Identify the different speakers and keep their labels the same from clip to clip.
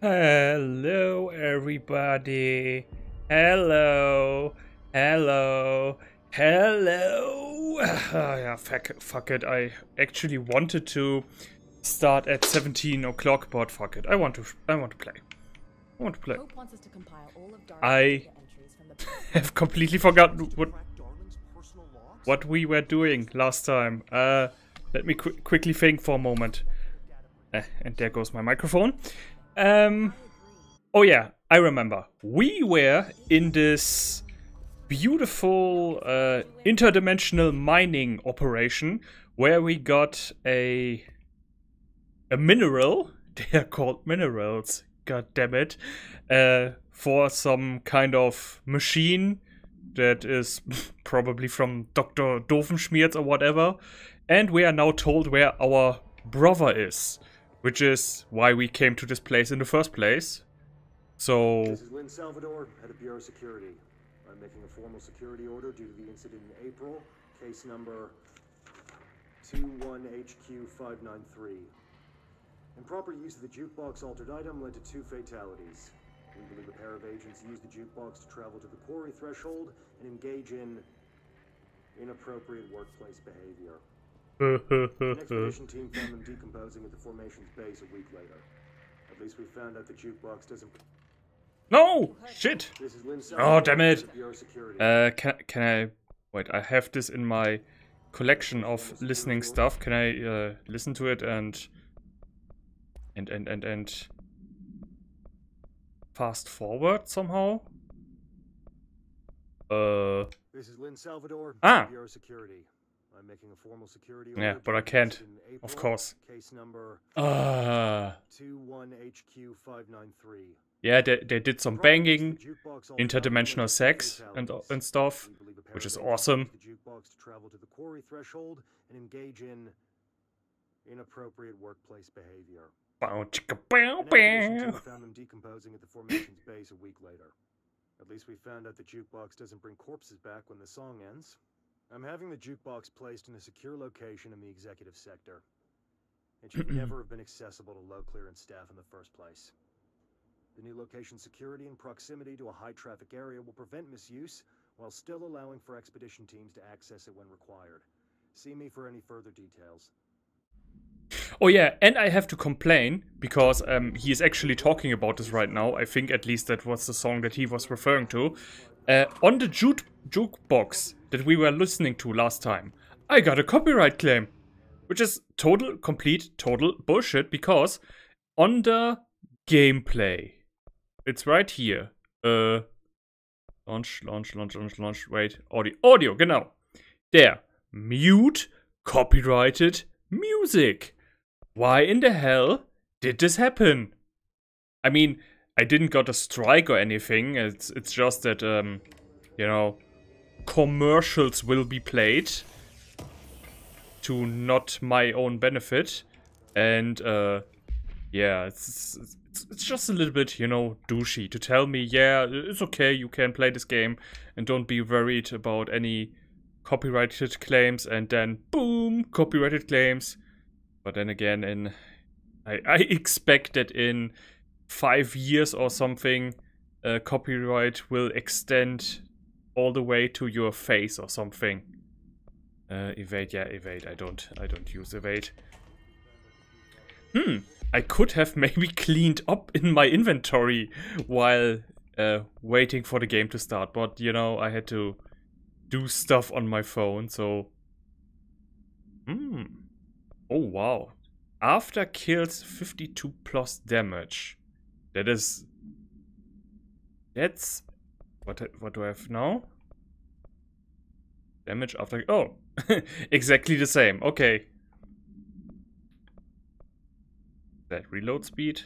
Speaker 1: Hello, everybody. Hello. Hello. Hello. Ah, yeah, fuck, fuck it. I actually wanted to start at 17 o'clock, but fuck it. I want to. I want to play. I want to play.
Speaker 2: Hope wants us to compile all of
Speaker 1: I
Speaker 2: data entries from the
Speaker 1: have completely forgotten what what we were doing last time. Uh, let me qu quickly think for a moment. Eh, and there goes my microphone. Um, oh yeah, I remember. We were in this beautiful uh, interdimensional mining operation where we got a a mineral. They are called minerals. God damn it! Uh, for some kind of machine that is probably from Dr. Doofenshmirtz or whatever. And we are now told where our brother is, which is why we came to this place in the first place. So,
Speaker 3: This is Lin Salvador, head of Bureau Security. I'm making a formal security order due to the incident in April, case number 21HQ593. Improper use of the jukebox altered item led to two fatalities. We believe a pair of agents used the jukebox to travel to the quarry threshold and engage in inappropriate workplace behavior. An expedition team found them decomposing at the formation's base a week later. At least we found out the jukebox doesn't.
Speaker 1: no shit.
Speaker 3: This is Lin
Speaker 1: Oh, damn it.
Speaker 3: head of Bureau Security.
Speaker 1: Uh, can can I wait? I have this in my collection of listening stuff. Can I uh, listen to it and and and and and fast forward somehow? Uh,
Speaker 3: This is Lin Salvador,
Speaker 1: Ah.
Speaker 3: Bureau Security. I'm making a formal security
Speaker 1: Yeah, but I
Speaker 3: due to the
Speaker 1: can't, of course.
Speaker 3: Case number
Speaker 1: uh
Speaker 3: 21HQ593.
Speaker 1: yeah, they they did some
Speaker 3: Proper use of
Speaker 1: banging,
Speaker 3: the jukebox altered
Speaker 1: interdimensional sex and and stuff,
Speaker 3: We believe a pair
Speaker 1: which is awesome.
Speaker 3: The jukebox to travel to the quarry threshold and engage in inappropriate workplace behavior.
Speaker 1: Bow, chicka, bow, bow.
Speaker 3: found them decomposing at the formation's base a week later. At least we found out the jukebox doesn't bring corpses back when the song ends. I'm having the jukebox placed in a secure location in the executive sector. It should never have been accessible to low clearance staff in the first place. The new location security and proximity to a high traffic area will prevent misuse while still allowing for expedition teams to access it when required. See me for any further details.
Speaker 1: Oh yeah, and I have to complain because um, he is actually talking about this right now. I think at least that was the song that he was referring to. Uh, on the juke jukebox that we were listening to last time, I got a copyright claim, which is total, complete, total bullshit because the gameplay, it's right here. Uh, launch, launch, launch, launch, launch. Wait, audio, audio, genau. There, mute copyrighted music. Why in the hell did this happen? I mean, I didn't got a strike or anything. It's it's just that um, you know, commercials will be played to not my own benefit, and uh, yeah, it's, it's it's just a little bit you know douchey to tell me yeah it's okay you can play this game and don't be worried about any copyrighted claims. And then boom copyrighted claims. But then again in i, I expect that in five years or something uh, copyright will extend all the way to your face or something uh, evade yeah evade i don't i don't use evade hmm i could have maybe cleaned up in my inventory while uh, waiting for the game to start but you know i had to do stuff on my phone, so. Hmm. Oh wow. After kills 52 plus damage. That is. That's. What, what do I have now? Damage after. Oh! exactly the same. Okay. That reload speed.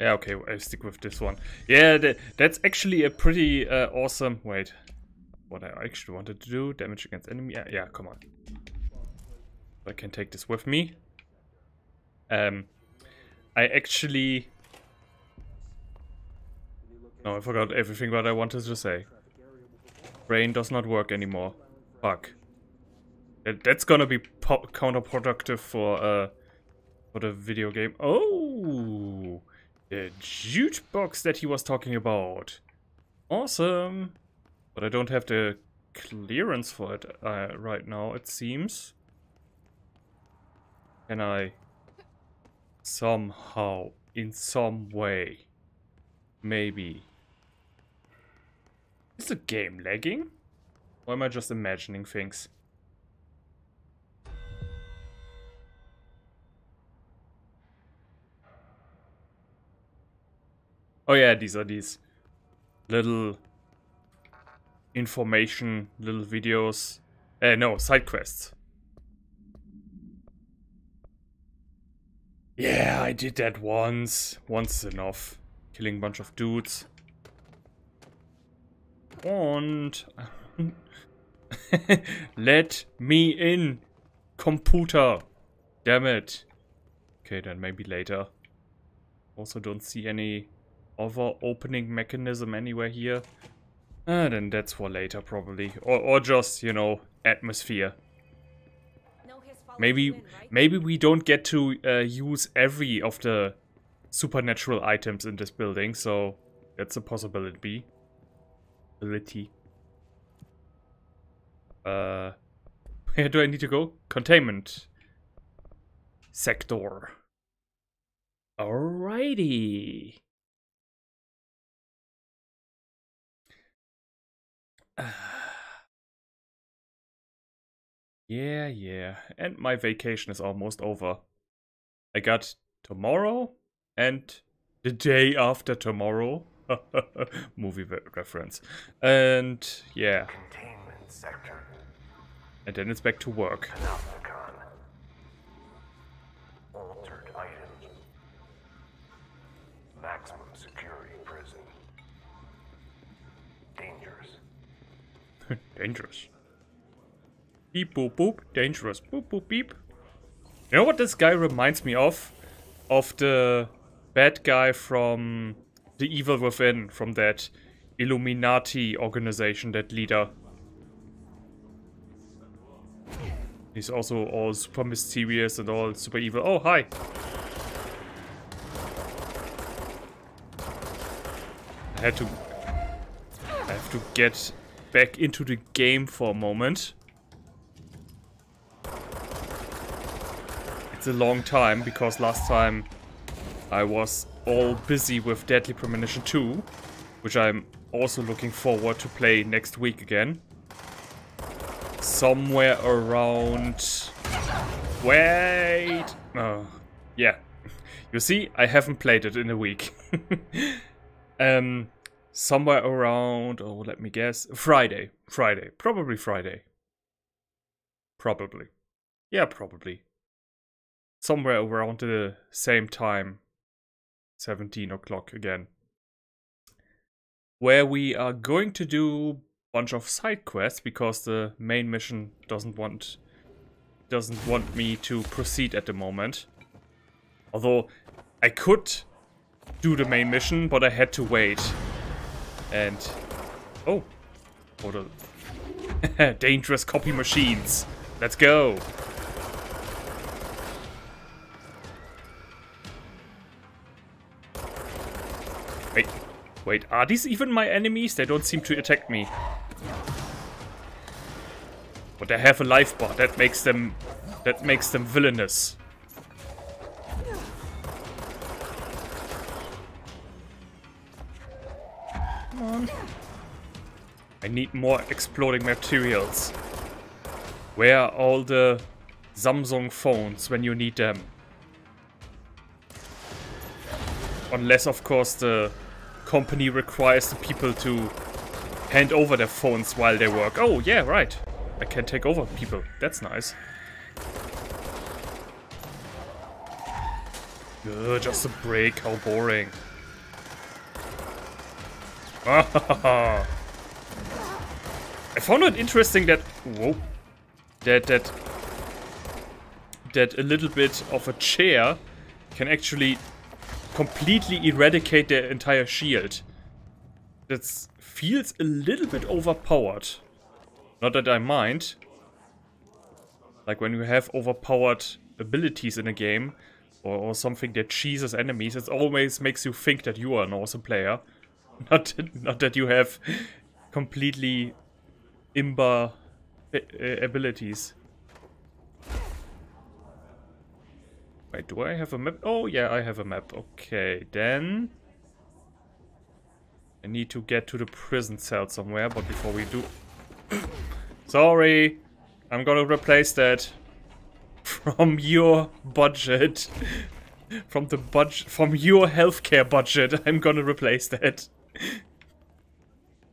Speaker 1: Yeah, okay, I stick with this one. Yeah, that, that's actually a pretty uh, awesome. Wait, what I actually wanted to do. Damage against enemy. Yeah, yeah, come on. I can take this with me. Um, I actually... No, I forgot everything what I wanted to say. Brain does not work anymore. Fuck. That, that's gonna be counterproductive for uh for the video game. Oh, The jukebox that he was talking about. Awesome. But I don't have the clearance for it uh, right now, it seems. Can I somehow, in some way, maybe... Is the game lagging? Or am I just imagining things? Oh yeah, these are these little information, little videos. Uh, no, side quests. Yeah, I did that once. Once is enough. Killing a bunch of dudes. And... Let me in, computer. Damn it. Okay, then maybe later. Also don't see any other opening mechanism anywhere here. Uh, then that's for later probably. Or, or just, you know, atmosphere. Maybe maybe we don't get to uh, use every of the supernatural items in this building, so that's a possibility. Ability. Uh, where do I need to go? Containment. Sector. Alrighty. Yeah, yeah. And my vacation is almost over. I got tomorrow and the day after tomorrow. Movie reference. And yeah,
Speaker 4: Containment sector.
Speaker 1: and then it's back to work.
Speaker 4: Altered items. Maximum security prison. Dangerous.
Speaker 1: dangerous. Beep boop boop. Dangerous. Boop boop beep. You know what this guy reminds me of? Of the bad guy from The Evil Within, from that Illuminati organization, that leader. He's also all super mysterious and all super evil. Oh, hi. I had to... I have to get back into the game for a moment. It's a long time, because last time I was all busy with Deadly Premonition 2, which I'm also looking forward to play next week again. Somewhere around... Wait! Oh, yeah. You see, I haven't played it in a week. um, somewhere around, oh, let me guess, Friday. Friday. Probably Friday. Probably. Yeah, probably. Somewhere around the same time. 17 o'clock again. Where we are going to do a bunch of side quests because the main mission doesn't want doesn't want me to proceed at the moment. Although I could do the main mission, but I had to wait. And oh, what a dangerous copy machines. Let's go. Wait, are these even my enemies? They don't seem to attack me. But they have a life bar. That makes them that makes them villainous. Come on. I need more exploding materials. Where are all the Samsung phones when you need them? Unless, of course, the company requires the people to hand over their phones while they work. Oh, yeah, right. I can take over people. That's nice. Ugh, just a break. How boring. I found it interesting that... Whoa. That, that... That a little bit of a chair can actually completely eradicate their entire shield. That feels a little bit overpowered. Not that I mind. Like when you have overpowered abilities in a game, or, or something that cheeses enemies, it always makes you think that you are an awesome player. Not, not that you have completely imba uh, abilities. Wait, do I have a map? Oh, yeah, I have a map. Okay, then... I need to get to the prison cell somewhere, but before we do... Sorry! I'm gonna replace that. From your budget. from the budget... From your healthcare budget, I'm gonna replace that.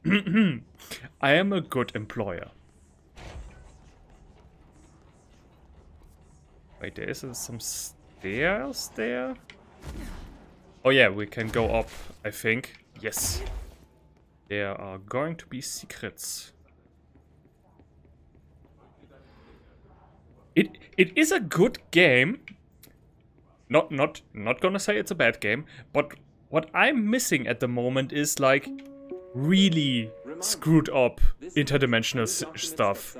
Speaker 1: I am a good employer. Wait, there is some stairs there? Oh yeah, we can go up, I think. Yes. There are going to be secrets. It it is a good game. Not not not gonna say it's a bad game, but what I'm missing at the moment is like really screwed up interdimensional stuff.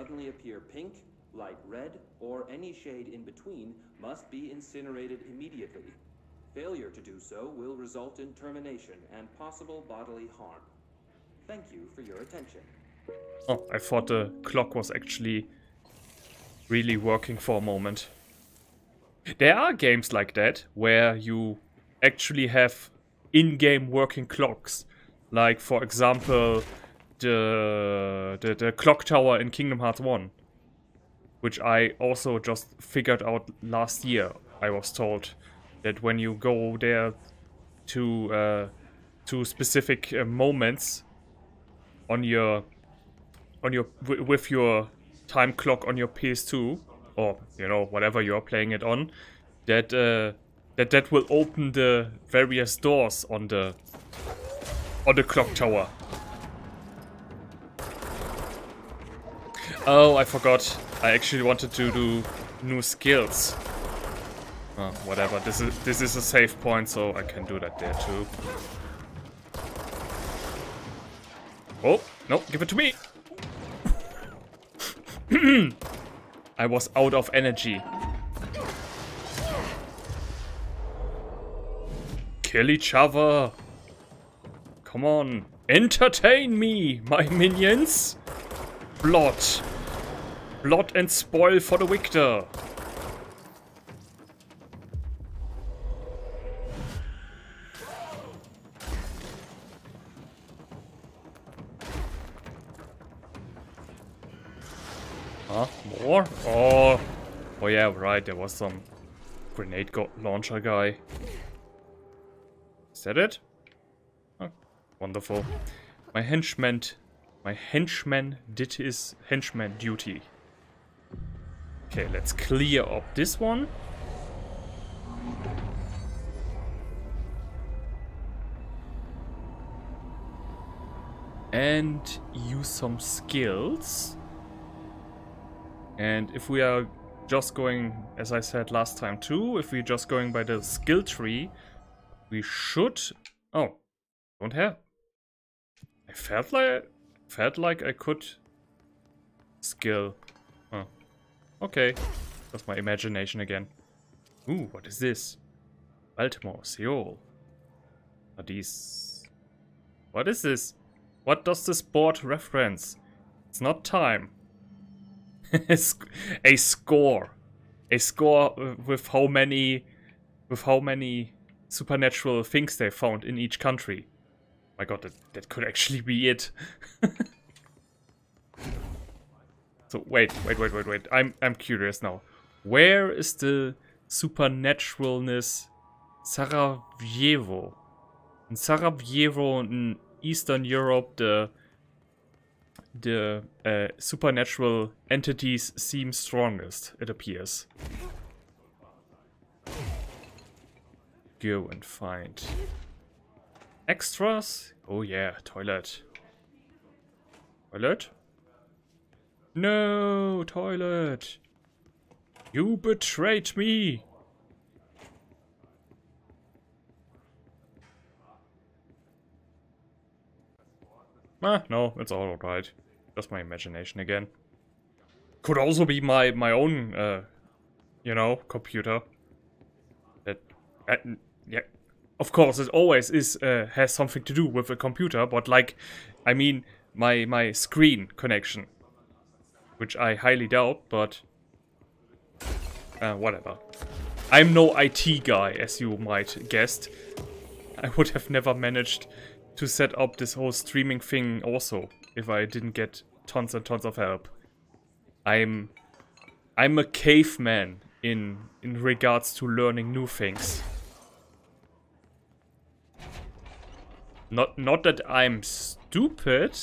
Speaker 5: Pink, light red, or any shade in between must be incinerated immediately. Failure to do so will result in termination and possible bodily harm. Thank you for your attention.
Speaker 1: Oh, I thought the clock was actually really working for a moment. There are games like that where you actually have in-game working clocks. Like, for example, the, the, the clock tower in Kingdom Hearts 1. Which I also just figured out last year, I was told. That when you go there to, uh, to specific uh, moments on your on your with your time clock on your PS2 or you know whatever you're playing it on that uh, that that will open the various doors on the on the clock tower. Oh, I forgot. I actually wanted to do new skills. Oh, whatever. This is this is a safe point, so I can do that there too. Oh, no, give it to me. I was out of energy. Kill each other. Come on. Entertain me, my minions. Blood. Blood and spoil for the victor. Huh? More? Oh. Oh yeah, right, there was some grenade launcher guy. Is that it? Oh, wonderful. My henchman... My henchman did his henchman duty. Okay, let's clear up this one. And use some skills. And if we are just going, as I said last time too, if we're just going by the skill tree, we should... Oh, don't have. I felt like felt like I could skill. Okay. That's my imagination again. Ooh, what is this? Baltimore, Seoul. Are these... What is this? What does this board reference? It's not time. a score. A score with how many with how many supernatural things they found in each country. My god, that, that could actually be it. so wait, wait, wait, wait, wait. I'm I'm curious now. Where is the supernaturalness Sarajevo? In Sarajevo in Eastern Europe the the uh, supernatural entities seem strongest, it appears. Go and find extras. Oh yeah, toilet. Toilet? No, toilet. You betrayed me. Ah, no, it's all right. Just my imagination again. Could also be my my own, uh, you know, computer that uh, yeah, of course, it always is uh, has something to do with a computer, but like, I mean, my my screen connection, which I highly doubt, but uh, whatever. I'm no IT guy, as you might guessed. I would have never managed to set up this whole streaming thing also if I didn't get tons and tons of help. I'm I'm a caveman in in regards to learning new things. Not not that I'm stupid.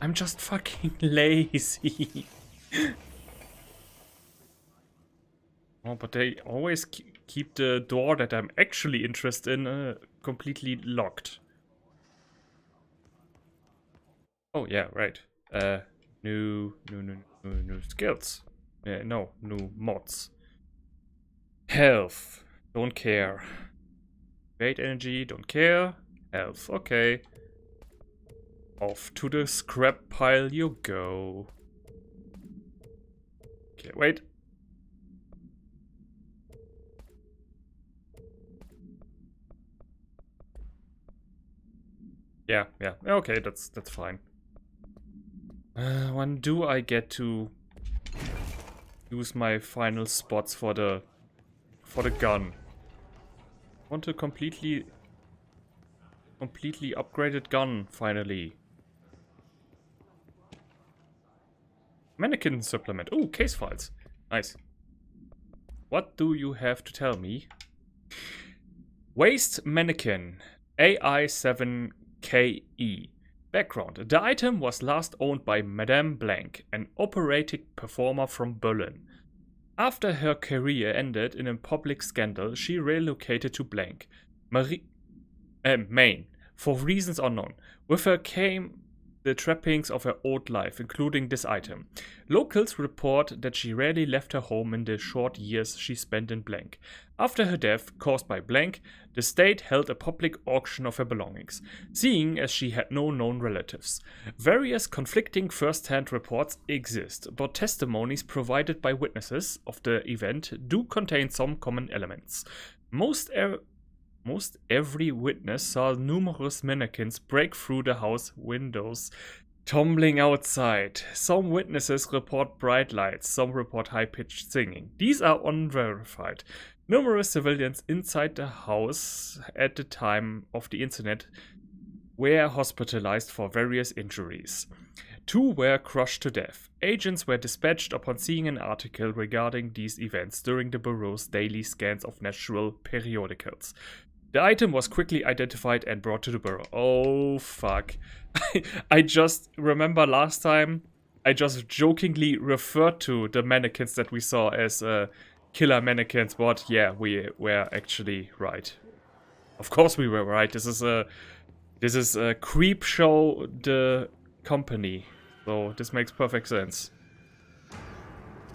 Speaker 1: I'm just fucking lazy. Oh, but they always keep the door that I'm actually interested in uh, completely locked. Oh yeah, right. Uh, new, new, new, new, new skills. Uh, no, new mods. Health, don't care. Great energy, don't care. Health, okay. Off to the scrap pile you go. Okay, wait. Yeah, yeah, okay, that's that's fine. Uh, when do I get to use my final spots for the for the gun? Want a completely completely upgraded gun finally. Mannequin supplement. Oh, case files. Nice. What do you have to tell me? Waste mannequin AI7KE. Background. The item was last owned by Madame Blank, an operatic performer from Berlin. After her career ended in a public scandal, she relocated to Blank, Marie, uh, Maine, for reasons unknown. With her came the trappings of her old life, including this item. Locals report that she rarely left her home in the short years she spent in Blank. After her death, caused by Blank, the state held a public auction of her belongings, seeing as she had no known relatives. Various conflicting first hand reports exist, but testimonies provided by witnesses of the event do contain some common elements. Most er- most every witness saw numerous mannequins break through the house windows, tumbling outside. Some witnesses report bright lights, some report high pitched singing. These are unverified. Numerous civilians inside the house at the time of the incident were hospitalized for various injuries. Two were crushed to death. Agents were dispatched upon seeing an article regarding these events during the Bureau's daily scans of natural periodicals. The item was quickly identified and brought to the Bureau. Oh, fuck. I just remember last time I just jokingly referred to the mannequins that we saw as uh, killer mannequins, but yeah, we were actually right. Of course we were right. This is a this is a creep show the company. So this makes perfect sense.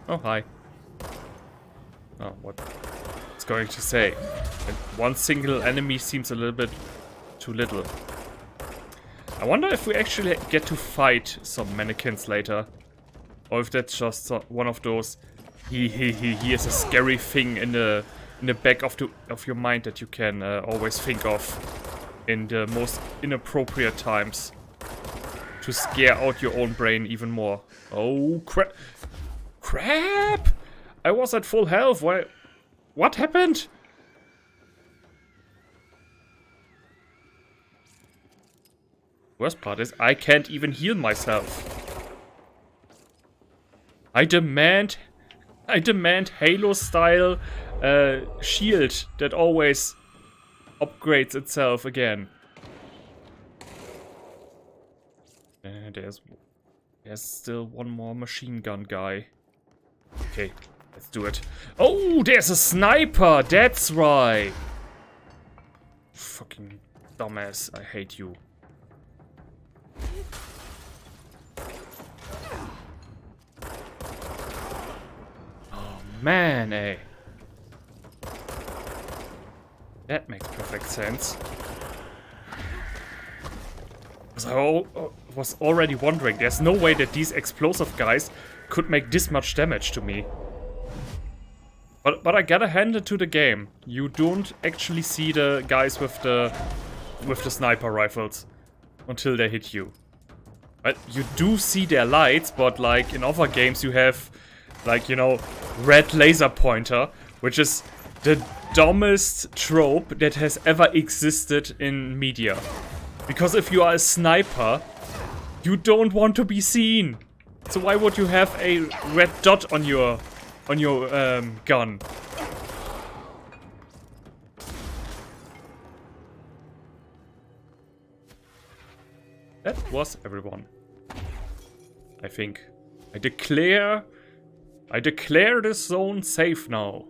Speaker 1: Oh hi. Oh what going to say. And one single enemy seems a little bit too little. I wonder if we actually get to fight some mannequins later. Or if that's just one of those he he he here's a scary thing in the in the back of the of your mind that you can uh, always think of in the most inappropriate times to scare out your own brain even more. Oh crap! Crap! I was at full health. Why? What happened? Worst part is I can't even heal myself. I demand I demand Halo style uh, shield that always upgrades itself again. There's there's still one more machine gun guy. Okay, let's do it. Oh, there's a sniper. That's right. Fucking dumbass. I hate you. Oh man, eh. That makes perfect sense. I uh, was already wondering, there's no way that these explosive guys could make this much damage to me. But but I gotta hand it to the game. You don't actually see the guys with the with the sniper rifles until they hit you. But you do see their lights, but like in other games you have like, you know, red laser pointer, which is the dumbest trope that has ever existed in media. Because if you are a sniper, you don't want to be seen. So why would you have a red dot on your on your um, gun? That was everyone. I think. I declare... I declare this zone safe now.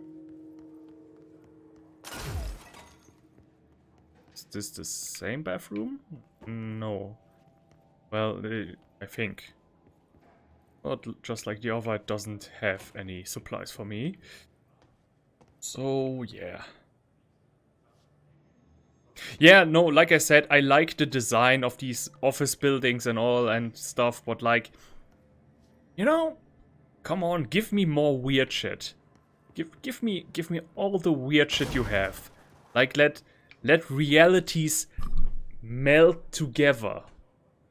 Speaker 1: Is this the same bathroom? No. Well, uh, I think. But just like the other, it doesn't have any supplies for me. So, yeah. Yeah, no, like I said, I like the design of these office buildings and all and stuff, but like, you know, come on, give me more weird shit. Give, give me, give me all the weird shit you have. Like, let, let realities melt together.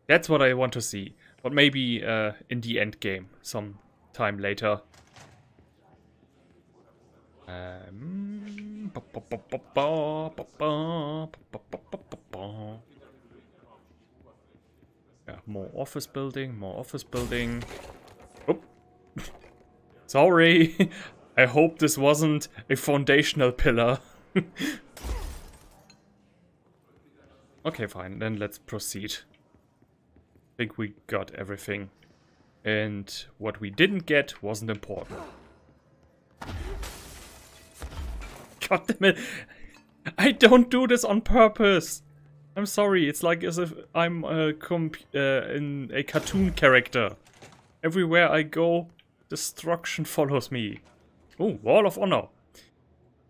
Speaker 1: That's what I want to see. But maybe uh, in the end game, some time later. Um, yeah, more office building, more office building. Oh, sorry. I hope this wasn't a foundational pillar. okay, fine. Then let's proceed. I think we got everything. And what we didn't get wasn't important. God damn it. I don't do this on purpose. I'm sorry. It's like as if I'm a, comp uh, in a cartoon character. Everywhere I go, destruction follows me. Oh, Wall of Honor.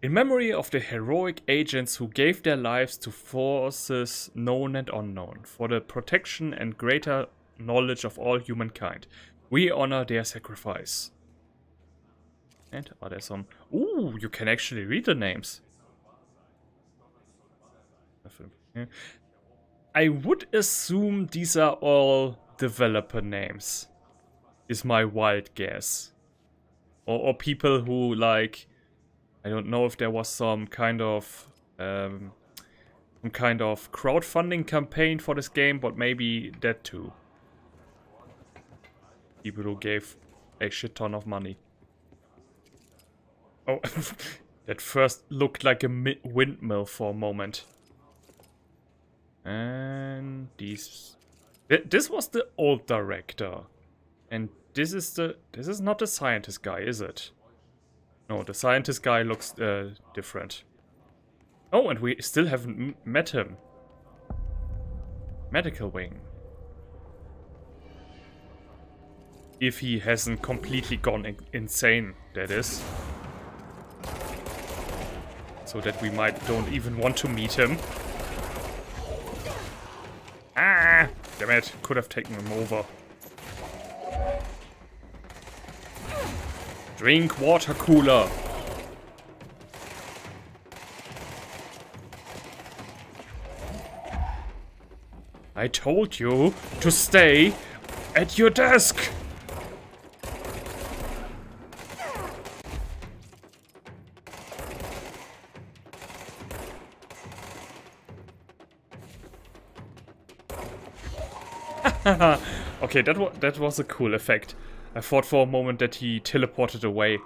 Speaker 1: In memory of the heroic agents who gave their lives to forces known and unknown for the protection and greater knowledge of all humankind, we honor their sacrifice. And are there some... Ooh, you can actually read the names. I would assume these are all developer names. Is my wild guess. Or, or people who like... I don't know if there was some kind of... Um, some kind of crowdfunding campaign for this game, but maybe that too. People who gave a shit ton of money. Oh, that first looked like a windmill for a moment. And these... This was the old director. And this is the... This is not the scientist guy, is it? No, the scientist guy looks uh, different. Oh, and we still haven't met him. Medical wing. If he hasn't completely gone in insane, that is so that we might don't even want to meet him. Ah! Damn it, could have taken him over. Drink water cooler. I told you to stay at your desk. okay, that, that was a cool effect. I thought for a moment that he teleported away.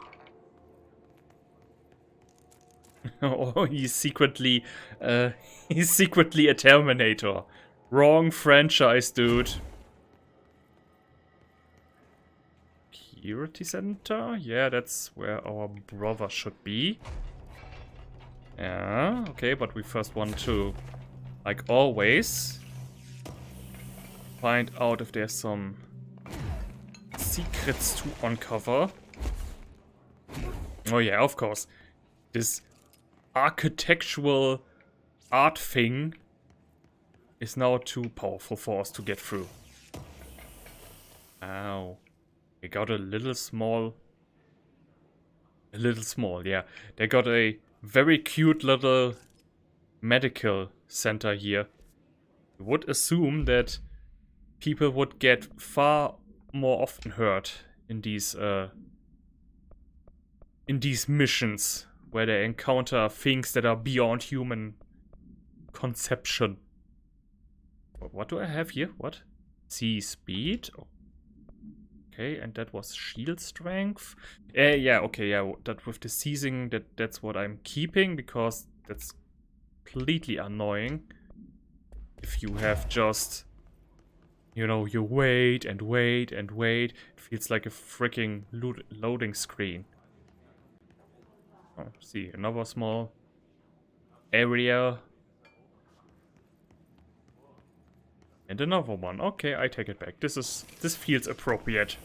Speaker 1: oh, he's secretly, uh, he's secretly a Terminator. Wrong franchise, dude. Security center? Yeah, that's where our brother should be. Yeah, okay, but we first want to, like always, find out if there's some secrets to uncover. Oh yeah, of course. This architectural art thing is now too powerful for us to get through. Ow. We got a little small A little small, yeah. They got a very cute little medical center here. Would assume that people would get far more often heard in these uh, in these missions where they encounter things that are beyond human conception. What, do I have here? What? C speed? Okay, and that was shield strength. Uh, yeah, okay, yeah, that with the seizing, that, that's what I'm keeping because that's completely annoying. If you have just, you know, you wait and wait and wait. It feels like a freaking lo loading screen. Oh, see, another small area. And another one. Okay, I take it back. This is this feels appropriate.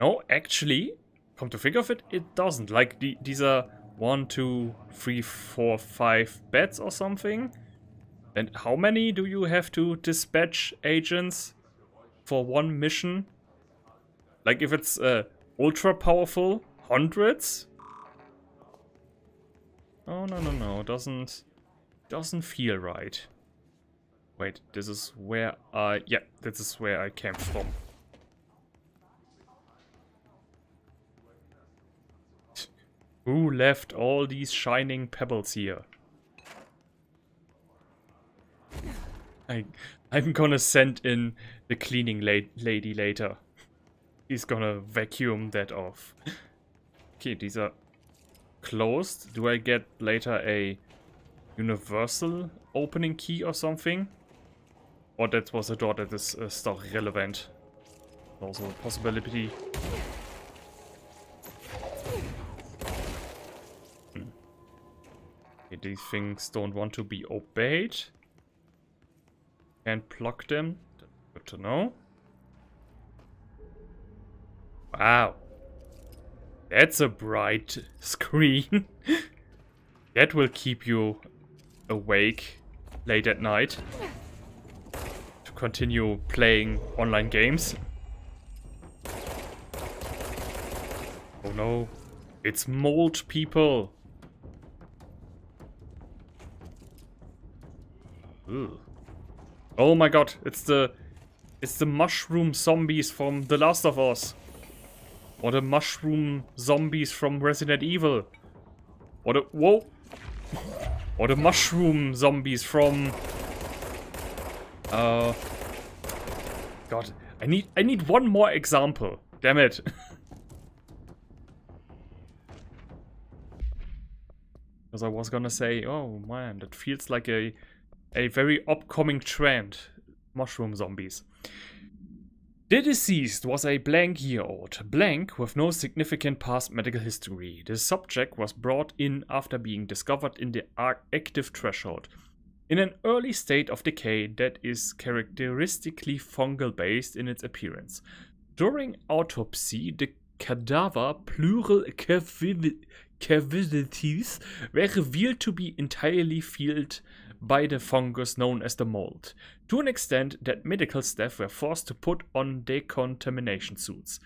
Speaker 1: No, actually, come to think of it, it doesn't. Like the, these are one, two, three, four, five beds or something. And how many do you have to dispatch agents for one mission? Like if it's uh, ultra powerful, hundreds? Oh no no no, doesn't doesn't feel right. Wait, this is where I... Yeah, this is where I came from. Who left all these shining pebbles here? I, I'm gonna send in the cleaning la lady later. He's gonna vacuum that off. okay, these are closed. Do I get later a universal opening key or something? Or that was a door that is uh, still relevant. Also a possibility. Hmm. Okay, these things don't want to be obeyed. Can't block them. Good to know. Wow. That's a bright screen. that will keep you awake late at night to continue playing online games. Oh no, it's mold people. Ugh. Oh my god, it's the it's the mushroom zombies from The Last of Us. Or the mushroom zombies from Resident Evil. Or the whoa. Or the mushroom zombies from uh, God, I need I need one more example. Damn it. Because I was gonna say, oh man, that feels like a a very upcoming trend. Mushroom zombies. The deceased was a blank-year-old, blank with no significant past medical history. The subject was brought in after being discovered in the active threshold in an early state of decay that is characteristically fungal based in its appearance. During autopsy, the cadaver pleural cavities were revealed to be entirely filled by the fungus known as the mold, to an extent that medical staff were forced to put on decontamination suits.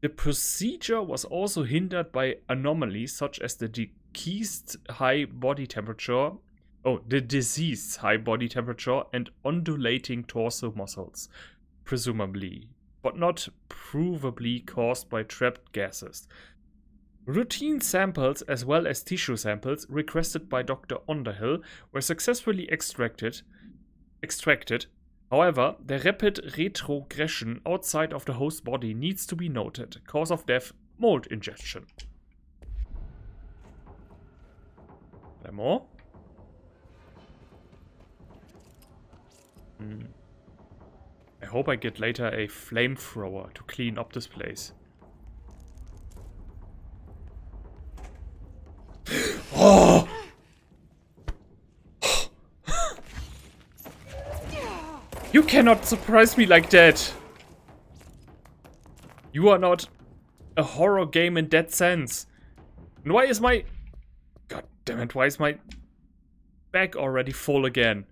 Speaker 1: The procedure was also hindered by anomalies such as the decreased high body temperature Oh, the disease, high body temperature, and undulating torso muscles, presumably, but not provably caused by trapped gases. Routine samples as well as tissue samples requested by Dr. Underhill were successfully extracted. Extracted. However, the rapid retrogression outside of the host body needs to be noted. Cause of death, mold ingestion. There more? Hmm. I hope I get later a flamethrower to clean up this place. Oh! you cannot surprise me like that! You are not a horror game in that sense. And why is my... God damn it, why is my back already full again?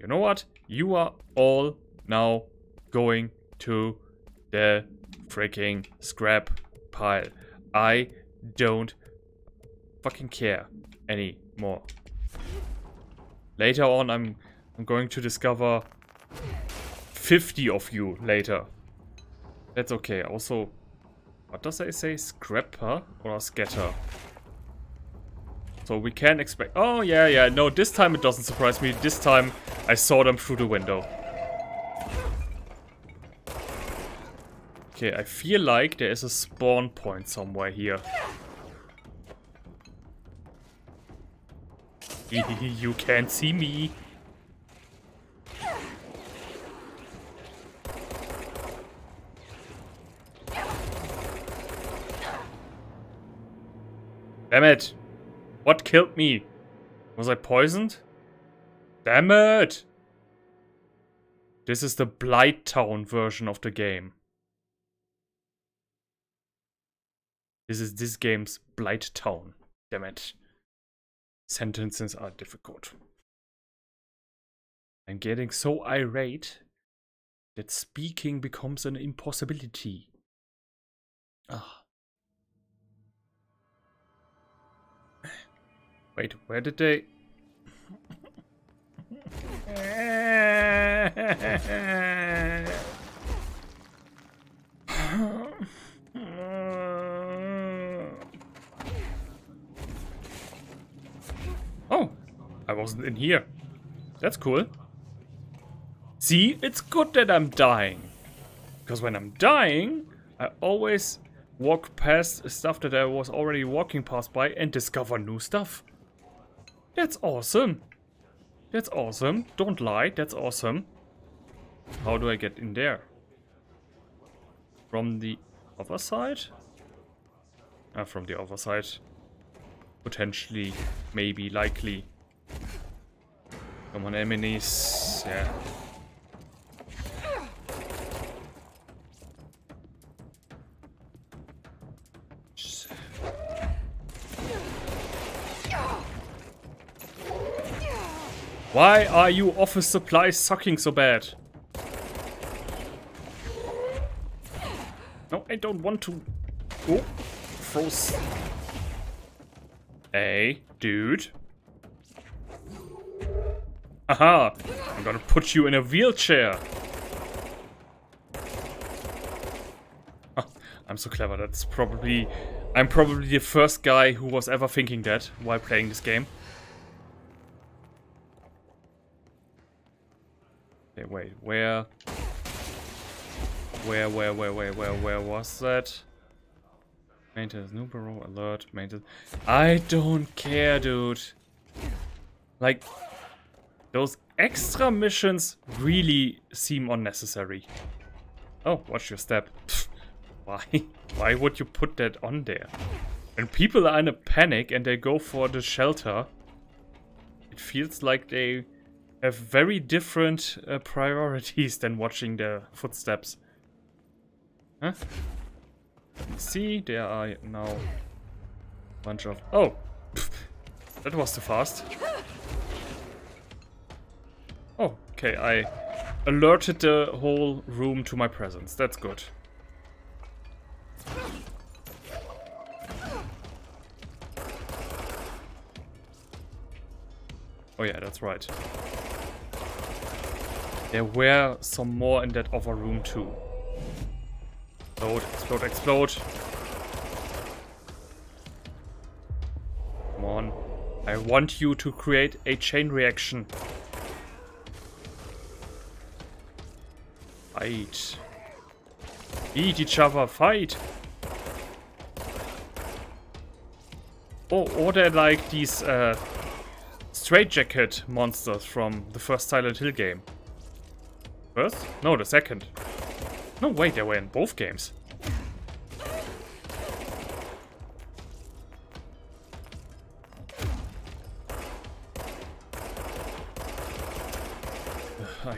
Speaker 1: You know what? You are all now going to the freaking scrap pile. I don't fucking care anymore. Later on, I'm I'm going to discover 50 of you later. That's okay. Also, what does I say? Scrapper or scatter? So we can expect... Oh, yeah, yeah. No, this time it doesn't surprise me. This time I saw them through the window. Okay, I feel like there is a spawn point somewhere here. you can't see me. Damn it. What killed me? Was I poisoned? Damn it! This is the Blighttown version of the game. This is this game's Blighttown. Damn it. Sentences are difficult. I'm getting so irate that speaking becomes an impossibility. Ah. Wait, where did they... Oh, I wasn't in here. That's cool. See, it's good that I'm dying. Because when I'm dying, I always walk past stuff that I was already walking past by and discover new stuff. That's awesome. That's awesome. Don't lie, that's awesome. How do I get in there? From the other side? Ah, from the other side. Potentially, maybe, likely. Come on, enemies. Yeah. Why are you office supplies sucking so bad? No, I don't want to. Oh, froze. Hey, dude. Aha! I'm gonna put you in a wheelchair. I'm so clever. That's probably... I'm probably the first guy who was ever thinking that while playing this game. Okay, wait, where... Where, where, where, where, where, where was that? Maintenance, new bureau, alert, maintenance. I don't care, dude. Like, those extra missions really seem unnecessary. Oh, watch your step. Why? Why would you put that on there? When people are in a panic and they go for the shelter, it feels like they have very different uh, priorities than watching their footsteps. Huh? See, there are now a bunch of... Oh! that was too fast. Oh, okay, I alerted the whole room to my presence. That's good. Oh yeah, that's right. There were some more in that other room too. Explode, explode, explode. Come on. I want you to create a chain reaction. Fight. Eat each other, fight. Oh, or like these uh, straitjacket monsters from the first Silent Hill game. First? No, the second. No, wait, they were in both games.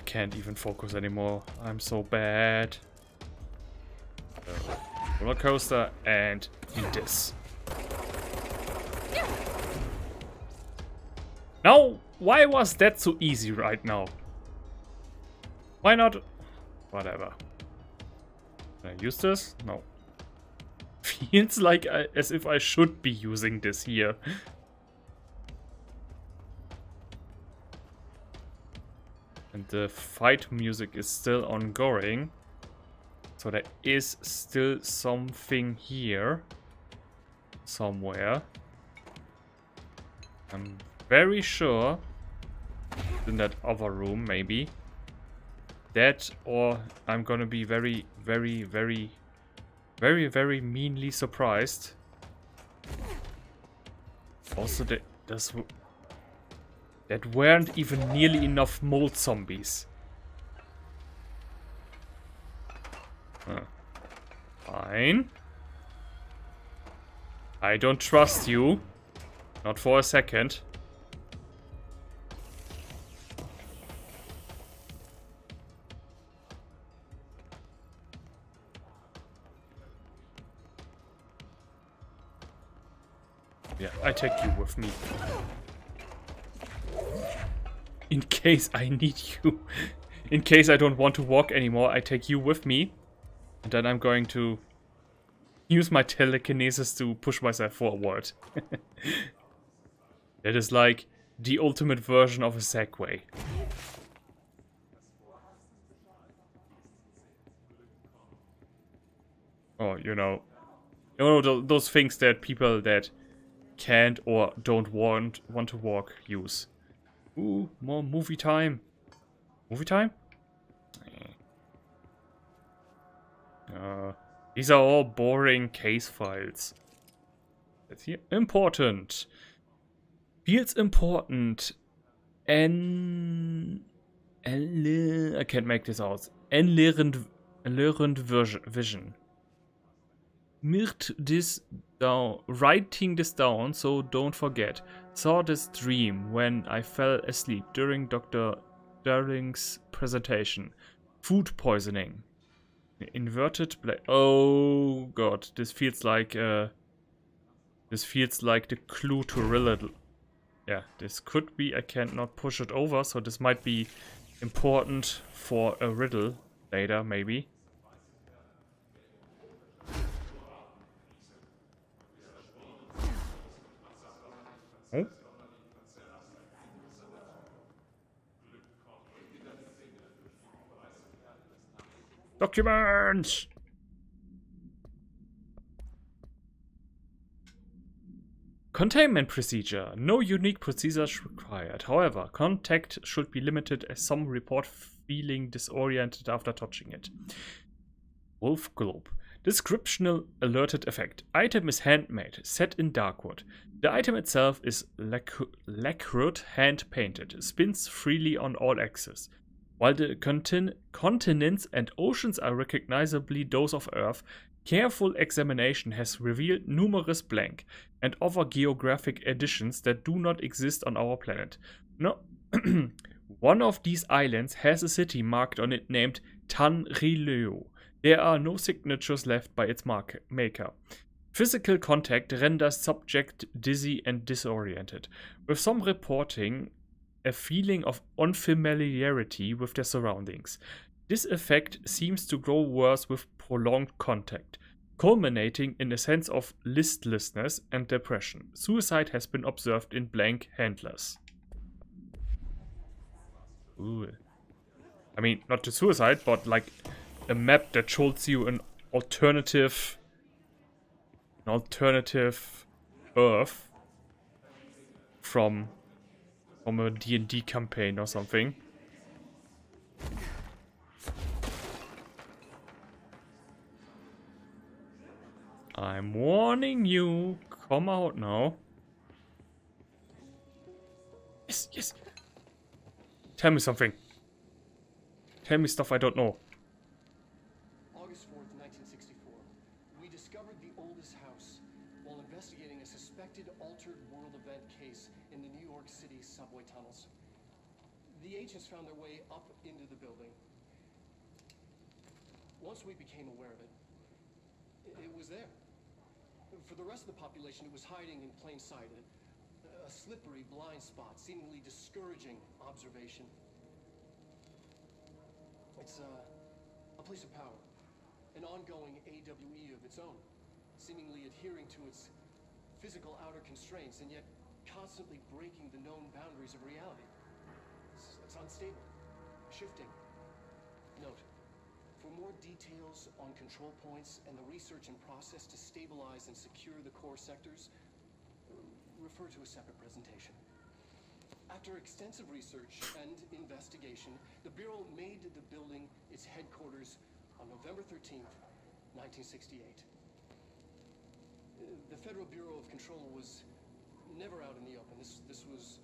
Speaker 1: Can't even focus anymore. I'm so bad. Roller coaster and this. Now, why was that so easy right now? Why not? Whatever. Can I use this? No. Feels like I, as if I should be using this here. And the fight music is still ongoing. So there is still something here. Somewhere. I'm very sure. In that other room, maybe. That or I'm gonna be very, very, very, very, very meanly surprised. Also, das, that weren't even nearly enough mold zombies. Huh. Fine. I don't trust you. Not for a second. Yeah, I take you with me. In case I need you. In case I don't want to walk anymore, I take you with me. And then I'm going to use my telekinesis to push myself forward. that is like the ultimate version of a Segway. Oh, you know, you know th those things that people that can't or don't want want to walk use. Ooh, more movie time. Movie time? Uh, these are all boring case files. That's here. Important. Feels important. En... En... I can't make this out. Enlearned, learned vision. Mirt this down, writing this down, so don't forget. Saw this dream when I fell asleep during Dr. Darling's presentation. Food poisoning. Inverted black. Oh god, this feels like uh, this feels like the clue to riddle. Yeah, this could be. I can't not push it over, so this might be important for a riddle later, maybe. Documents! Containment procedure. No unique procedures required. However, contact should be limited as some report feeling disoriented after touching it. Wolf Globe. Descriptional alerted effect. Item is handmade, set in darkwood. The item itself is lacquered, hand painted, spins freely on all axes. While the contin continents and oceans are recognizably those of Earth, careful examination has revealed numerous blank and other geographic additions that do not exist on our planet. No, one of these islands has a city marked on it named Tanrileo. There are no signatures left by its mark- maker. Physical contact renders subject dizzy and disoriented. With some reporting a feeling of unfamiliarity with their surroundings. This effect seems to grow worse with prolonged contact, culminating in a sense of listlessness and depression. Suicide has been observed in blank handlers. Ooh. I mean, not to suicide, but like a map that shows you an alternative an alternative Earth from from a D&D campaign or something. I'm warning you. Come out now. Yes, yes. Tell me something. Tell me stuff I don't know.
Speaker 6: Found their way up into the building. Once we became aware of it, it, was there. For the rest of the population, it was hiding in plain sight. A, a slippery blind spot, seemingly discouraging observation. It's uh, a place of power. an ongoing AWE of its own, seemingly adhering to its physical outer constraints and yet constantly breaking the known boundaries of reality. It's, unstable, shifting. Note, for more details on control points and the research and process to stabilize and secure the core sectors, refer to a separate presentation. After extensive research and investigation, the Bureau made the building its headquarters on November 13th, 1968. Uh, The Federal Bureau of Control was never out in the open. This, this was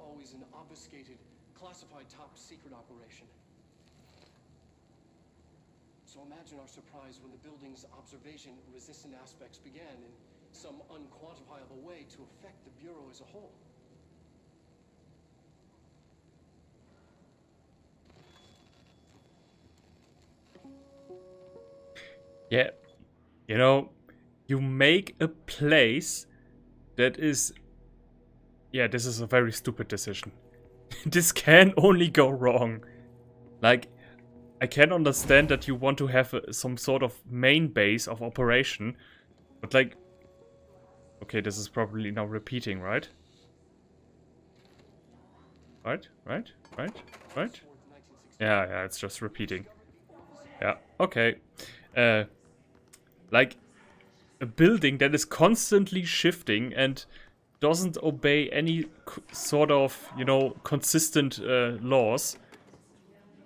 Speaker 6: always an obfuscated, classified top secret operation. So imagine our surprise when the building's observation resistant aspects began in some unquantifiable way to affect the Bureau as a whole.
Speaker 1: Yeah. You know, you make a place that is. Yeah, this is a very stupid decision. this can only go wrong. Like, I can understand that you want to have a, some sort of main base of operation, but like. Okay, this is probably now repeating, right? Right, right, right, right? Yeah, yeah, it's just repeating. Yeah, okay. Uh, like a building that is constantly shifting and doesn't obey any c- sort of, you know, consistent uh, laws.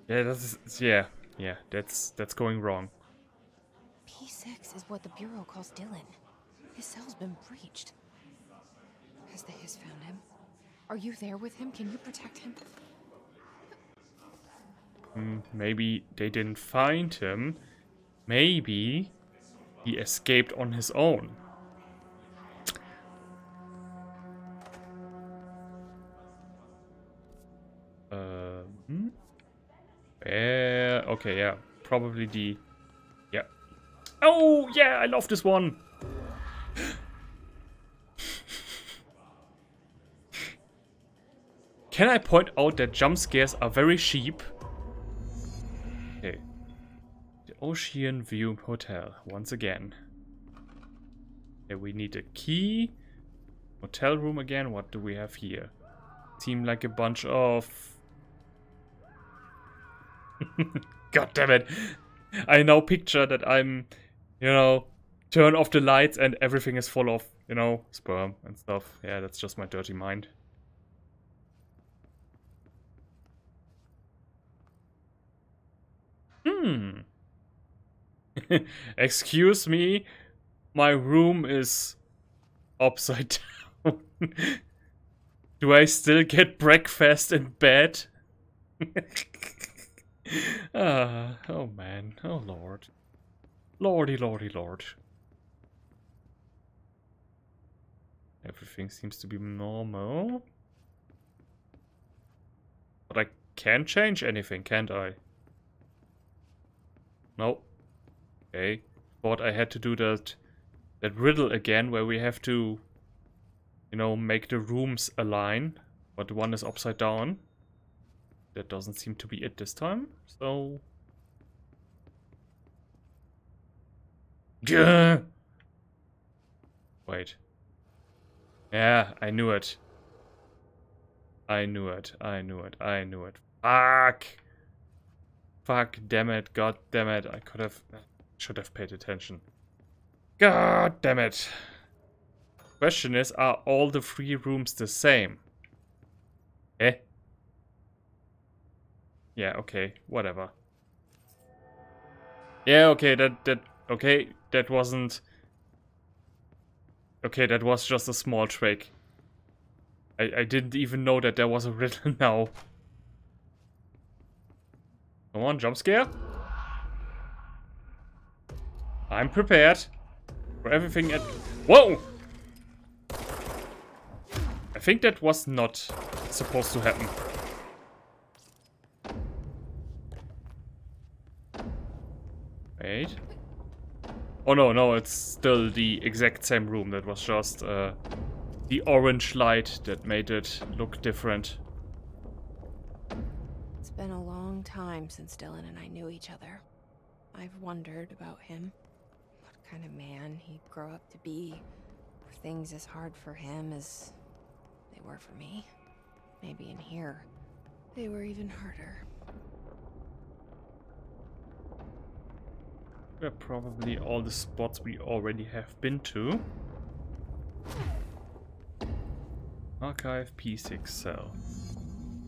Speaker 1: Yeah, that's yeah, yeah, that's that's going wrong.
Speaker 7: P6 is what the Bureau calls Dylan. His cell's been breached. Has the Hiss found him? Are you there with him? Can you protect him?
Speaker 1: Hmm, maybe they didn't find him. Maybe he escaped on his own. Okay, yeah. Probably the... Yeah. Oh, yeah, I love this one! Can I point out that jump scares are very cheap? Okay. The Ocean View Hotel, once again. Okay, we need a key. Hotel room again. What do we have here? Seem like a bunch of... God damn it. I now picture that I'm, you know, turn off the lights and everything is full of, you know, sperm and stuff. Yeah, that's just my dirty mind. Hmm. Excuse me, my room is upside down. Do I still get breakfast in bed? ah, oh man, oh lord. Lordy, lordy, lord. Everything seems to be normal. But I can't change anything, can't I? No. Okay. Thought I had to do that that riddle again where we have to you know make the rooms align, but one is upside down. That doesn't seem to be it this time. So Yeah. Wait. Yeah, I knew it. I knew it. I knew it. I knew it. Fuck. Fuck, damn it, god damn it. I could have, should have paid attention. God damn it. Question is, are all the three rooms the same? Eh? Yeah, okay, whatever. Yeah, okay, that, that, okay, that wasn't... Okay, that was just a small trick. I, I didn't even know that there was a riddle now. Come on, jump scare. I'm prepared for everything at... Whoa! I think that was not supposed to happen. Wait. Oh no, no, it's still the exact same room. That was just uh, the orange light that made it look different.
Speaker 7: It's been a long time since Dylan and I knew each other. I've wondered about him. What kind of man he'd grow up to be. Were things as hard for him as they were for me? Maybe in here, they were even harder.
Speaker 1: They're probably all the spots we already have been to. Archive P6 cell.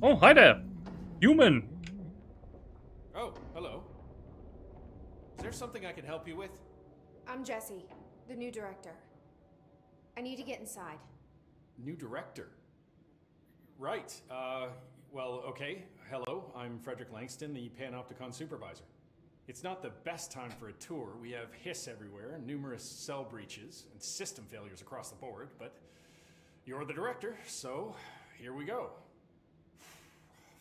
Speaker 1: Oh, hi there! Human!
Speaker 8: Oh, hello. Is there something I can help you with?
Speaker 9: I'm Jesse, the new director. I need to get inside.
Speaker 8: New director. Right. Uh, well, okay. Hello, I'm Frederick Langston, the Panopticon supervisor. It's not the best time for a tour. We have hiss everywhere, numerous cell breaches, and system failures across the board, but you're the director, so here we go.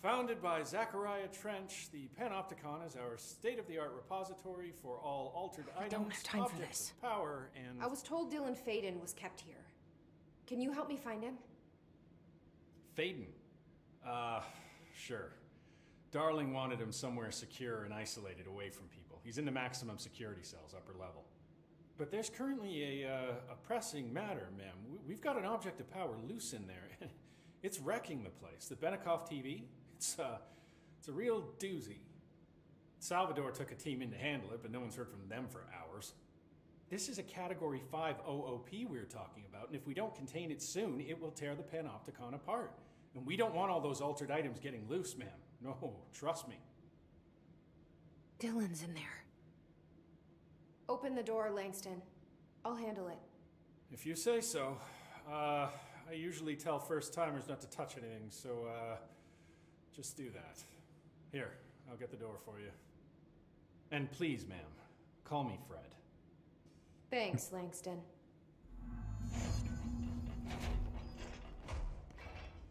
Speaker 8: Founded by Zachariah Trench, the Panopticon is our state-of-the-art repository for all altered
Speaker 7: I
Speaker 8: items,
Speaker 7: don't have time for this.
Speaker 8: power, and
Speaker 9: I was told Dylan Faden was kept here. Can you help me find him?
Speaker 8: Faden. Uh, sure. Darling wanted him somewhere secure and isolated away from people. He's in the maximum security cells, upper level. But there's currently a, uh, a pressing matter, ma'am. We- We've got an object of power loose in there. it's wrecking the place. The Benikoff TV, it's, uh, it's a real doozy. Salvador took a team in to handle it, but no one's heard from them for hours. This is a Category 5 OOP we're talking about, and if we don't contain it soon, it will tear the Panopticon apart. And we don't want all those altered items getting loose, ma'am. No, trust me.
Speaker 7: Dylan's in there.
Speaker 9: Open the door, Langston. I'll handle it.
Speaker 8: If you say so. Uh, I usually tell first timers not to touch anything, so uh, just do that. Here, I'll get the door for you. And please, ma'am, call me Fred.
Speaker 9: Thanks, Langston.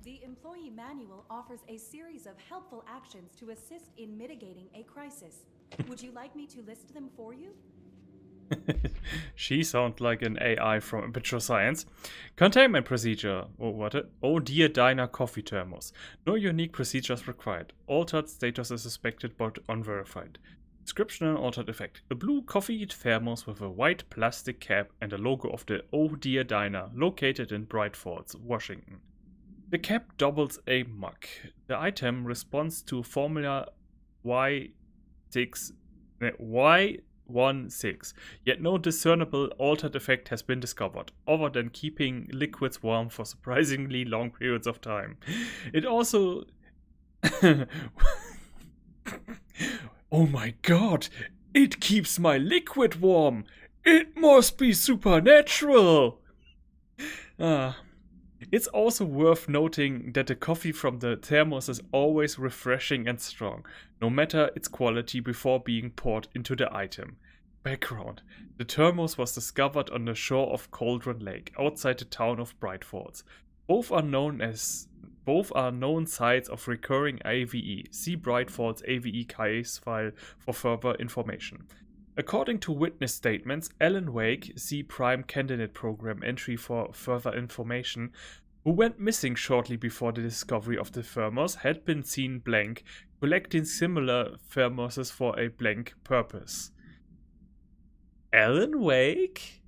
Speaker 2: The employee manual offers a series of helpful actions to assist in mitigating a crisis. Would you like me to list them for you?
Speaker 1: she sounds like an AI from Aperture Science. Containment procedure. Oh, what? A, oh Deer Diner coffee thermos. No unique procedures required. Altered status is suspected but unverified. Description and altered effect. A blue coffee thermos with a white plastic cap and a logo of the Oh Deer Diner located in Bright Falls, Washington. The cap doubles a mug. The item responds to Formula Y6 Y one six. Yet no discernible altered effect has been discovered, other than keeping liquids warm for surprisingly long periods of time. It also. oh my god! It keeps my liquid warm! It must be supernatural! Ah. It's also worth noting that the coffee from the thermos is always refreshing and strong, no matter its quality before being poured into the item. Background The thermos was discovered on the shore of Cauldron Lake, outside the town of Bright Falls. Both are known as both are known sites of recurring AWE. See Bright Falls AWE case file for further information. According to witness statements, Alan Wake, C Prime Candidate Program entry for further information, who went missing shortly before the discovery of the thermos, had been seen blank, collecting similar thermoses for a blank purpose. Alan Wake?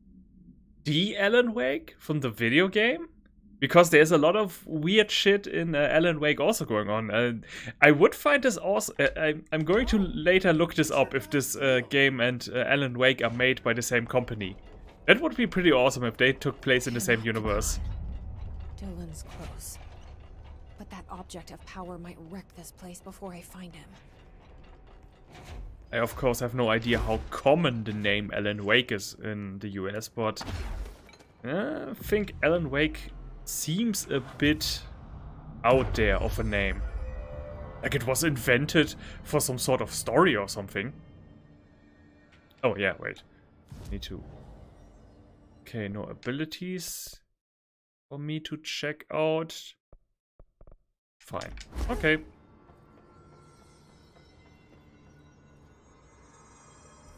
Speaker 1: The Alan Wake from the video game? Because there's a lot of weird shit in uh, Alan Wake also going on. Uh, I would find this also. Uh, I, I'm going to later look this up if this uh, game and uh, Alan Wake are made by the same company. That would be pretty awesome if they took place in the same universe.
Speaker 7: Dylan's close. But that object of power might wreck this place before I find him.
Speaker 1: I of course have no idea how common the name Alan Wake is in the US, but uh, I think Alan Wake seems a bit out there of a name. Like it was invented for some sort of story or something. Oh yeah, wait. Need to... Okay, no abilities for me to check out. Fine. Okay.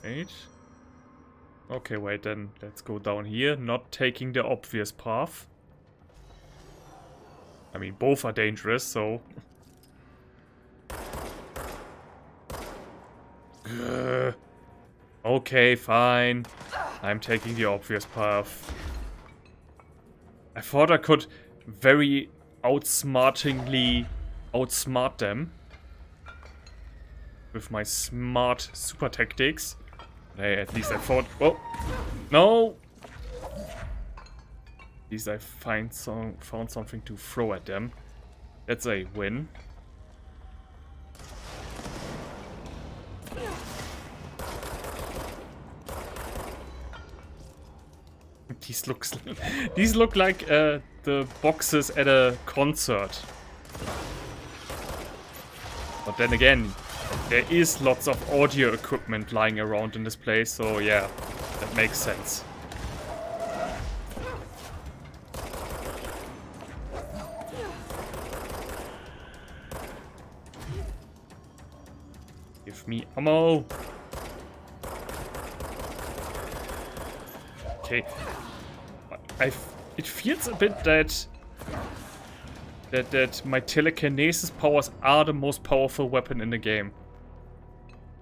Speaker 1: Wait. Okay, wait, then let's go down here, not taking the obvious path. I mean, both are dangerous, so... Okay, fine. I'm taking the obvious path. I thought I could very outsmartingly outsmart them. With my smart super tactics. Hey, at least I thought... Oh! No! Least I find some, found something to throw at them. That's a win. These looks these look like uh, the boxes at a concert. But then again, there is lots of audio equipment lying around in this place, so yeah, that makes sense. Give me ammo! Okay. I it feels a bit that that that my telekinesis powers are the most powerful weapon in the game.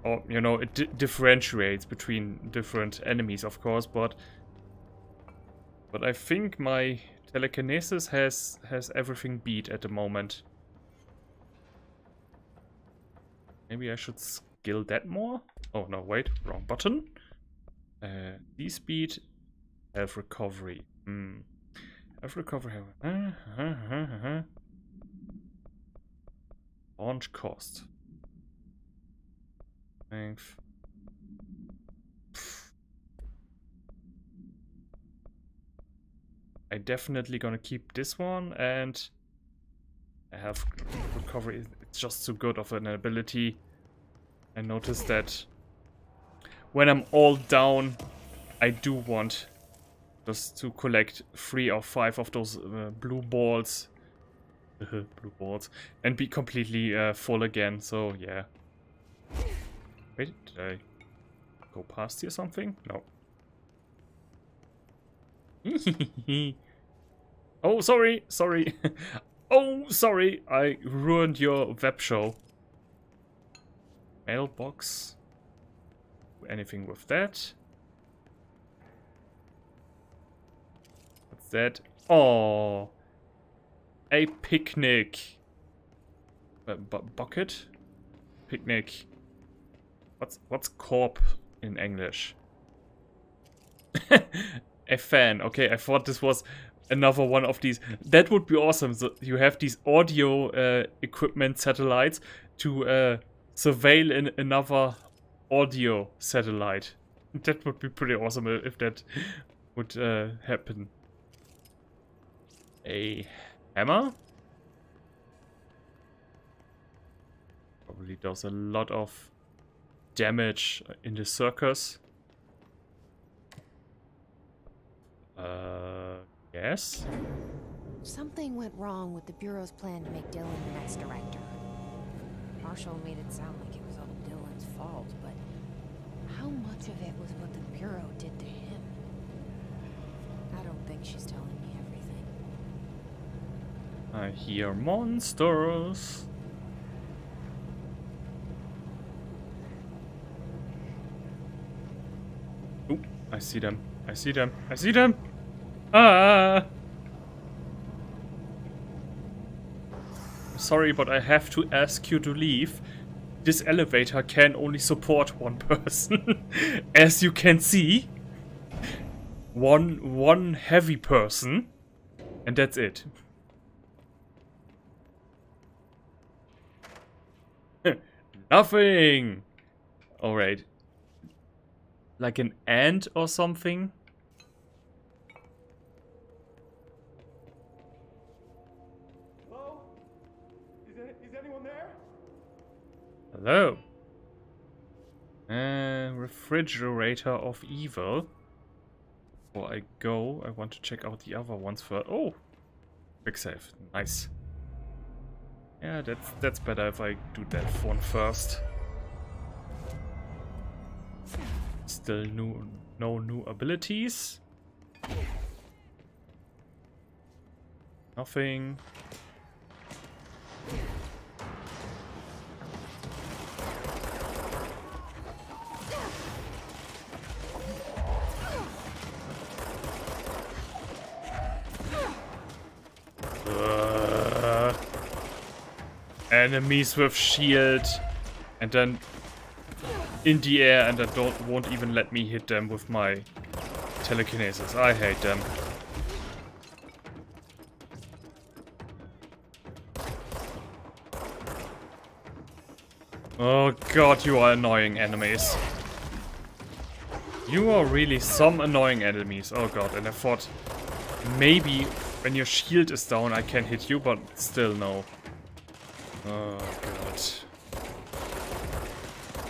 Speaker 1: Or you know, it di differentiates between different enemies, of course, but but I think my telekinesis has has everything beat at the moment. Maybe I should skill that more? Oh no, wait, wrong button. Uh, D speed, health recovery. Hmm. Health recovery. Uh, uh, uh, uh. Launch cost. Strength. I definitely gonna keep this one and I have recovery. It's just too good of an ability. I noticed that when I'm all down, I do want just to collect three or five of those uh, blue balls. blue balls. And be completely uh, full again, so yeah. Wait, did I go past here something? No. oh, sorry, sorry. oh, sorry, I ruined your web show. Mailbox. Anything with that? What's that? Oh, a picnic. A bucket? Picnic. What's what's corp in English? a fan. Okay, I thought this was another one of these. That would be awesome. So you have these audio uh, equipment satellites to uh, surveil in another audio satellite. That would be pretty awesome if that would uh, happen. A hammer? Probably does a lot of damage in the circus. Uh, yes?
Speaker 7: Something went wrong with the Bureau's plan to make Dylan the next director. Marshall made it sound like it was all Dylan's fault, but how much of it was what the Bureau did to him? I don't think she's telling me everything.
Speaker 1: I hear monsters. Oh, I see them. I see them. I see them. Ah! Sorry, but I have to ask you to leave. This elevator can only support one person. As you can see. One one heavy person. And that's it. Nothing! Alright. Like an ant or something?
Speaker 6: Hello?
Speaker 1: Uh, refrigerator of evil. Before I go, I want to check out the other ones first. Oh! Quick save. Nice. Yeah, that's that's better if I do that one first. Still new, no new abilities. Nothing. Enemies with shield. And then in the air and I don't won't even let me hit them with my telekinesis. I hate them. Oh god, you are annoying enemies. You are really some annoying enemies. Oh god, and I thought maybe when your shield is down I can hit you, but still no. Oh god.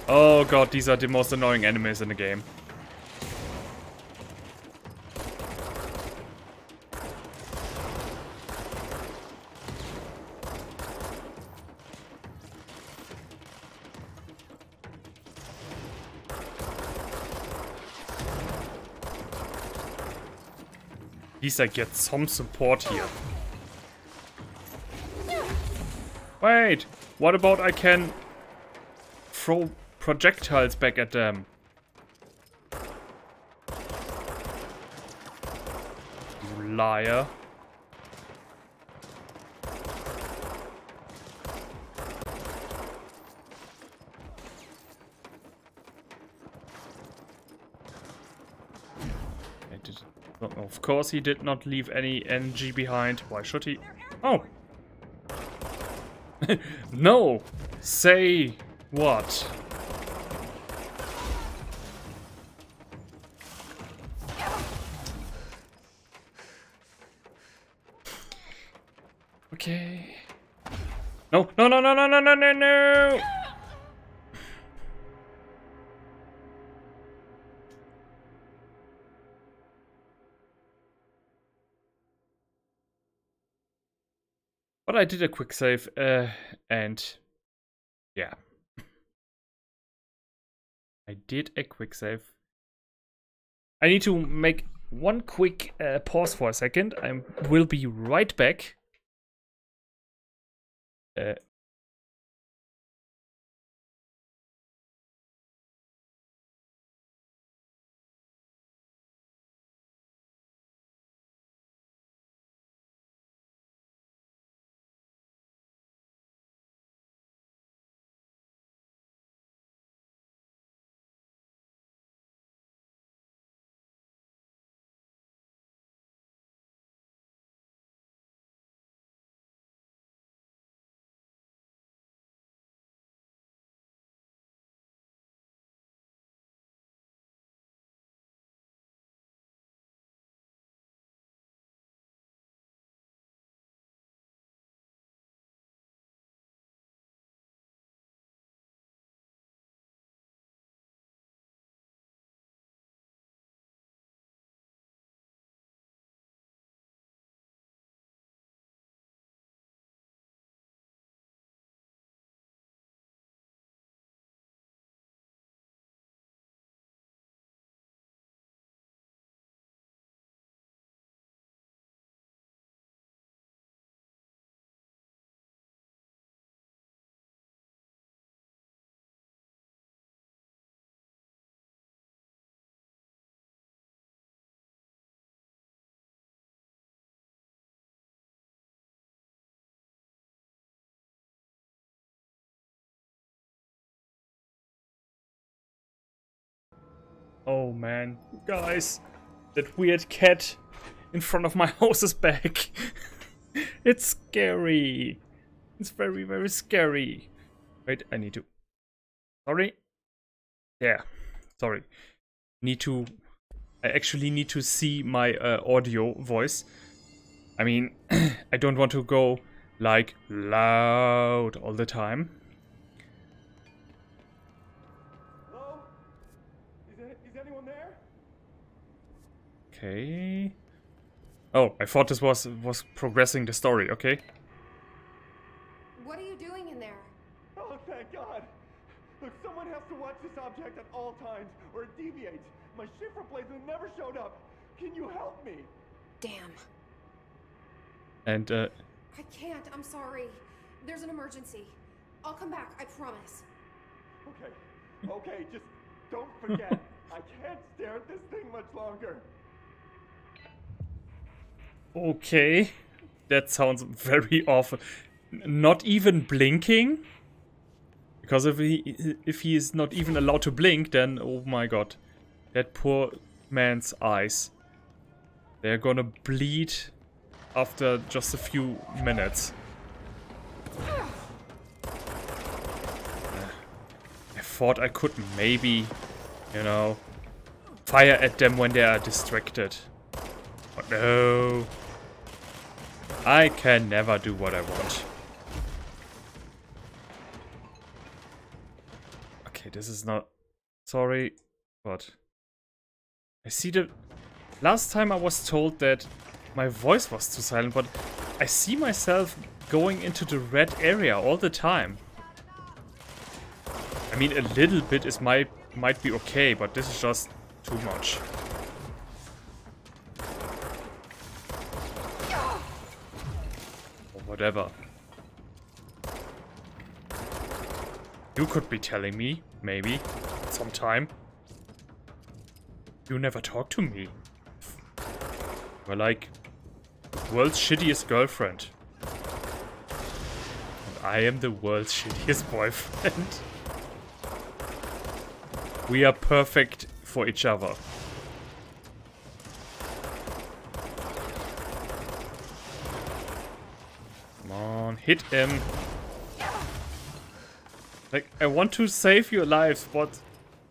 Speaker 1: Oh god, these are the most annoying enemies in the game. At least I er get some support here. Wait, what about I can throw projectiles back at them? You liar. Of course, he did not leave any energy behind. Why should he? Oh! no! Say what? Okay. No, no, no, no, no, no, I did a quick save, uh, and yeah. I did a quick save. I need to make one quick uh, pause for a second. I will be right back. Uh, Oh man, guys, that weird cat in front of my house is back. it's scary. It's very, very scary. Wait, I need to. Sorry. Yeah, sorry. Need to. I actually need to see my uh, audio voice. I mean, I don't want to go like loud all the time. Okay. Oh, I thought this was was progressing the story. Okay.
Speaker 9: What are you doing in there?
Speaker 6: Oh, thank God. Look, someone has to watch this object at all times, or it deviates. My shift replacement never showed up. Can you help me?
Speaker 9: Damn.
Speaker 1: And uh,
Speaker 9: I can't. I'm sorry. There's an emergency. I'll come back. I promise.
Speaker 6: Okay, okay, just don't forget. I can't stare at this thing much longer.
Speaker 1: Okay, that sounds very awful. not even blinking? Because if he if he is not even allowed to blink, then oh my god. That poor man's eyes. They're gonna bleed after just a few minutes. I thought I could maybe, you know, fire at them when they are distracted. But no. I can never do what I want. Okay, this is not... Sorry, but... I see the... Last time I was told that my voice was too silent, but I see myself going into the red area all the time. I mean, a little bit is might might be okay, but this is just too much. Whatever. You could be telling me, maybe, sometime. You never talk to me. You're like world's shittiest girlfriend. And I am the world's shittiest boyfriend. we are perfect for each other. On, hit him. Like, I want to save your lives, but,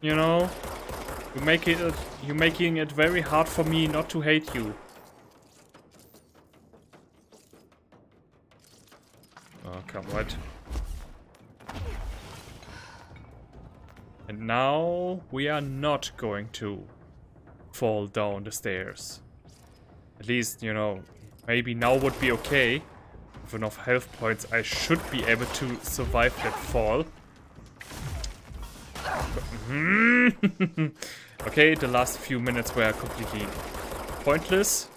Speaker 1: you know, you make it, you're making it very hard for me not to hate you. Oh, come on. And now we are not going to fall down the stairs. At least, you know, maybe now would be okay. Enough health points, I should be able to survive that fall. okay, the last few minutes were completely pointless.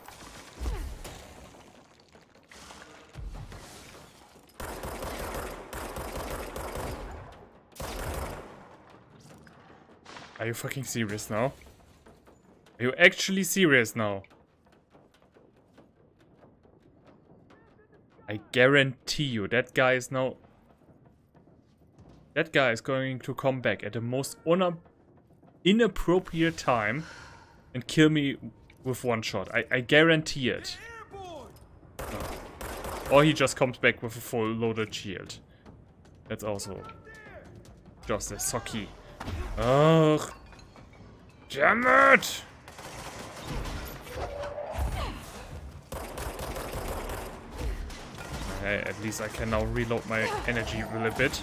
Speaker 1: Are you fucking serious now? Are you actually serious now? I guarantee you that guy is now... That guy is going to come back at the most inappropriate time and kill me with one shot. I, I guarantee it. Or he just comes back with a full loaded shield. That's also just a sucky. Ugh. Damn it! Okay, at least I can now reload my energy a little bit.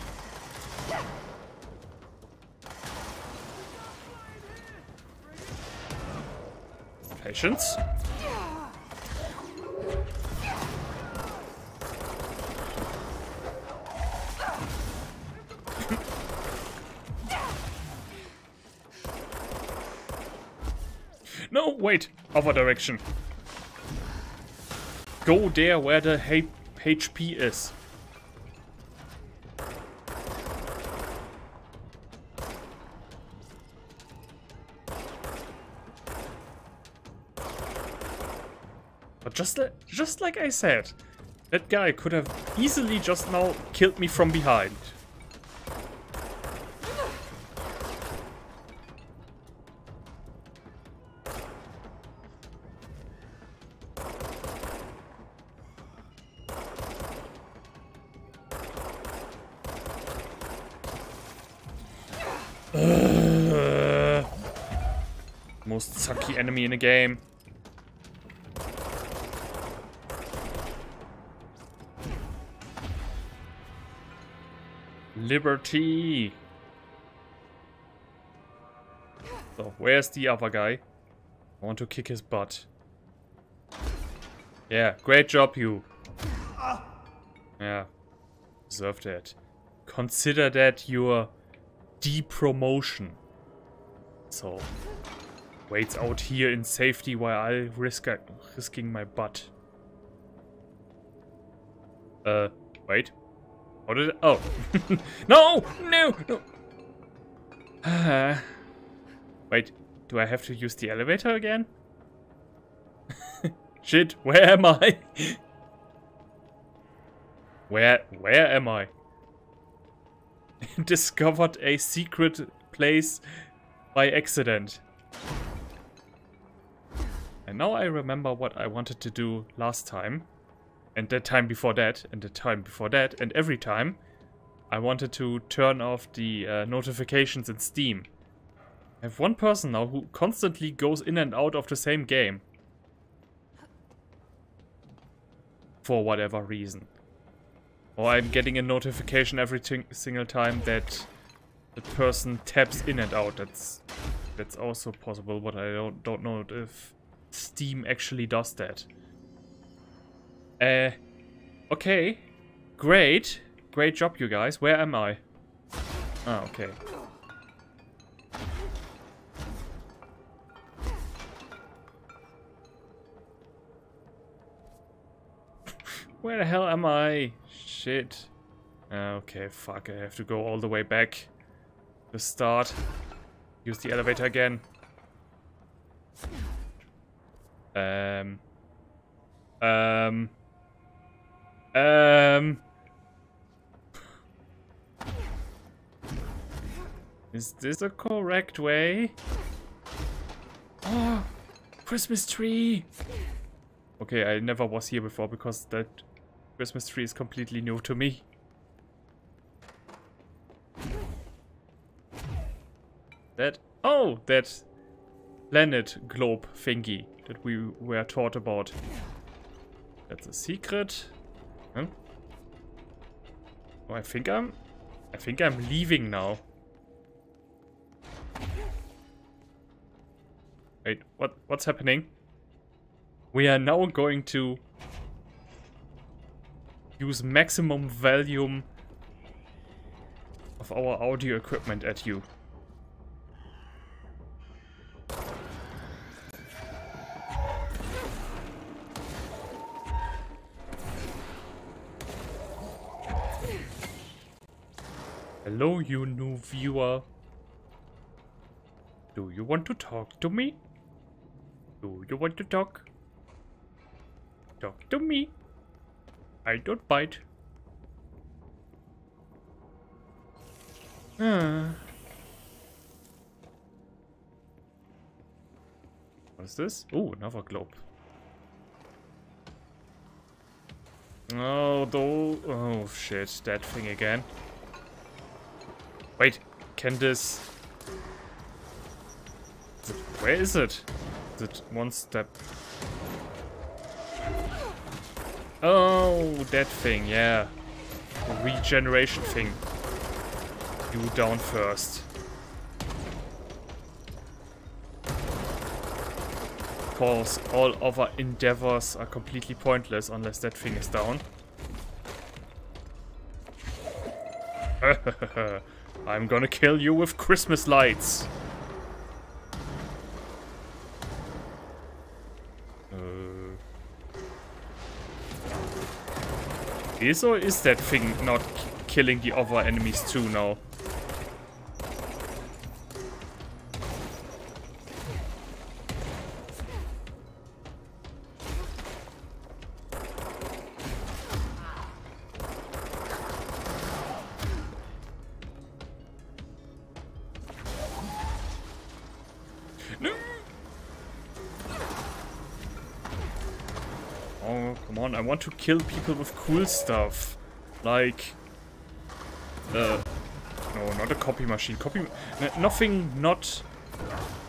Speaker 1: Patience. no, wait. Other direction. Go there where the HP is. But just, just like I said, that guy could have easily just now killed me from behind. In the game. Liberty! So, where's the other guy? I want to kick his butt. Yeah, great job, you. Yeah, deserve that. Consider that your depromotion. So, waits out here in safety while I risk risking my butt. Uh, wait. How did? Oh. no! No! No! Uh, wait, do I have to use the elevator again? Shit, where am I? Where where am I? Discovered a secret place by accident. And now I remember what I wanted to do last time. And that time before that, and the time before that, and every time. I wanted to turn off the uh, notifications in Steam. I have one person now who constantly goes in and out of the same game. For whatever reason. Or I'm getting a notification every single time that the person taps in and out. That's that's also possible, but I don't, don't know if Steam actually does that. Uh, okay. Great. Great job, you guys. Where am I? Ah, okay. Where the hell am I? Shit. Ah, okay, fuck. I have to go all the way back. To start. Use the elevator again. Um. Um. Um. Is this a correct way? Oh, Christmas tree! Okay, I never was here before because that Christmas tree is completely new to me. That, oh, that planet globe thingy that we were taught about. That's a secret. Huh? Oh, I think I'm, I think I'm leaving now. Wait, what? What's happening? We are now going to use maximum volume of our audio equipment at you. Hello, you new viewer. Do you want to talk to me? Do you want to talk? Talk to me. I don't bite. Ah. What is this? Oh, another globe. Oh, though. Oh, shit. That thing again. Wait, can this... Where is it? Is it one step? Oh, that thing, yeah. The regeneration thing. You down first. Of course, all other endeavors are completely pointless unless that thing is down. I'm gonna kill you with Christmas lights. Uh, is or is that thing not killing the other enemies too now? Want to kill people with cool stuff. Like... Uh, no, not a copy machine. Copy... Nothing not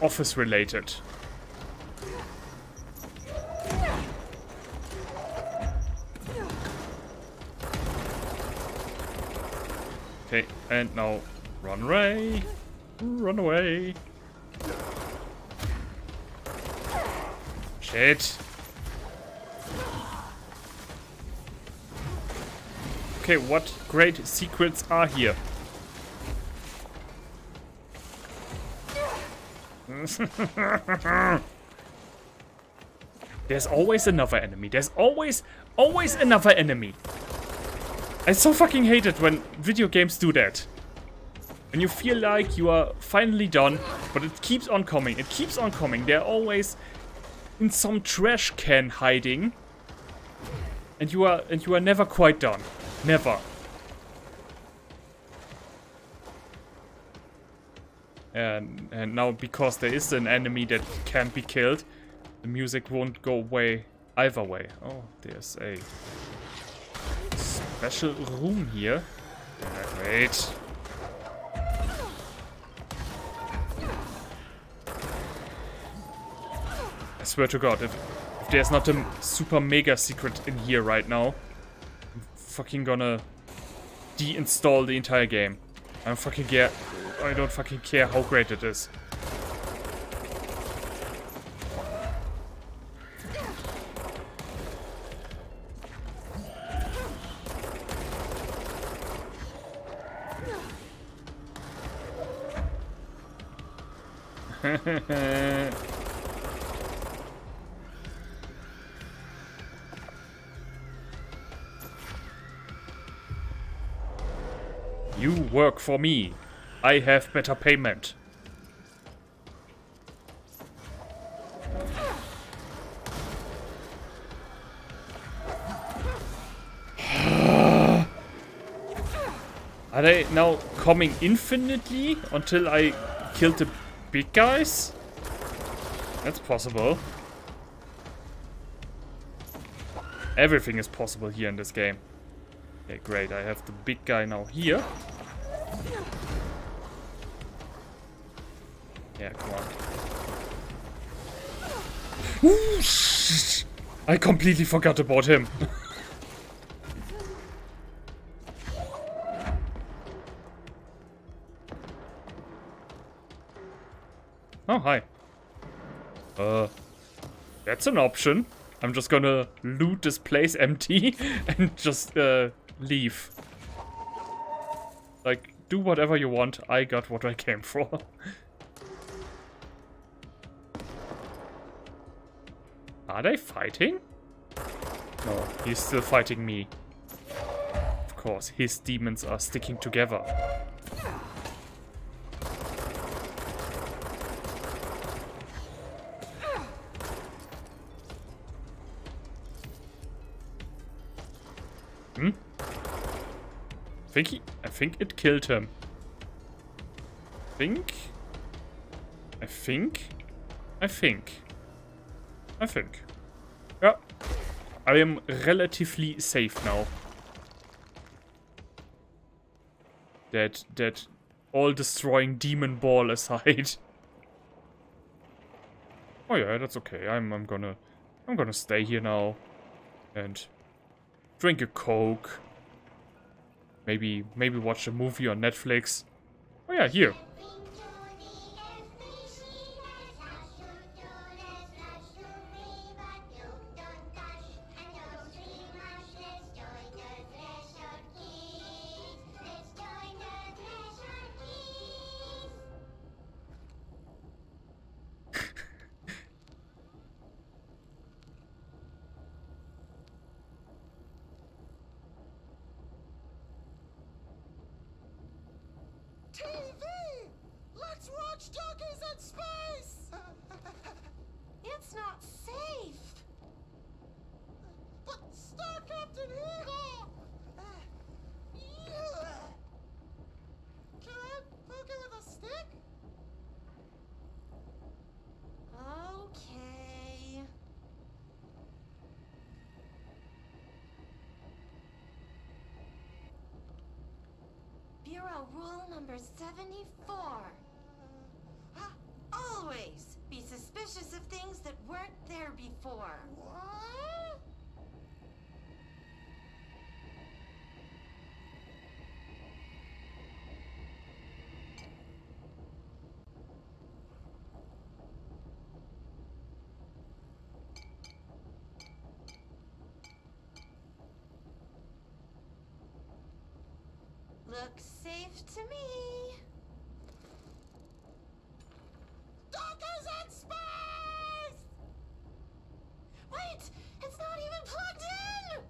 Speaker 1: office related. Okay, and now run away. Run away. Shit. Okay, what great secrets are here? There's always another enemy. There's always, always another enemy. I so fucking hate it when video games do that. When you feel like you are finally done, but it keeps on coming. It keeps on coming. They're always in some trash can hiding. And you are and you are never quite done. Never. And, and now because there is an enemy that can't be killed, the music won't go away either way. Oh, there's a special room here. Wait. I swear to god, if, if there's not a super mega secret in here right now, fucking gonna deinstall the entire game. I don't fucking care. I don't fucking care how great it is. work for me. I have better payment. Are they now coming infinitely until I kill the big guys? That's possible. Everything is possible here in this game. Okay, great. I have the big guy now here. Yeah, come on. Ooh. I completely forgot about him. oh, hi. Uh, that's an option. I'm just gonna loot this place empty and just uh, leave. Like, do whatever you want. I got what I came for. Are they fighting? No, he's still fighting me. Of course, his demons are sticking together. Think he, I think it killed him. I Think? I think? I think. I think. Yeah. I am relatively safe now. That, that all-destroying demon ball aside. Oh yeah, that's okay. I'm, I'm gonna, I'm gonna stay here now. And drink a coke. Maybe, maybe watch a movie on Netflix. Oh yeah, here.
Speaker 9: Looks safe to me.
Speaker 10: Donkeys in Space!
Speaker 9: Wait! It's not even plugged in!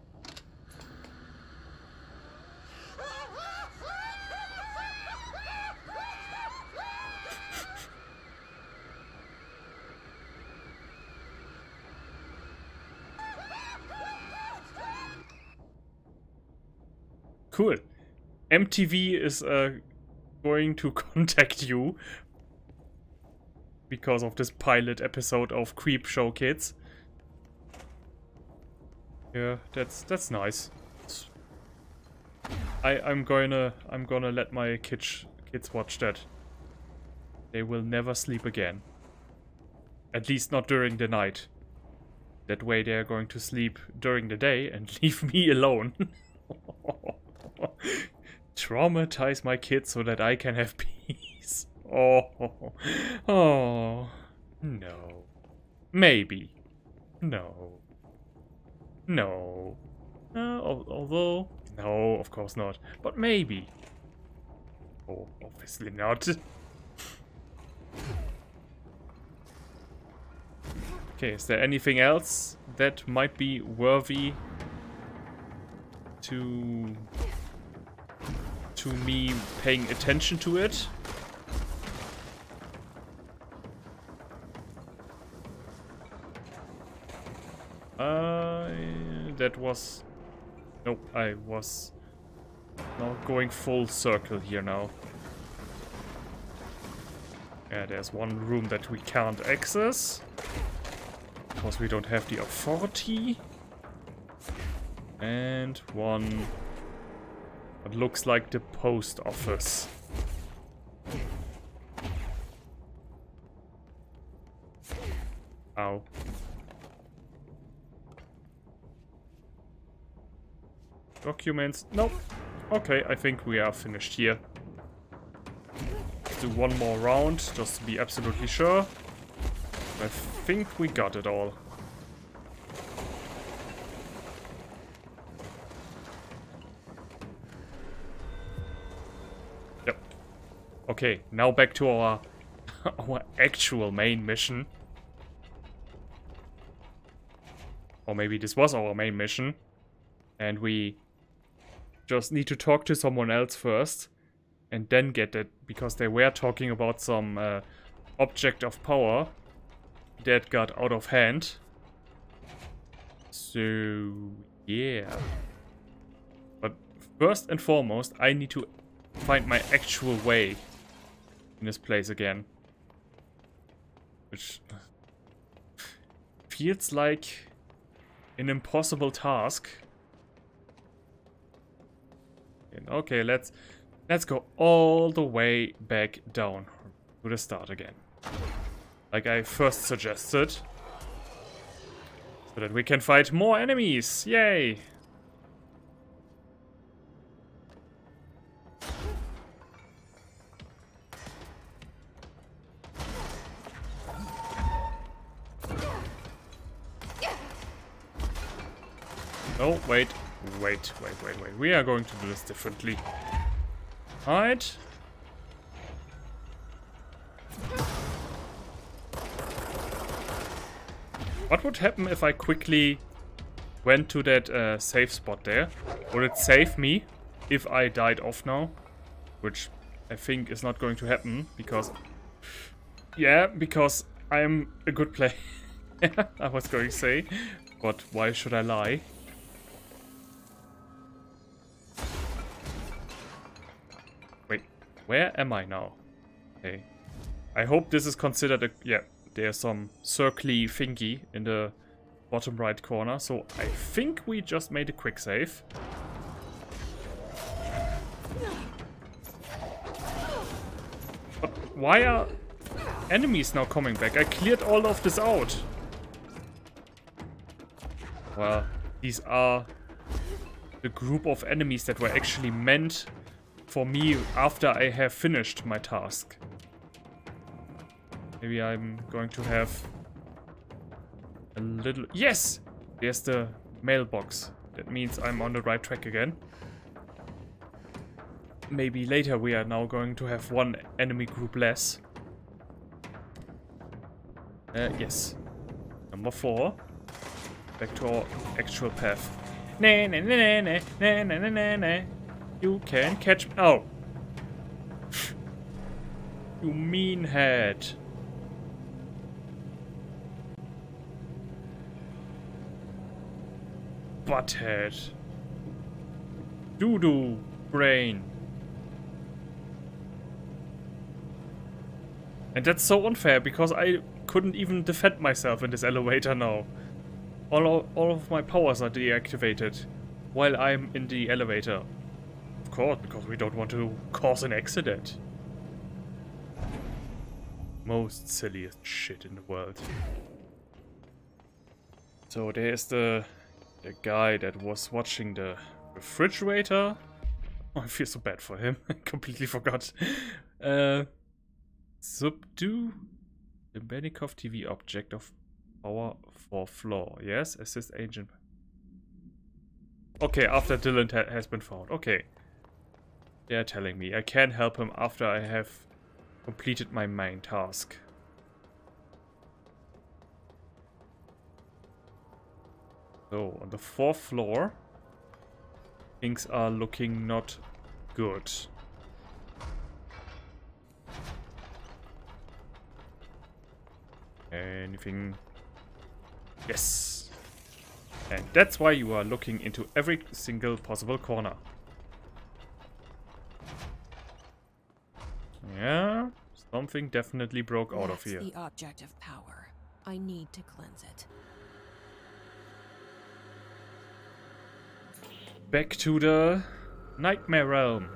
Speaker 1: cool. MTV is uh, going to contact you because of this pilot episode of Creep Show Kids. Yeah, that's that's nice. I I'm gonna I'm gonna let my kids kids watch that. They will never sleep again. At least not during the night. That way they're going to sleep during the day and leave me alone. Traumatize my kids so that I can have peace. Oh, oh, no. Maybe. No. No. Uh, although, no, of course not. But maybe. Oh, obviously not. okay, is there anything else that might be worthy to to me paying attention to it? Uh, that was... Nope, I was now going full circle here now. Yeah, there's one room that we can't access. Because we don't have the authority. And one... What looks like the post office. Ow. Documents. Nope. Okay, I think we are finished here. Let's do one more round, just to be absolutely sure. I think we got it all. Okay, now back to our our actual main mission. Or maybe this was our main mission. And we just need to talk to someone else first. And then get it. Because they were talking about some uh, object of power that got out of hand. So, yeah. But first and foremost, I need to find my actual way in this place again. Which feels like an impossible task. And okay, let's let's go all the way back down to the start again. Like I first suggested. So that we can fight more enemies. Yay! Wait. Wait, wait, wait, wait. We are going to do this differently. Alright. What would happen if I quickly went to that uh, safe spot there? Would it save me if I died off now? Which I think is not going to happen because... Yeah, because I'm a good player. I was going to say. But why should I lie? Where am I now? Okay. I hope this is considered a... Yeah, there's some circly thingy in the bottom right corner. So I think we just made a quick save. But why are enemies now coming back? I cleared all of this out. Well, these are the group of enemies that were actually meant for me after I have finished my task. Maybe I'm going to have a little... Yes! There's the mailbox. That means I'm on the right track again. Maybe later we are now going to have one enemy group less. Uh, yes. Number four. Back to our actual path. You can catch me. Oh. you mean head. Butthead. Doo-doo. brain. And that's so unfair because I couldn't even defend myself in this elevator now. All all of my powers are deactivated while I'm in the elevator. Because we don't want to cause an accident. Most silliest shit in the world. So there's the the guy that was watching the refrigerator. Oh, I feel so bad for him. I completely forgot. Uh, subdue the Benikov TV object of power for floor. Yes, assist agent. Okay, after Dylan ha has been found. Okay. They are telling me I can help him after I have completed my main task. So, on the fourth floor, things are looking not good. Anything? Yes. And that's why you are looking into every single possible corner. Yeah, something definitely broke out of
Speaker 7: That's
Speaker 1: here.
Speaker 7: the object of power. I need to cleanse it.
Speaker 1: Back to the Nightmare Realm.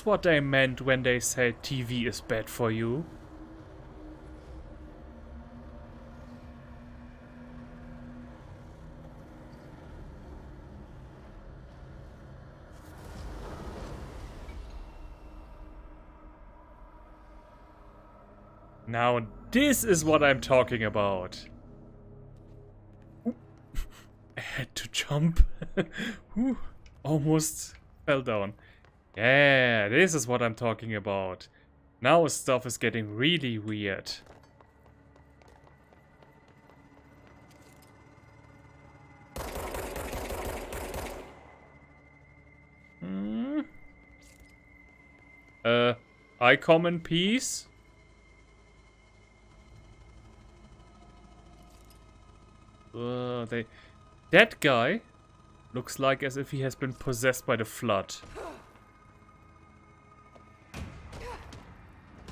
Speaker 1: That's what they meant when they said TV is bad for you. Now this is what I'm talking about. I had to jump. Almost fell down. Yeah, this is what I'm talking about. Now stuff is getting really weird. Hmm. Uh, I common peace? Uh, they... That guy looks like as if he has been possessed by the flood.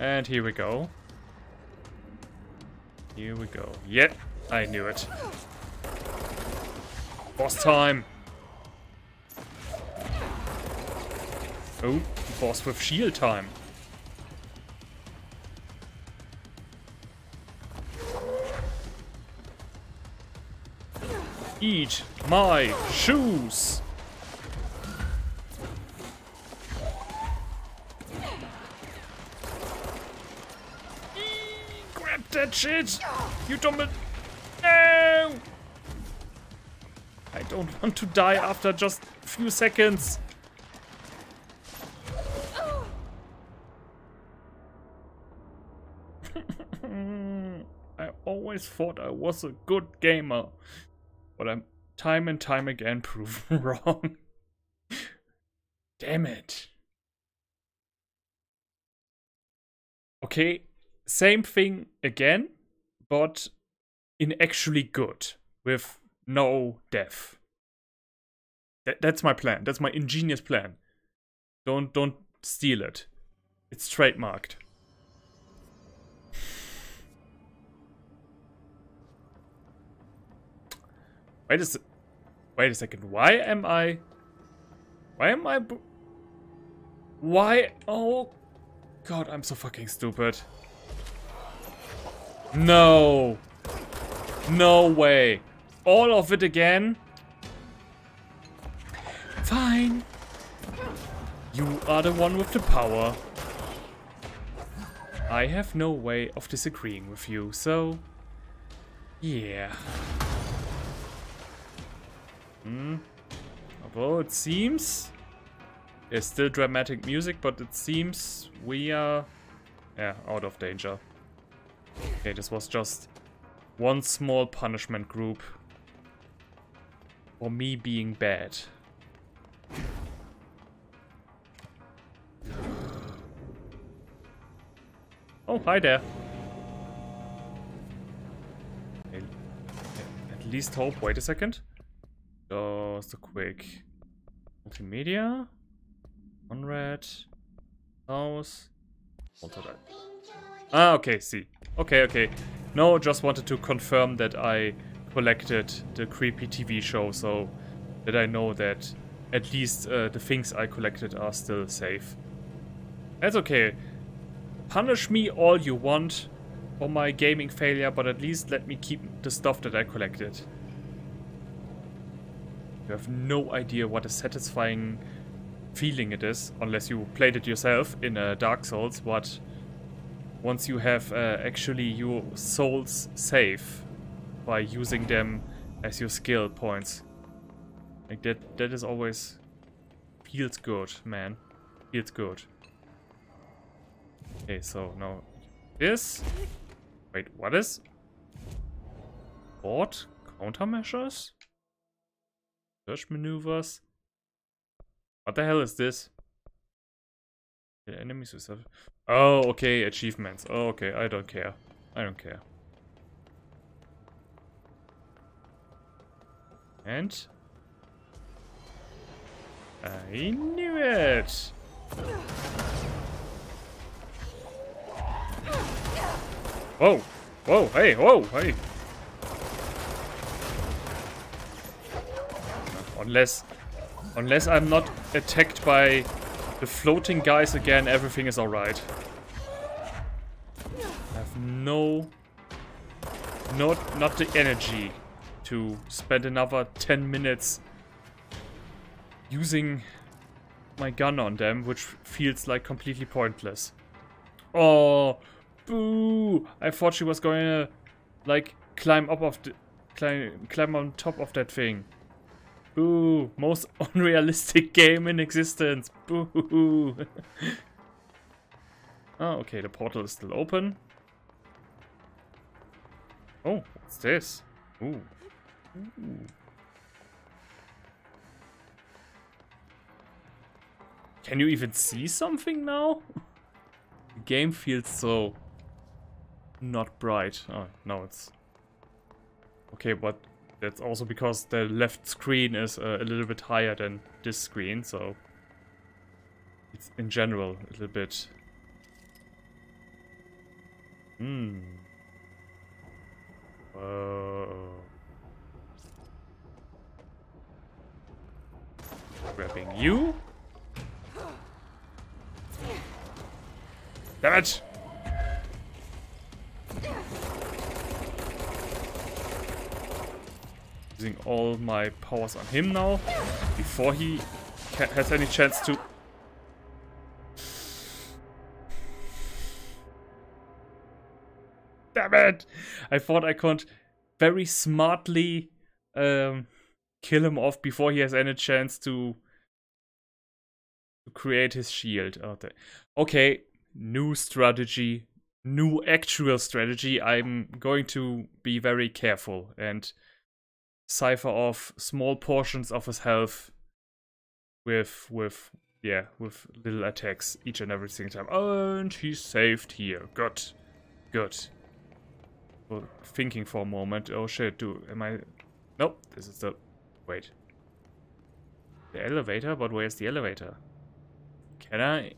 Speaker 1: And here we go. Here we go. Yep, I knew it. Boss time! Oh, boss with shield time. Eat my shoes! Shit! You dumb! No! I don't want to die after just a few seconds. I always thought I was a good gamer, but I'm time and time again proven wrong. Damn it. Okay, same thing again, but in actually good, with no death. That, that's my plan. That's my ingenious plan. Don't don't steal it. It's trademarked. Wait a wait a second. Why am I? Why am I? Why? Oh, God! I'm so fucking stupid. No. No way. All of it again? Fine. You are the one with the power. I have no way of disagreeing with you, so... Yeah. Hmm. Although it seems... There's still dramatic music, but it seems we are... Yeah, out of danger. Okay, this was just one small punishment group for me being bad. Oh, hi there. At least hope. Wait a second. Just a quick multimedia. Conrad. House. Ah, okay, see. Okay, okay. No, just wanted to confirm that I collected the creepy TV show so that I know that at least uh, the things I collected are still safe. That's okay. Punish me all you want for my gaming failure, but at least let me keep the stuff that I collected. You have no idea what a satisfying feeling it is, unless you played it yourself in uh, Dark Souls, but once you have uh, actually your souls safe by using them as your skill points. Like that that is always feels good, man. Feels good. Okay, so now this. Wait, what is? Board countermeasures? Search maneuvers? What the hell is this? The enemies with. Oh, okay, achievements. Oh, okay, I don't care. I don't care. And I knew it. Whoa, whoa, hey, whoa, hey. Unless, unless I'm not attacked by the floating guys again, everything is alright. I have no... Not, not the energy to spend another 10 minutes using my gun on them, which feels like completely pointless. Oh, boo! I thought she was going to, like, climb up of the... Climb, climb on top of that thing. Boo! Most unrealistic game in existence. Boo! oh, okay, the portal is still open. Oh, what's this? Ooh. Ooh. Can you even see something now? the game feels so not bright. Oh, no, it's... Okay, but that's also because the left screen is uh, a little bit higher than this screen, so... It's in general a little bit... Hmm. Whoa. Grabbing you? Damn it! Using all my powers on him now, before he has any chance to... Damn it! I thought I could very smartly um, kill him off before he has any chance to, to create his shield. Okay. okay, new strategy, new actual strategy. I'm going to be very careful and cipher off small portions of his health with with yeah with little attacks each and every single time. And he's saved here. Good, good. Well, thinking for a moment. Oh shit! Do am I? Nope. This is the wait. The elevator, but where's the elevator? Can I?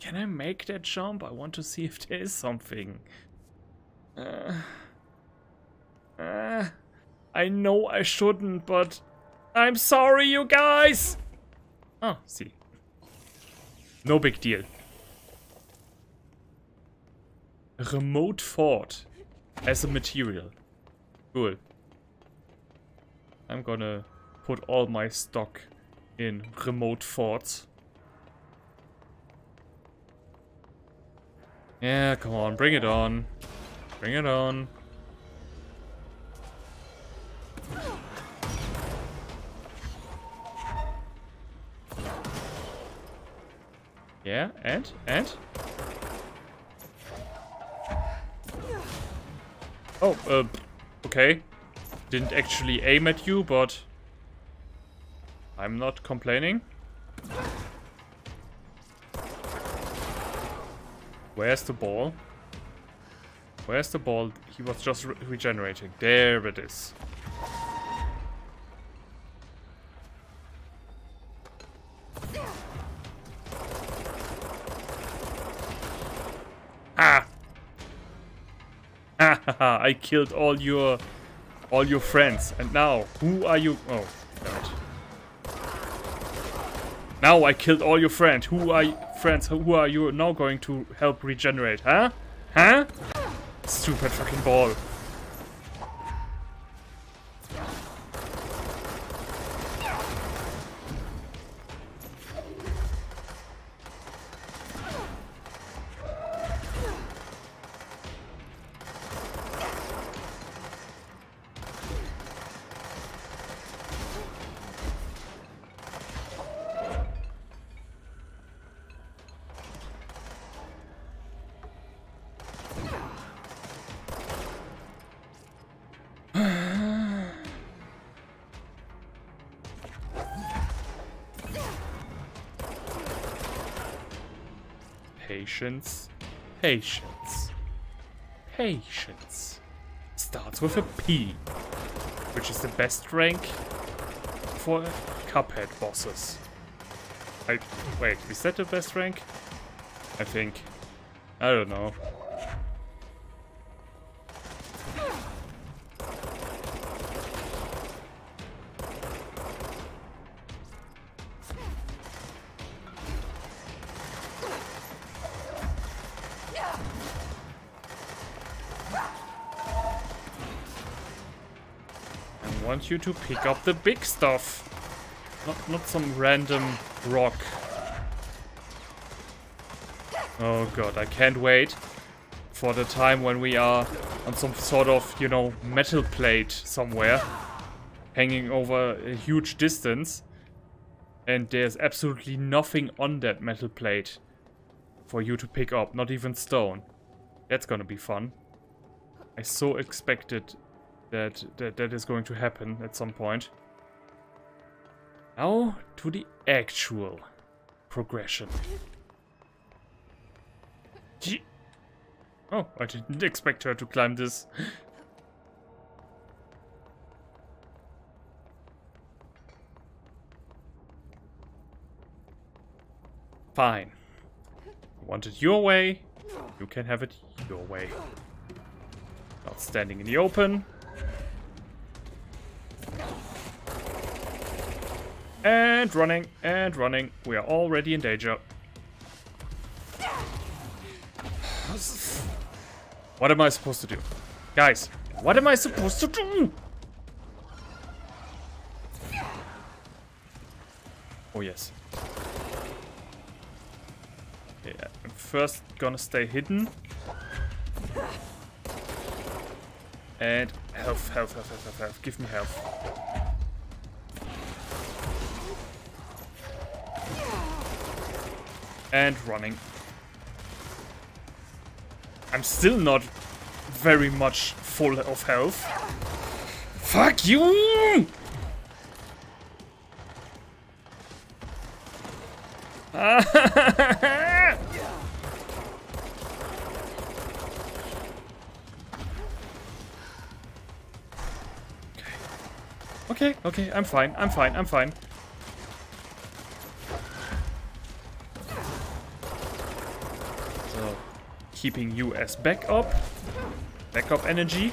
Speaker 1: Can I make that jump? I want to see if there is something. Uh, uh, I know I shouldn't, but I'm sorry, you guys! Oh, see. No big deal. Remote fort as a material. Cool. I'm gonna put all my stock in remote forts. Yeah, come on, bring it on. Bring it on. Yeah, and? And? Oh, uh, okay. Didn't actually aim at you, but... I'm not complaining. Where's the ball? Where's the ball? He was just re regenerating. There it is. I killed all your all your friends. And now, who are you? Oh, God. Now I killed all your friends. Who are y- friends? Who are you now going to help regenerate? Huh? Huh? Stupid fucking ball. Patience. Patience. Patience. Starts with a P, which is the best rank for Cuphead bosses. I, wait, is that the best rank? I think. I don't know. You to pick up the big stuff. Not, not some random rock. Oh god, I can't wait for the time when we are on some sort of, you know, metal plate somewhere. Hanging over a huge distance. And there's absolutely nothing on that metal plate for you to pick up, not even stone. That's gonna be fun. I so expected that, that that is going to happen at some point. Now to the actual progression. Gee. Oh, I didn't expect her to climb this. Fine. You want it your way, you can have it your way. Not standing in the open. And running, and running. We are already in danger. What am I supposed to do? Guys, what am I supposed to do? Oh, yes. I'm first gonna stay hidden. And health, health, health, health, health, health. Give me health. And running. I'm still not very much full of health. Fuck you! okay, okay, I'm fine, I'm fine, I'm fine. So, keeping you as backup. Backup energy.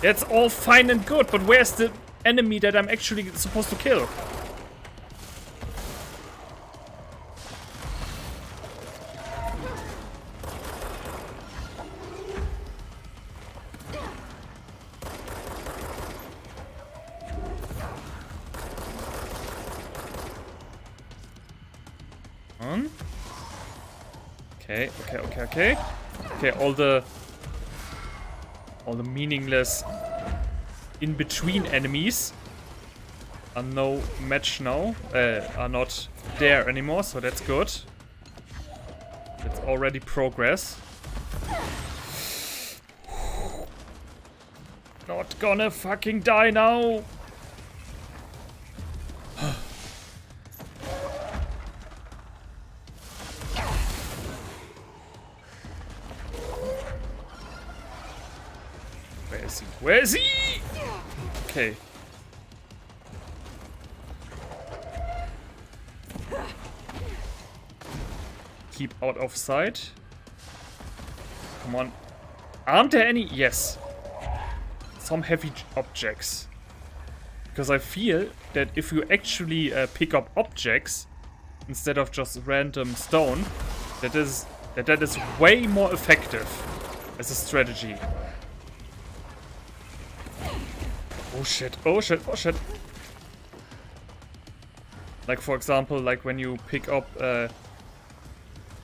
Speaker 1: That's all fine and good, but where's the enemy that I'm actually supposed to kill? All the all the meaningless in-between enemies are no match now, uh, are not there anymore, so that's good. It's already progress. Not gonna fucking die now! Okay. Keep out of sight. Come on. Aren't there any? Yes. Some heavy objects. Because I feel that if you actually uh, pick up objects instead of just random stone, that is that that is way more effective as a strategy. Oh shit, oh shit, oh shit. Like for example, like when you pick up uh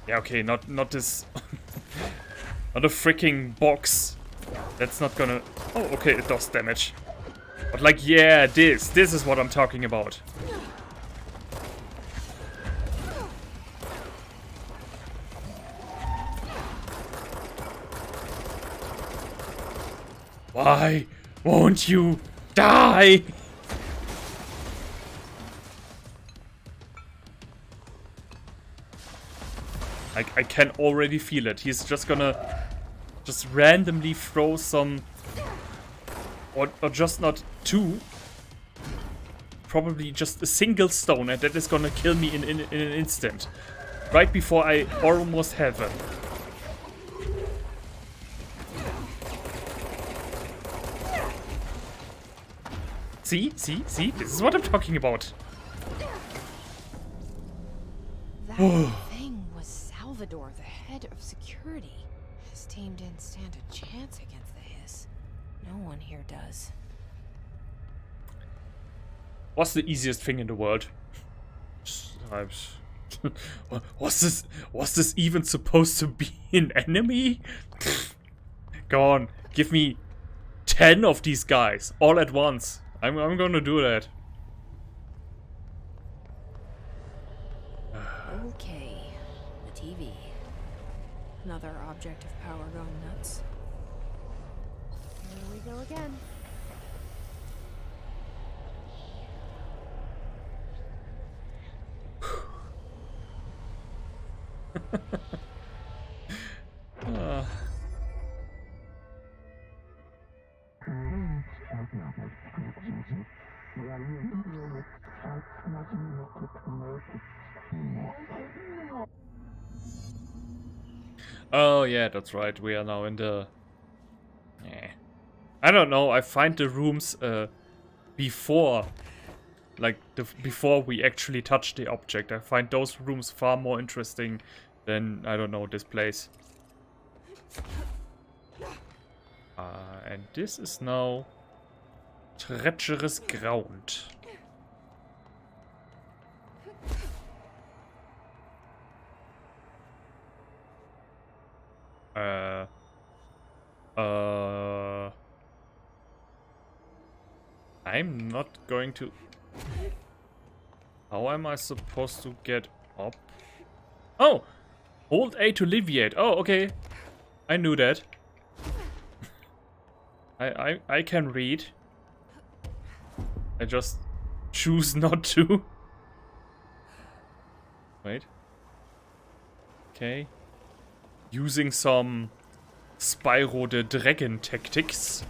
Speaker 1: Yeah, okay, not not this not a freaking box. That's not gonna Oh, okay, it does damage. But like yeah, this, this is what I'm talking about. Why won't you die? I, I can already feel it. He's just gonna just randomly throw some or, or just not two probably just a single stone and that is gonna kill me in, in, in an instant right before I almost have him See? See? See? This is what I'm talking about.
Speaker 7: That thing was Salvador, the head of security. His team didn't stand a chance against the Hiss. No one here does.
Speaker 1: What's the easiest thing in the world? I'm- Was this was this even supposed to be an enemy? Go on, give me ten of these guys all at once. I'm I'm gonna do that.
Speaker 7: Okay, the TV. Another object of power going nuts. Here we go again.
Speaker 1: Ah. Oh yeah, that's right. We are now in the. Eh. I don't know. I find the rooms uh, before, like the before we actually touch the object. I find those rooms far more interesting than I don't know this place. Uh, and this is now treacherous ground. Uh. Uh. I'm not going to. How am I supposed to get up? Oh! Hold A to alleviate. Oh, okay. I knew that. I, I, I can read. I just choose not to. Wait. Okay. Using some Spyro the Dragon tactics.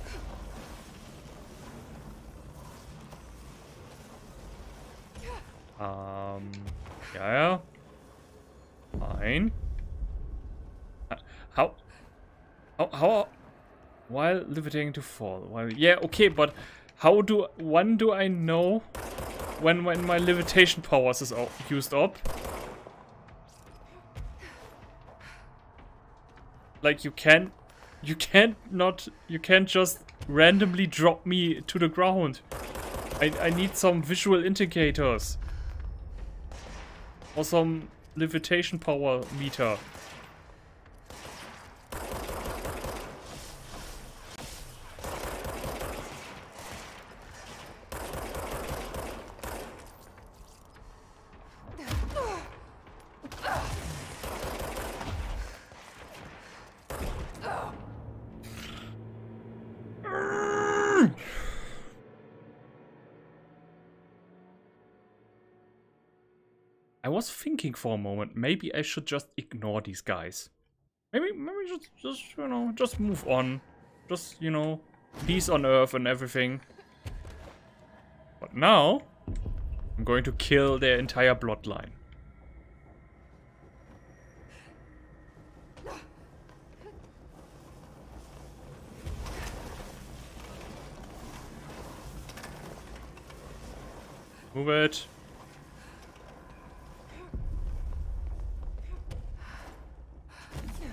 Speaker 1: Um, yeah. Fine. Uh, How? How? How? While levitating to fall. While yeah, okay, but how do when do I know when when my levitation powers is used up? Like you can't you can't not you can't just randomly drop me to the ground. I I need some visual indicators. Or some levitation power meter. Thinking for a moment, maybe I should just ignore these guys. Maybe, maybe just, just, you know, just move on. Just, you know, peace on earth and everything. But now, I'm going to kill their entire bloodline. Move it.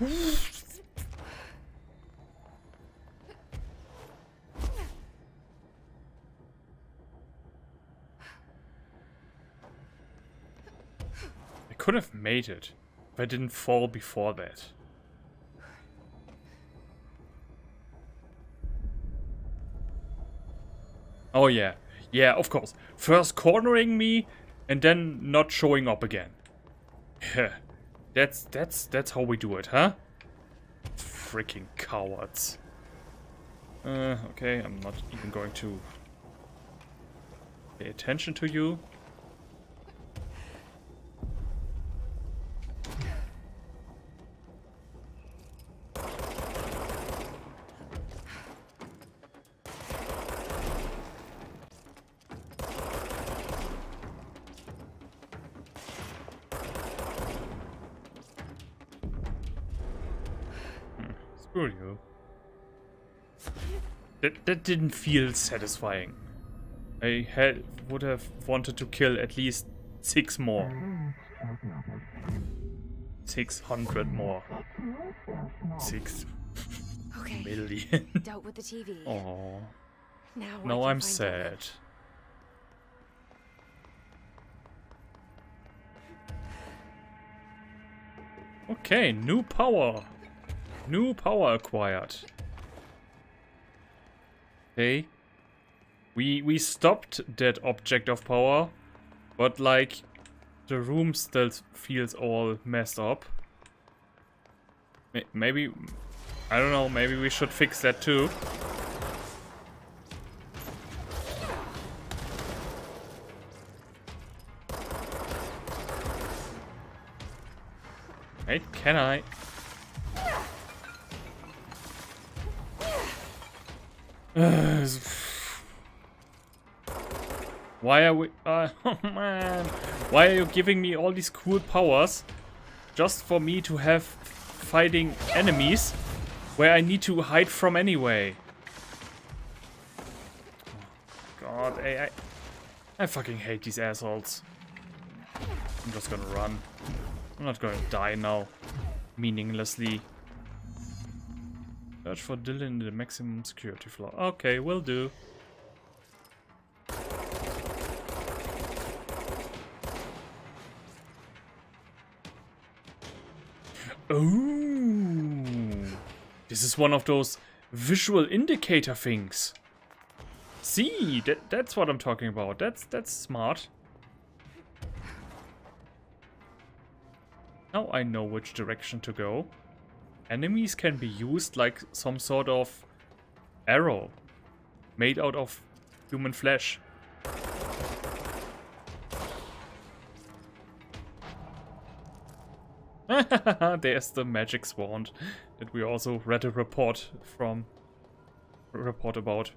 Speaker 1: I could have made it if I didn't fall before that. Oh yeah, yeah, of course. First cornering me and then not showing up again. That's that's that's how we do it, huh? Freaking cowards. Uh, okay, I'm not even going to pay attention to you. That, didn't feel satisfying. I had would have wanted to kill at least six more. Six hundred more. Six
Speaker 7: Okay.
Speaker 1: million.
Speaker 7: Dealt with the TV.
Speaker 1: Oh,
Speaker 7: Now
Speaker 1: now I'm sad. Okay, new power. New power acquired. Okay. We we stopped that object of power, but like the room still feels all messed up. Maybe I don't know, maybe we should fix that too. Hey, can I? Why are we... Uh, oh man. Why are you giving me all these cool powers just for me to have fighting enemies where I need to hide from anyway? God, I, I, I fucking hate these assholes. I'm just gonna run. I'm not gonna die now. Meaninglessly. Search for Dylan in the maximum security floor. Okay, will do. Oh, this is one of those visual indicator things. See, that, that's what I'm talking about. That's that's smart. Now I know which direction to go. Enemies can be used like some sort of arrow made out of human flesh. There's the magic wand that we also read a report from report about.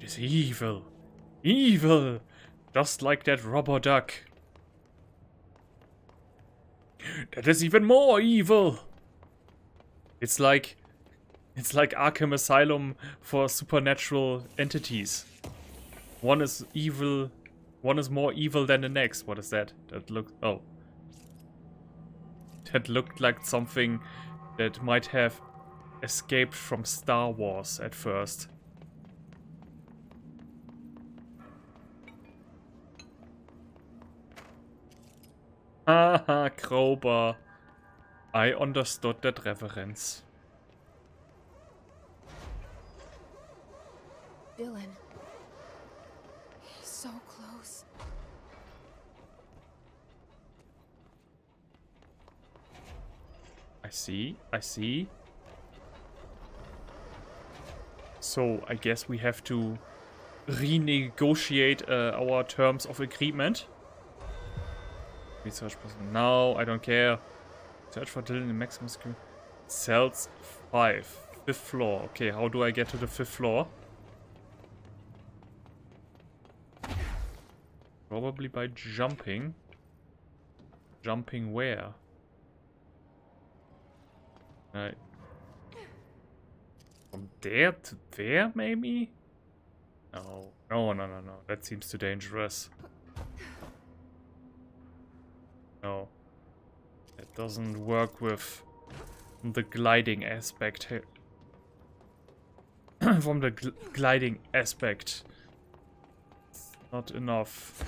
Speaker 1: It's evil. Evil! Just like that rubber duck. That is even more evil! It's like... It's like Arkham Asylum for supernatural entities. One is evil... One is more evil than the next. What is that? That looked... Oh. That looked like something that might have escaped from Star Wars at first. Crowbar. I understood that reference.
Speaker 7: Dylan. So close.
Speaker 1: I see, I see. So I guess we have to renegotiate uh, our terms of agreement. Research person. No, I don't care. Search for Dylan in maximum skill. Cells 5. Fifth floor. Okay, how do I get to the fifth floor? Probably by jumping. Jumping where? Uh, from there to there, maybe? No. No, no, no, no. That seems too dangerous. No. It doesn't work with the gliding aspect here. From the gl gliding aspect. It's not enough.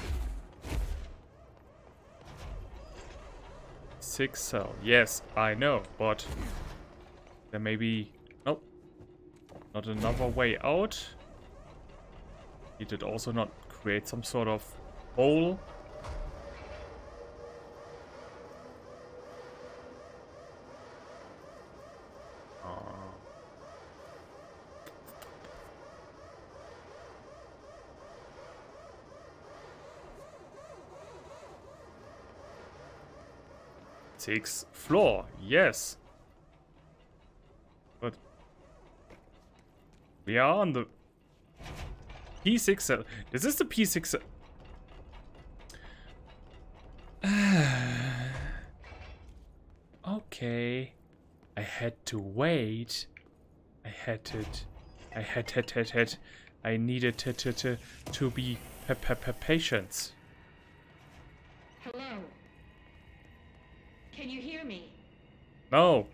Speaker 1: Six cell. Yes, I know, but there may be... Nope. Not another way out. Did it also not create some sort of hole? Sixth floor, yes. But we are on the P6 cell. Is this the P6 cell? okay. I had to wait. I had to. I had had had had. I needed to to to to be pa pa pa patient.
Speaker 11: Hello. Can you hear me?
Speaker 1: No.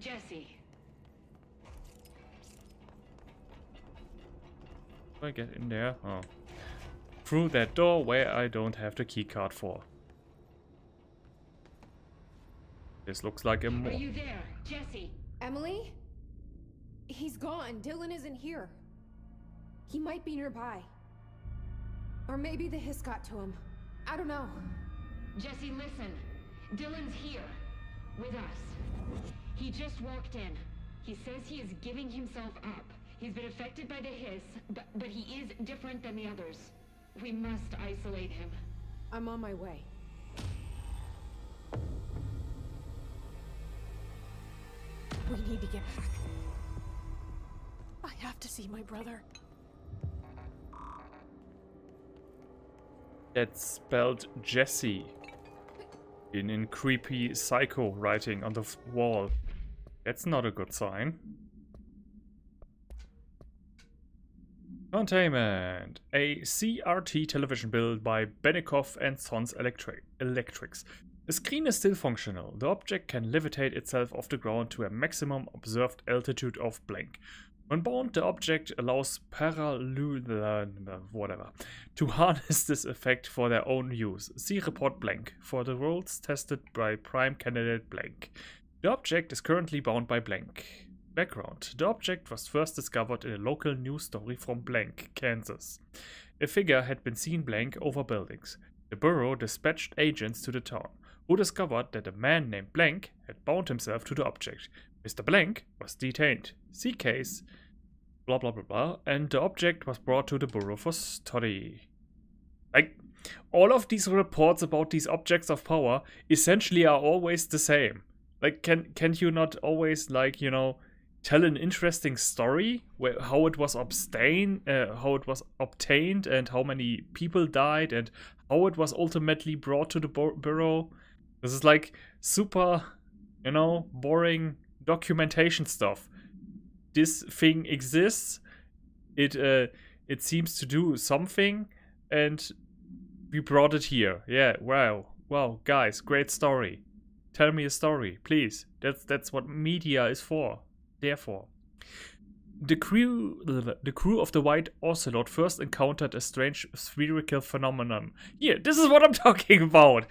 Speaker 11: Jesse.
Speaker 1: Do I get in there? Oh. Through that door where I don't have the keycard for. This looks like a
Speaker 11: Are you there? Jesse.
Speaker 9: Emily? He's gone. Dylan isn't here. He might be nearby. Or maybe the hiss got to him. I don't know.
Speaker 11: Jesse, listen. Dylan's here. With us. He just walked in. He says he is giving himself up. He's been affected by the hiss, but, but he is different than the others. We must isolate him.
Speaker 9: I'm on my way. We need to get back.
Speaker 10: I have to see my brother.
Speaker 1: That's spelled Jesse. In, in creepy psycho writing on the wall. That's not a good sign. Containment. A CRT television built by Benikoff and Sons Electric Electrics. The screen is still functional. The object can levitate itself off the ground to a maximum observed altitude of blank. When bound, the object allows parallel whatever to harness this effect for their own use. See report blank for the roles tested by prime candidate blank. The object is currently bound by blank. Background. The object was first discovered in a local news story from Blank, Kansas. A figure had been seen blank over buildings. The borough dispatched agents to the town, who discovered that a man named Blank had bound himself to the object. Mr. Blank was detained. See case, blah blah blah blah, and the object was brought to the bureau for study. Like, all of these reports about these objects of power essentially are always the same. Like, can can you not always like you know tell an interesting story where how it was obtained, uh, how it was obtained, and how many people died, and how it was ultimately brought to the bureau? This is like super, you know, boring documentation stuff. This thing exists. It uh, it seems to do something, and we brought it here. Yeah, wow, wow, guys, great story. Tell me a story, please. That's that's what media is for. Therefore, the crew the crew of the White Ocelot first encountered a strange spherical phenomenon. Yeah, this is what I'm talking about.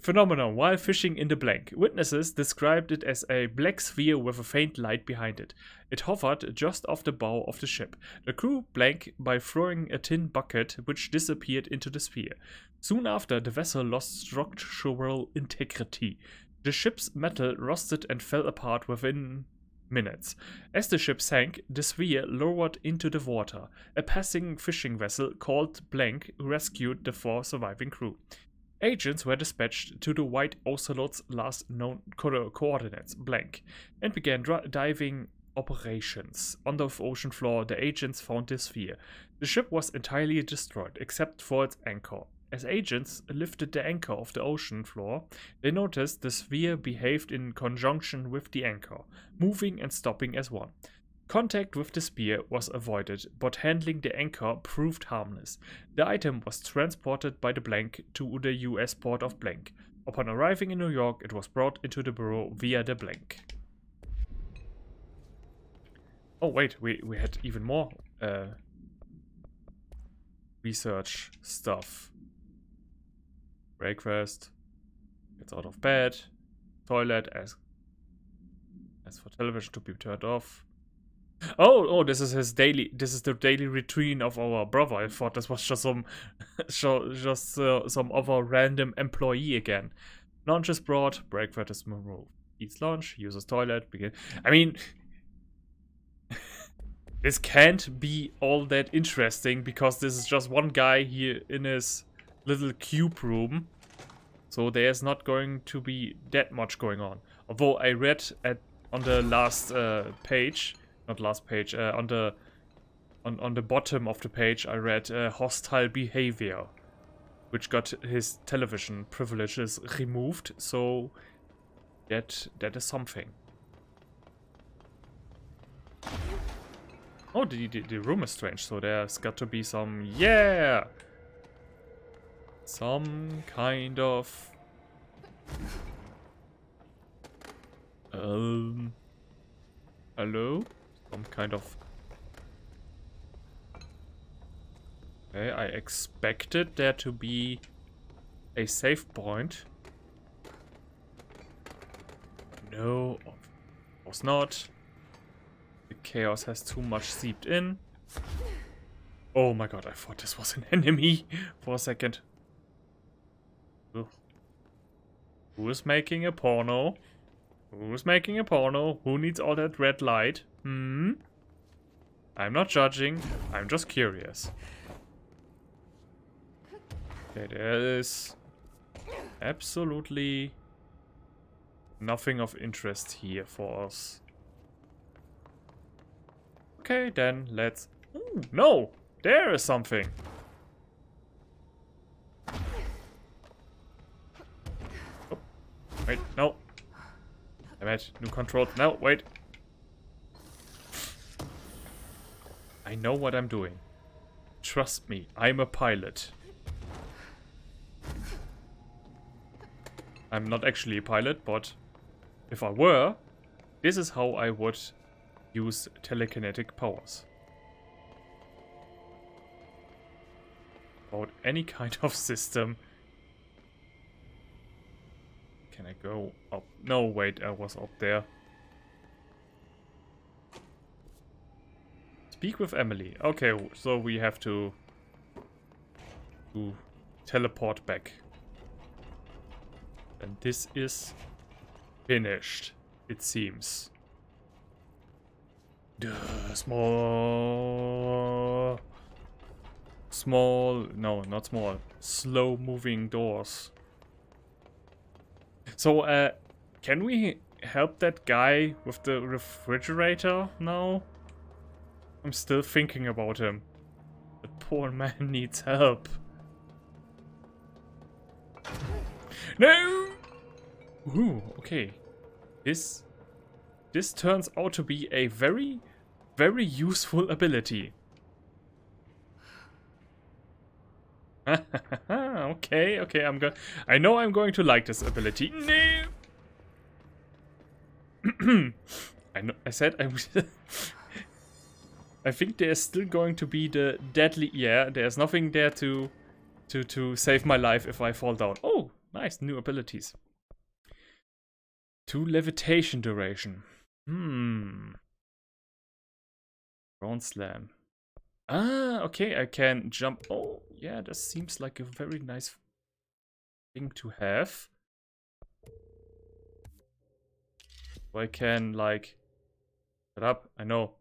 Speaker 1: Phenomenon while fishing in the blank. Witnesses described it as a black sphere with a faint light behind it. It hovered just off the bow of the ship. The crew blank by throwing a tin bucket which disappeared into the sphere. Soon after, the vessel lost structural integrity. The ship's metal rusted and fell apart within minutes. As the ship sank, the sphere lowered into the water. A passing fishing vessel called Blank rescued the four surviving crew. Agents were dispatched to the White Ocelot's last known co- coordinates, Blank, and began diving operations. On the ocean floor, the agents found the sphere. The ship was entirely destroyed, except for its anchor. As agents lifted the anchor off the ocean floor, they noticed the sphere behaved in conjunction with the anchor, moving and stopping as one. Contact with the spear was avoided, but handling the anchor proved harmless. The item was transported by the Blank to the US port of Blank. Upon arriving in New York, it was brought into the bureau via the Blank. Oh wait, we, we had even more uh, research stuff. Breakfast, gets out of bed, toilet, as as for television to be turned off. Oh, oh, this is his daily. This is the daily routine of our brother. I thought this was just some, so- just uh, some other random employee again. Lunch is brought. Breakfast is removed. Eats lunch. Uses toilet. Begin. I mean, this can't be all that interesting because this is just one guy here in his little cube room. So there's not going to be that much going on. Although I read at on the last uh, page, not last page, uh, on the on on the bottom of the page, I read uh, hostile behavior, which got his television privileges removed. So that that is something. Oh, the, the, the room is strange, so there's got to be some... Yeah! Some kind of... Um... Hello? Some kind of... Okay, I expected there to be a save point. No, of course not. The chaos has too much seeped in. Oh my god, I thought this was an enemy for a second. Ugh. Who is making a porno? Who's making a porno? Who needs all that red light? Hmm? I'm not judging. I'm just curious. Okay, there is absolutely nothing of interest here for us. Okay, then let's... Ooh, no! There is something! Wait, no. Damn it, new control. No, wait. I know what I'm doing. Trust me, I'm a pilot. I'm not actually a pilot, but if I were, this is how I would use telekinetic powers. About any kind of system. Can I go up? No, wait, I was up there. Speak with Emily. Okay, so we have to, to teleport back. And this is finished, it seems. Duh, small... Small... No, not small. Slow moving doors. So, uh, can we help that guy with the refrigerator now? I'm still thinking about him. The poor man needs help. No! Ooh, okay. This this turns out to be a very very useful ability. okay, okay, I'm going I know I'm going to like this ability. No. I know I said I was I think there's still going to be the deadly yeah, there's nothing there to to to save my life if I fall down. Oh, nice new abilities. To levitation duration. Hmm. Ground slam. Ah, okay, I can jump. Oh, yeah, that seems like a very nice thing to have. I can, like, Shut up. I know.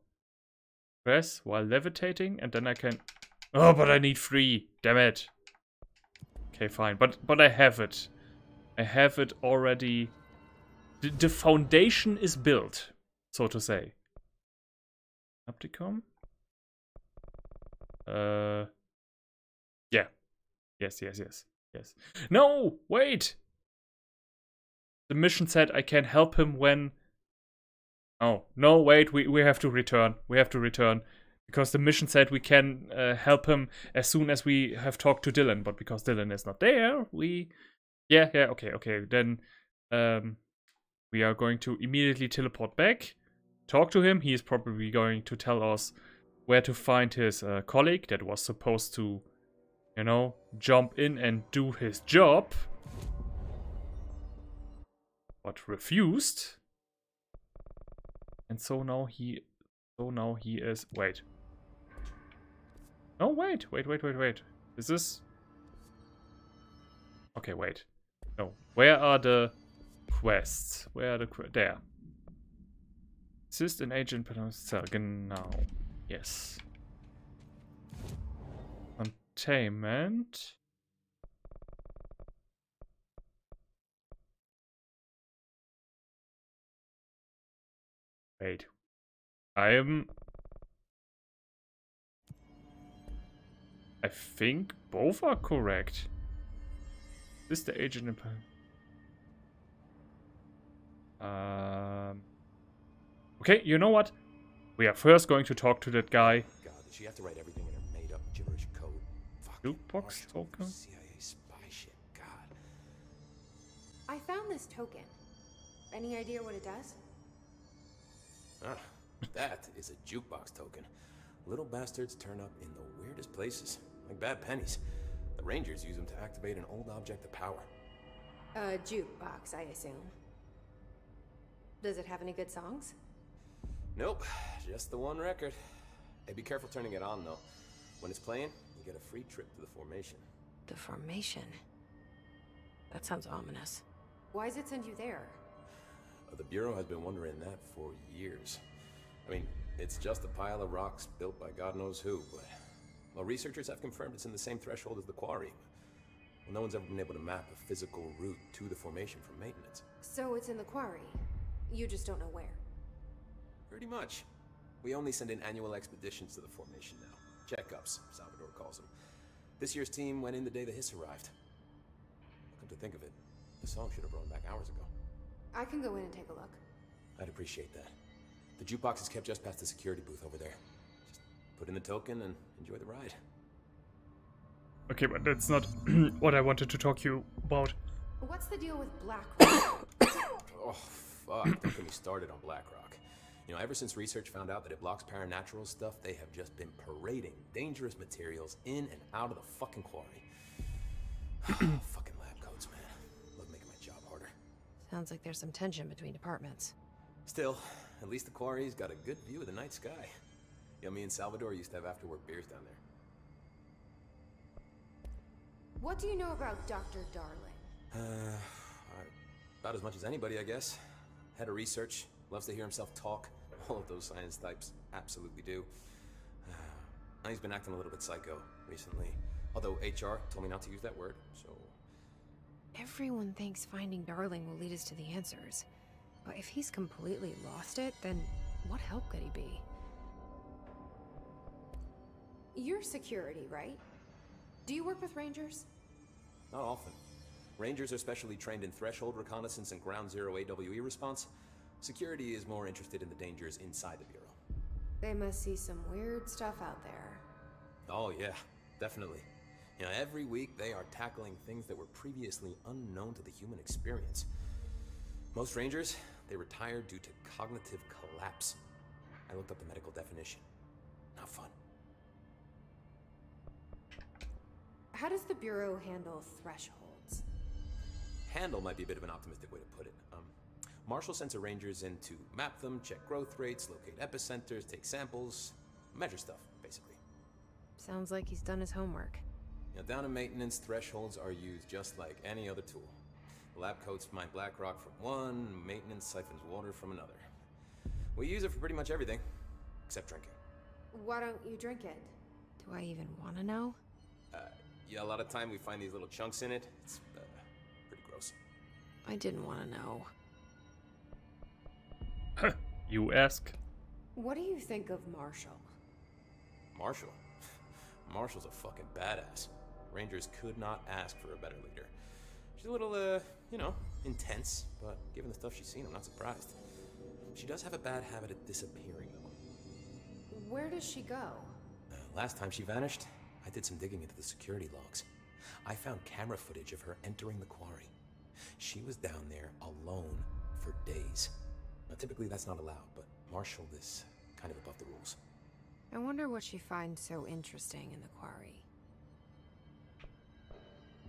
Speaker 1: Press while levitating, and then I can. Oh, but I need three. Damn it. Okay, fine. But but I have it. I have it already. The, the foundation is built, so to say. Opticom. Uh. Yes. Yes. Yes. Yes. No. Wait. The mission said I can help him when Oh, no, wait, we, we have to return. We have to return. Because the mission said we can uh, help him as soon as we have talked to Dylan. But because Dylan is not there, we... Yeah, yeah, okay, okay. Then um, we are going to immediately teleport back. Talk to him. He is probably going to tell us where to find his uh, colleague that was supposed to, you know, jump in and do his job. But refused. And so now he, so now he is, wait. No, wait, wait, wait, wait, wait. Is this? Okay, wait. No, where are the quests? Where are the, there. Assist an agent cell, genau. Yes. Containment. Wait. I am... I think both are correct. Is the agent in... Um... Okay, you know what? We are first going to talk to that guy.
Speaker 12: God, did she have to write everything
Speaker 1: Jukebox token?
Speaker 12: CIA spy shit, God.
Speaker 9: I found this token. Any idea what it does?
Speaker 12: Ah, that is a jukebox token. Little bastards turn up in the weirdest places, like bad pennies. The Rangers use them to activate an old object of power.
Speaker 9: A jukebox, I assume. Does it have any good songs?
Speaker 12: Nope, just the one record. Hey, be careful turning it on, though. When it's playing, you get a free trip to the formation.
Speaker 7: The formation? That sounds ominous.
Speaker 9: Why does it send you there?
Speaker 12: Uh, the Bureau has been wondering that for years. I mean, it's just a pile of rocks built by God knows who, but... Well, researchers have confirmed it's in the same threshold as the quarry. Well, no one's ever been able to map a physical route to the formation for maintenance.
Speaker 9: So it's in the quarry. You just don't know where.
Speaker 12: Pretty much. We only send in annual expeditions to the formation now. Checkups, Salvador calls them. This year's team went in the day the hiss arrived. Come to think of it, the song should have brought back hours ago.
Speaker 9: I can go in and take a look.
Speaker 12: I'd appreciate that. The jukebox is kept just past the security booth over there. Just put in the token and enjoy the ride.
Speaker 1: Okay, but that's not what I wanted to talk to you about.
Speaker 9: What's the deal with BlackRock?
Speaker 12: oh, fuck. Don't get me started on BlackRock. You know, ever since research found out that it blocks paranatural stuff, they have just been parading dangerous materials in and out of the fucking quarry. fucking lab coats, man. Love making my job harder.
Speaker 7: Sounds like there's some tension between departments.
Speaker 12: Still, at least the quarry's got a good view of the night sky. You know, me and Salvador used to have after-work beers down there.
Speaker 9: What do you know about Dr. Darling?
Speaker 12: Uh, about as much as anybody, I guess. Head of research, loves to hear himself talk. All of those science types absolutely do. Uh, he's been acting a little bit psycho recently. Although HR told me not to use that word, so...
Speaker 7: Everyone thinks finding Darling will lead us to the answers. But if he's completely lost it, then what help could he be?
Speaker 9: You're security, right? Do you work with Rangers?
Speaker 12: Not often. Rangers are specially trained in threshold reconnaissance and ground zero AWE response. Security is more interested in the dangers inside the Bureau.
Speaker 9: They must see some weird stuff out there.
Speaker 12: Oh yeah, definitely. You know, every week they are tackling things that were previously unknown to the human experience. Most Rangers, they retire due to cognitive collapse. I looked up the medical definition. Not fun.
Speaker 9: How does the Bureau handle thresholds?
Speaker 12: Handle might be a bit of an optimistic way to put it. Um, Marshall sends her rangers in to map them, check growth rates, locate epicenters, take samples, measure stuff, basically.
Speaker 7: Sounds like he's done his homework.
Speaker 12: Now, down in maintenance, thresholds are used just like any other tool. The lab coats mine black rock from one, maintenance siphons water from another. We use it for pretty much everything, except drinking.
Speaker 9: Why don't you drink it?
Speaker 7: Do I even want to know?
Speaker 12: Uh, yeah, a lot of time we find these little chunks in it. It's uh, pretty gross.
Speaker 7: I didn't want to know.
Speaker 1: You ask.
Speaker 9: What do you think of Marshall?
Speaker 12: Marshall. Marshall's a fucking badass. Rangers could not ask for a better leader. She's a little, uh, you know, intense, but given the stuff she's seen, I'm not surprised. She does have a bad habit of disappearing, though.
Speaker 9: Where does she go?
Speaker 12: Uh, last time she vanished, I did some digging into the security logs. I found camera footage of her entering the quarry. She was down there alone for days. Now, typically that's not allowed, but Marshall is kind of above the rules.
Speaker 7: I wonder what she finds so interesting in the quarry.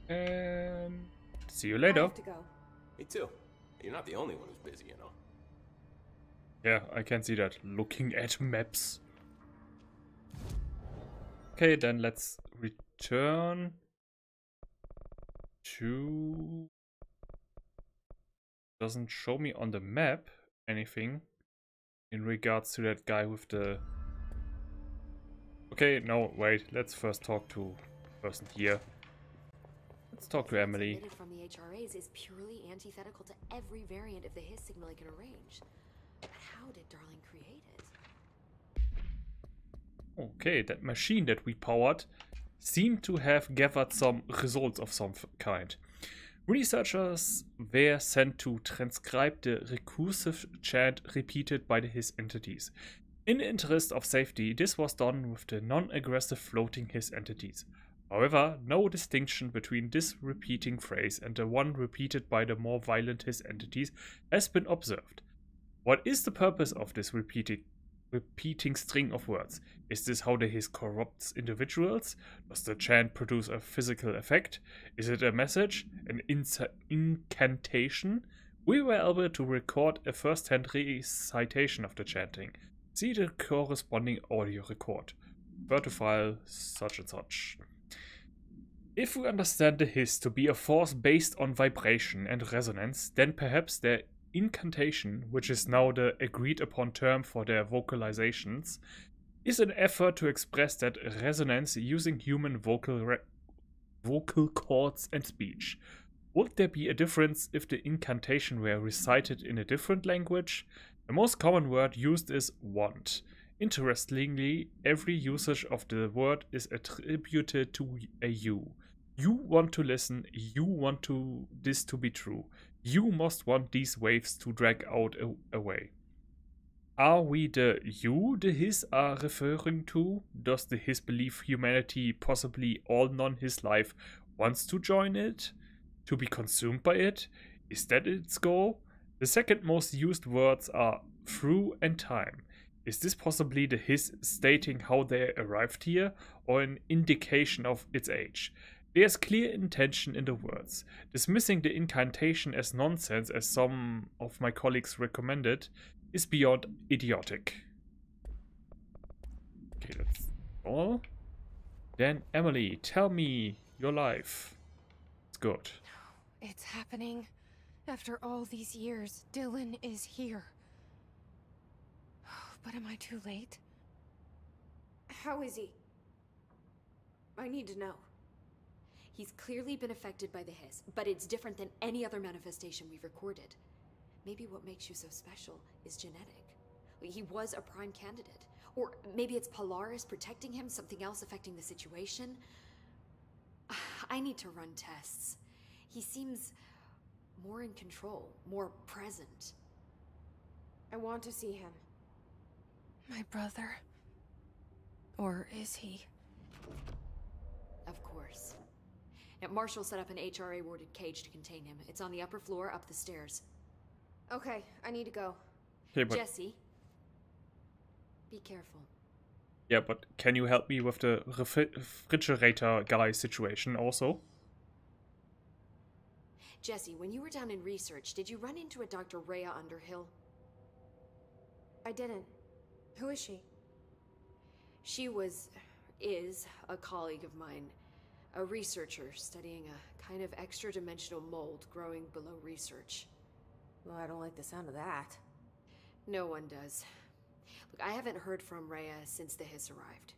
Speaker 1: And see you
Speaker 9: I
Speaker 1: later.
Speaker 9: have to go.
Speaker 12: Me too. You're not the only one who's busy, you know.
Speaker 1: Yeah, I can see that. Looking at maps. Okay, then let's return to... Doesn't show me on the map anything in regards to that guy with the... Okay, no, wait. Let's first talk to person here. Let's talk to Emily.
Speaker 13: From the HRAs is purely antithetical to every variant of the Hiss signal I can arrange. But how did Darling create it?
Speaker 1: Okay, that machine that we powered seemed to have gathered some results of some kind. Researchers were sent to transcribe the recursive chant repeated by the Hiss entities. In the interest of safety, this was done with the non-aggressive floating Hiss entities. However, no distinction between this repeating phrase and the one repeated by the more violent Hiss entities has been observed. What is the purpose of this repeating repeating string of words. Is this how the hiss corrupts individuals? Does the chant produce a physical effect? Is it a message? An incantation? We were able to record a first hand recitation of the chanting. See the corresponding audio record. Refer to file such and such. If we understand the hiss to be a force based on vibration and resonance, then perhaps their incantation, which is now the agreed upon term for their vocalizations, is an effort to express that resonance using human vocal vocal cords and speech. Would there be a difference if the incantation were recited in a different language? The most common word used is want. Interestingly, every usage of the word is attributed to a you. You want to listen, you want to this to be true. You must want these waves to drag out away. Are we the you the Hiss are referring to? Does the Hiss believe humanity, possibly all non Hiss life, wants to join it? To be consumed by it? Is that its goal? The second most used words are through and time. Is this possibly the Hiss stating how they arrived here, or an indication of its age? There's clear intention in the words. Dismissing the incantation as nonsense, as some of my colleagues recommended, is beyond idiotic. Okay, that's all. Then, Emily, tell me your life. It's good.
Speaker 9: It's happening. After all these years, Dylan is here. But am I too late? How is he? I need to know.
Speaker 13: He's clearly been affected by the Hiss, but it's different than any other manifestation we've recorded. Maybe what makes you so special is genetic. He was a prime candidate. Or maybe it's Polaris protecting him, something else affecting the situation. I need to run tests. He seems more in control, more present.
Speaker 9: I want to see him. My brother. Or is he?
Speaker 13: Of course. Now, Marshall set up an HRA warded cage to contain him. It's on the upper floor, up the stairs.
Speaker 9: Okay, I need to go.
Speaker 1: Okay, but
Speaker 13: Jesse, be careful.
Speaker 1: yeah, but can you help me with the refri- refrigerator guy situation also?
Speaker 13: Jesse, when you were down in research, did you run into a Dr. Rhea Underhill?
Speaker 9: I didn't. Who is she?
Speaker 13: She was, is, a colleague of mine. A researcher studying a kind of extra dimensional mold growing below research.
Speaker 9: Well, I don't like the sound of that.
Speaker 13: No one does. Look, I haven't heard from Rhea since the Hiss arrived.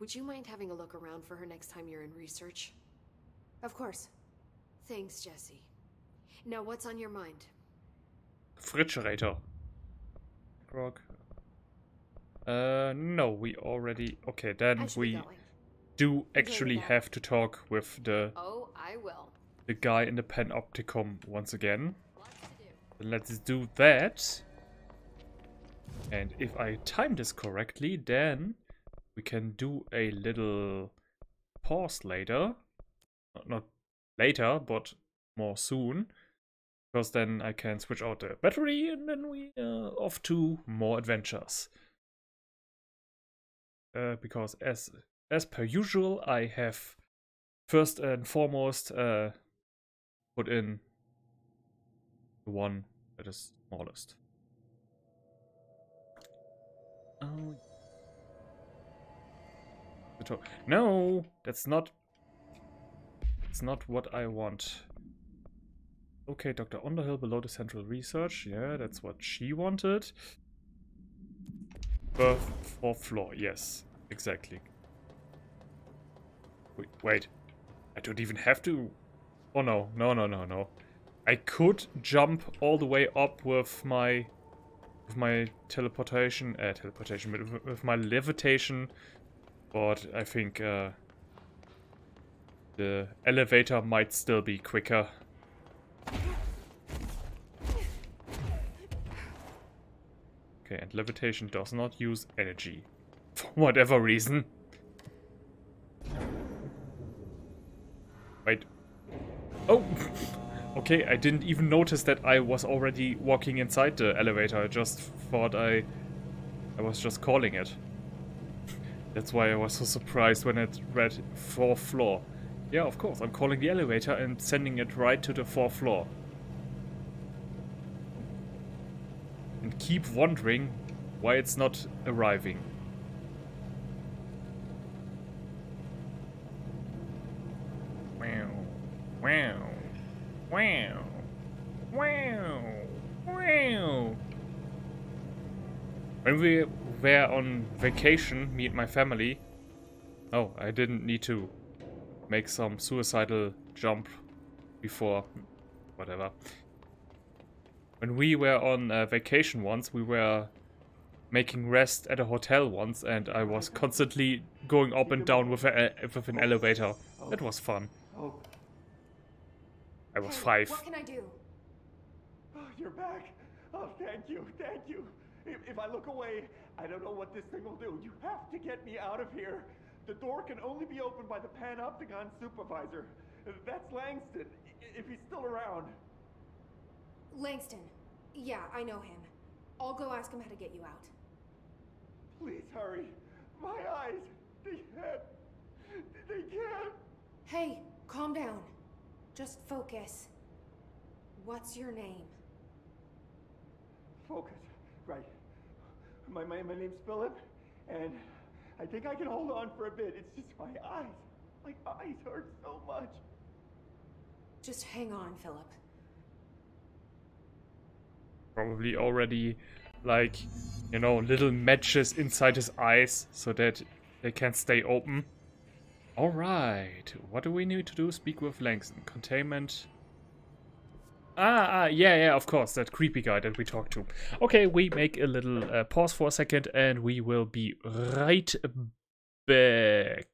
Speaker 13: Would you mind having a look around for her next time you're in research?
Speaker 9: Of course.
Speaker 13: Thanks, Jesse. Now, what's on your mind?
Speaker 1: Refrigerator. Rock. Uh, no, we already. Okay, then
Speaker 13: I
Speaker 1: we
Speaker 13: going.
Speaker 1: Do actually have to talk with the
Speaker 13: Oh, I will.
Speaker 1: the guy in the panopticon once again. Then let's do that. And if I time this correctly, then we can do a little pause later. Not, not later, but more soon. Because then I can switch out the battery and then we uh, off to more adventures. Uh, because as as per usual, I have first and foremost uh, put in the one that is smallest. Oh. No, that's not. That's not what I want. Okay, Dr. Underhill below the central research. Yeah, that's what she wanted. Birth fourth floor. Yes, exactly. Wait. I don't even have to. Oh no, no, no, no, no. I could jump all the way up with my with my teleportation, uh, teleportation, but with, with my levitation. But I think uh, the elevator might still be quicker. Okay, and levitation does not use energy. For whatever reason. Oh! okay, I didn't even notice that I was already walking inside the elevator. I just thought I... I was just calling it. That's why I was so surprised when it read fourth floor. Yeah, of course, I'm calling the elevator and sending it right to the fourth floor. And keep wondering why it's not arriving. Wow. Wow. Wow. Wow. Wow. When we were on vacation, me and my family. Oh, I didn't need to make some suicidal jump before. Whatever. When we were on uh, vacation once, we were making rest at a hotel once, and I was constantly going up and down with, a, with an elevator. That was fun. I was five.
Speaker 9: What can I do?
Speaker 14: oh, you're back. Oh, thank you, thank you. If, if I look away, I don't know what this thing will do. You have to get me out of here. The door can only be opened by the Panopticon supervisor. That's Langston, if he's still around.
Speaker 9: Langston. Yeah, I know him. I'll go ask him how to get you out.
Speaker 14: Please hurry. My eyes, they can't. They can't.
Speaker 9: Hey, calm down. Just focus. What's your name?
Speaker 14: Focus. Right. My, my, my name's Philip, and I think I can hold on for a bit. It's just my eyes. My eyes hurt so much.
Speaker 9: Just hang on, Philip.
Speaker 1: Probably already, like, you know, little matches inside his eyes so that they can stay open. Alright, what do we need to do? Speak with Langston. Containment. Ah, ah, yeah, yeah, of course, that creepy guy that we talked to. Okay, we make a little uh, pause for a second and we will be right back.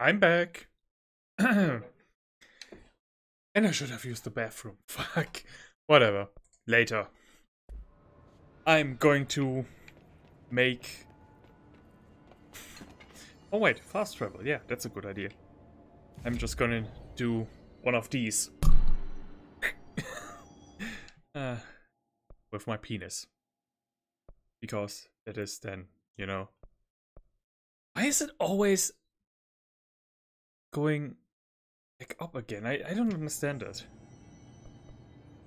Speaker 1: I'm back. and I should have used the bathroom. Fuck. Whatever. Later. I'm going to make... Oh wait, fast travel. Yeah, that's a good idea. I'm just gonna do one of these. uh, with my penis. Because it is then, you know. Why is it always going back up again? I, I don't understand it.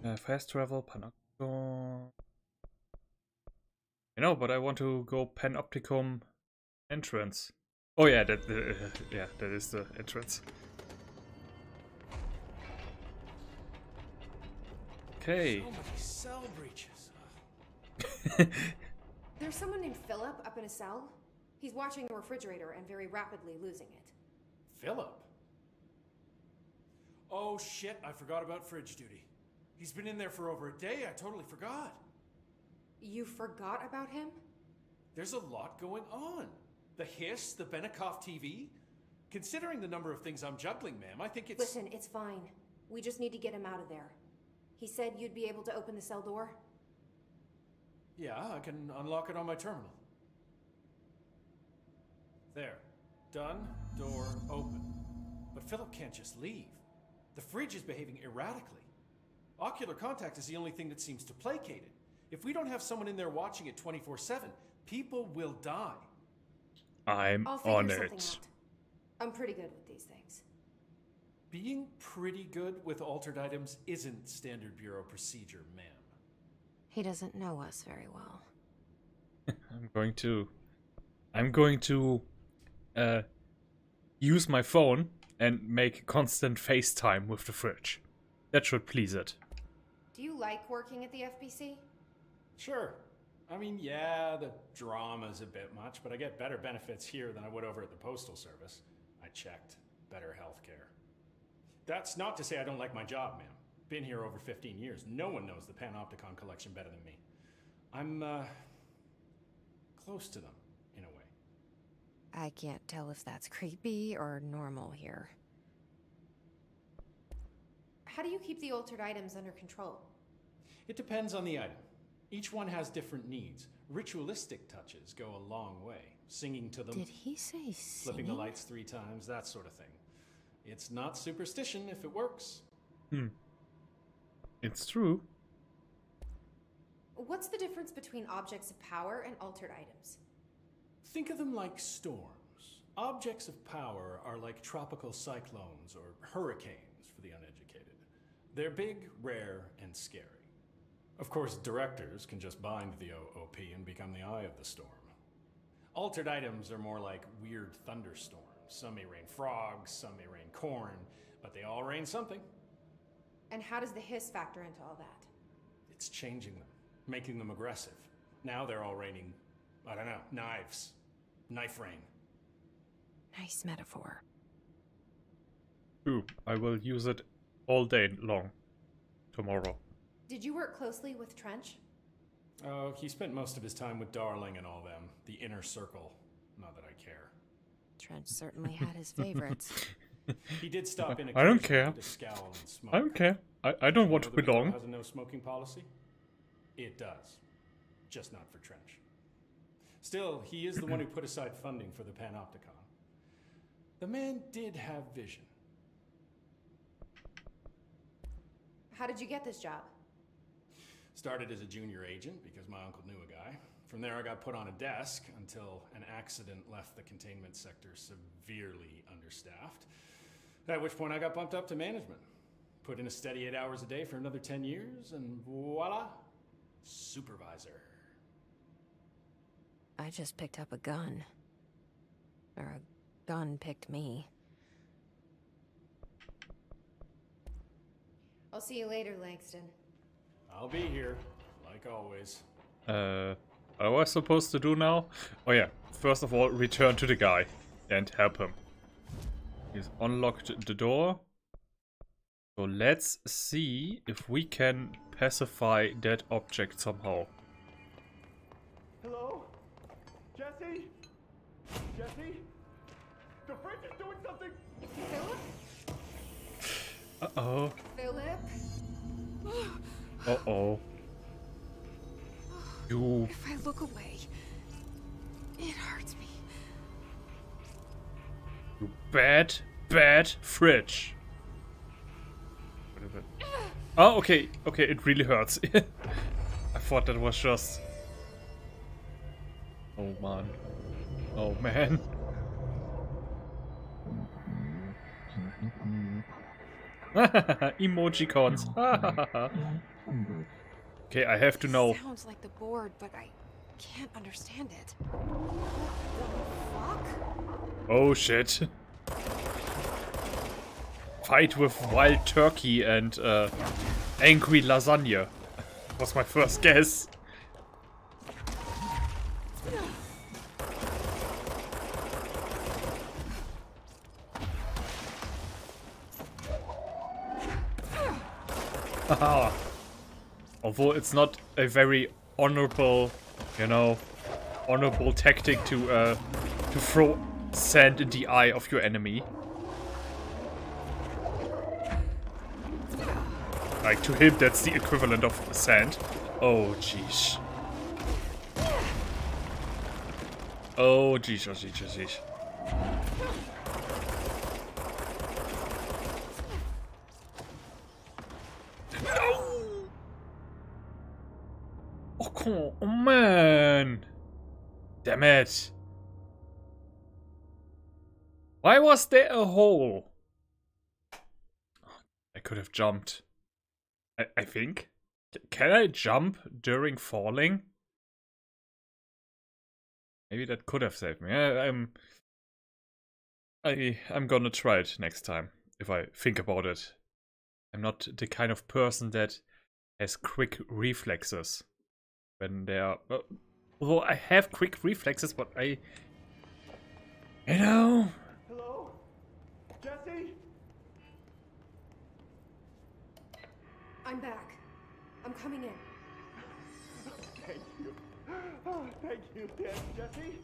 Speaker 1: Uh, fast travel, panopticon. You know, but I want to go panopticon entrance. Oh yeah, that uh, yeah, that is the entrance. Okay.
Speaker 8: So many cell breaches.
Speaker 9: There's someone named Philip up in a cell. He's watching the refrigerator and very rapidly losing it.
Speaker 8: Philip? Oh shit, I forgot about fridge duty. He's been in there for over a day, I totally forgot.
Speaker 9: You forgot about him?
Speaker 8: There's a lot going on. The hiss, the Benikoff TV. Considering the number of things I'm juggling, ma'am, I think it's.
Speaker 9: Listen, it's fine. We just need to get him out of there. He said you'd be able to open the cell door?
Speaker 8: Yeah, I can unlock it on my terminal. There. Done. Door open. But Philip can't just leave. The fridge is behaving erratically. Ocular contact is the only thing that seems to placate it. If we don't have someone in there watching it 24 7, people will die.
Speaker 1: I'm
Speaker 9: I'll figure
Speaker 1: on
Speaker 9: something
Speaker 1: it.
Speaker 9: out. I'm pretty good with these things.
Speaker 8: Being pretty good with altered items isn't standard Bureau procedure, ma'am.
Speaker 7: He doesn't know us very well.
Speaker 1: I'm going to I'm going to uh use my phone and make constant FaceTime with the fridge. That should please it.
Speaker 9: Do you like working at the FBC?
Speaker 8: Sure. I mean, yeah, the drama's a bit much, but I get better benefits here than I would over at the Postal Service. I checked. Better healthcare. That's not to say I don't like my job, ma'am. Been here over 15 years. No one knows the Panopticon collection better than me. I'm, uh, close to them, in a way.
Speaker 7: I can't tell if that's creepy or normal here.
Speaker 9: How do you keep the altered items under control?
Speaker 8: It depends on the item. Each one has different needs. Ritualistic touches go a long way. Singing to them.
Speaker 7: Did he say singing?
Speaker 8: Flipping the lights three times, that sort of thing. It's not superstition if it works.
Speaker 1: Hmm. It's true.
Speaker 9: What's the difference between objects of power and altered items?
Speaker 8: Think of them like storms. Objects of power are like tropical cyclones or hurricanes for the uneducated. They're big, rare, and scary. Of course, directors can just bind the OOP and become the eye of the storm. Altered items are more like weird thunderstorms. Some may rain frogs, some may rain corn, but they all rain something.
Speaker 9: And how does the hiss factor into all that?
Speaker 8: It's changing them, making them aggressive. Now they're all raining, I don't know, knives. Knife rain.
Speaker 7: Nice metaphor.
Speaker 1: True. I will use it all day long. Tomorrow.
Speaker 9: Did you work closely with Trench?
Speaker 8: Oh, he spent most of his time with Darling and all them, the inner circle. Not that I care.
Speaker 7: Trench certainly had his favorites.
Speaker 8: He did stop in
Speaker 1: I don't
Speaker 8: occasionally
Speaker 1: care.
Speaker 8: to scowl and smoke.
Speaker 1: I don't care. I, I don't want to
Speaker 8: Know the Bureau
Speaker 1: belong.
Speaker 8: has a no smoking policy? It does. Just not for Trench. Still, he is the one who put aside funding for the Panopticon. The man did have vision.
Speaker 9: How did you get this job?
Speaker 8: Started as a junior agent because my uncle knew a guy. From there, I got put on a desk until an accident left the containment sector severely understaffed. At which point, I got bumped up to management. Put in a steady eight hours a day for another 10 years, and voila, supervisor.
Speaker 7: I just picked up a gun. Or a gun picked me.
Speaker 9: I'll see you later, Langston.
Speaker 8: I'll be here, like always.
Speaker 1: Uh, what am I supposed to do now? Oh yeah, first of all, return to the guy and help him. He's unlocked the door. So let's see if we can pacify that object somehow.
Speaker 14: Hello? Jesse? Jesse? The fridge is doing something
Speaker 9: Philip?
Speaker 1: Uh-oh.
Speaker 9: Philip?
Speaker 1: Uh-oh. You...
Speaker 9: If I look away, it hurts me.
Speaker 1: You bad, bad fridge. Oh, okay. Okay, it really hurts. I thought that was just... Oh, man. Oh, man. Emojicons. okay, I have to know.
Speaker 9: Sounds like the board, but I can't understand it.
Speaker 1: Oh shit. Fight with wild turkey and uh, angry lasagna. Was my first guess. Although it's not a very honorable, you know, honorable tactic to uh, to throw sand in the eye of your enemy. Like to him, that's the equivalent of sand. Oh, jeez. Oh, jeez, oh, jeez, oh, jeez. Oh, man! Damn it! Why was there a hole? I could have jumped. I, I think. Can I jump during falling? Maybe that could have saved me. I, I'm. I I'm gonna try it next time if I think about it. I'm not the kind of person that has quick reflexes when they are. Oh. Well, although I have quick reflexes, but I. You know,
Speaker 14: Hello? Jesse?
Speaker 9: I'm back. I'm coming in.
Speaker 14: Thank you. Oh, thank you, Dan. Jesse?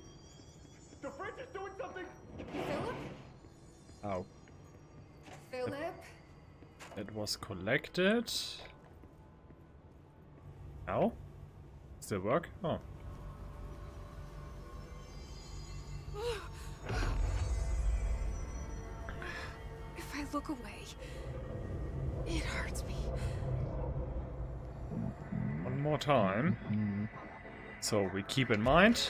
Speaker 14: The fridge is doing something!
Speaker 9: Philip?
Speaker 1: Oh.
Speaker 9: Philip?
Speaker 1: It was collected. Ow. Still work? Oh.
Speaker 9: If I look away, it hurts me.
Speaker 1: One more time. So we keep in mind.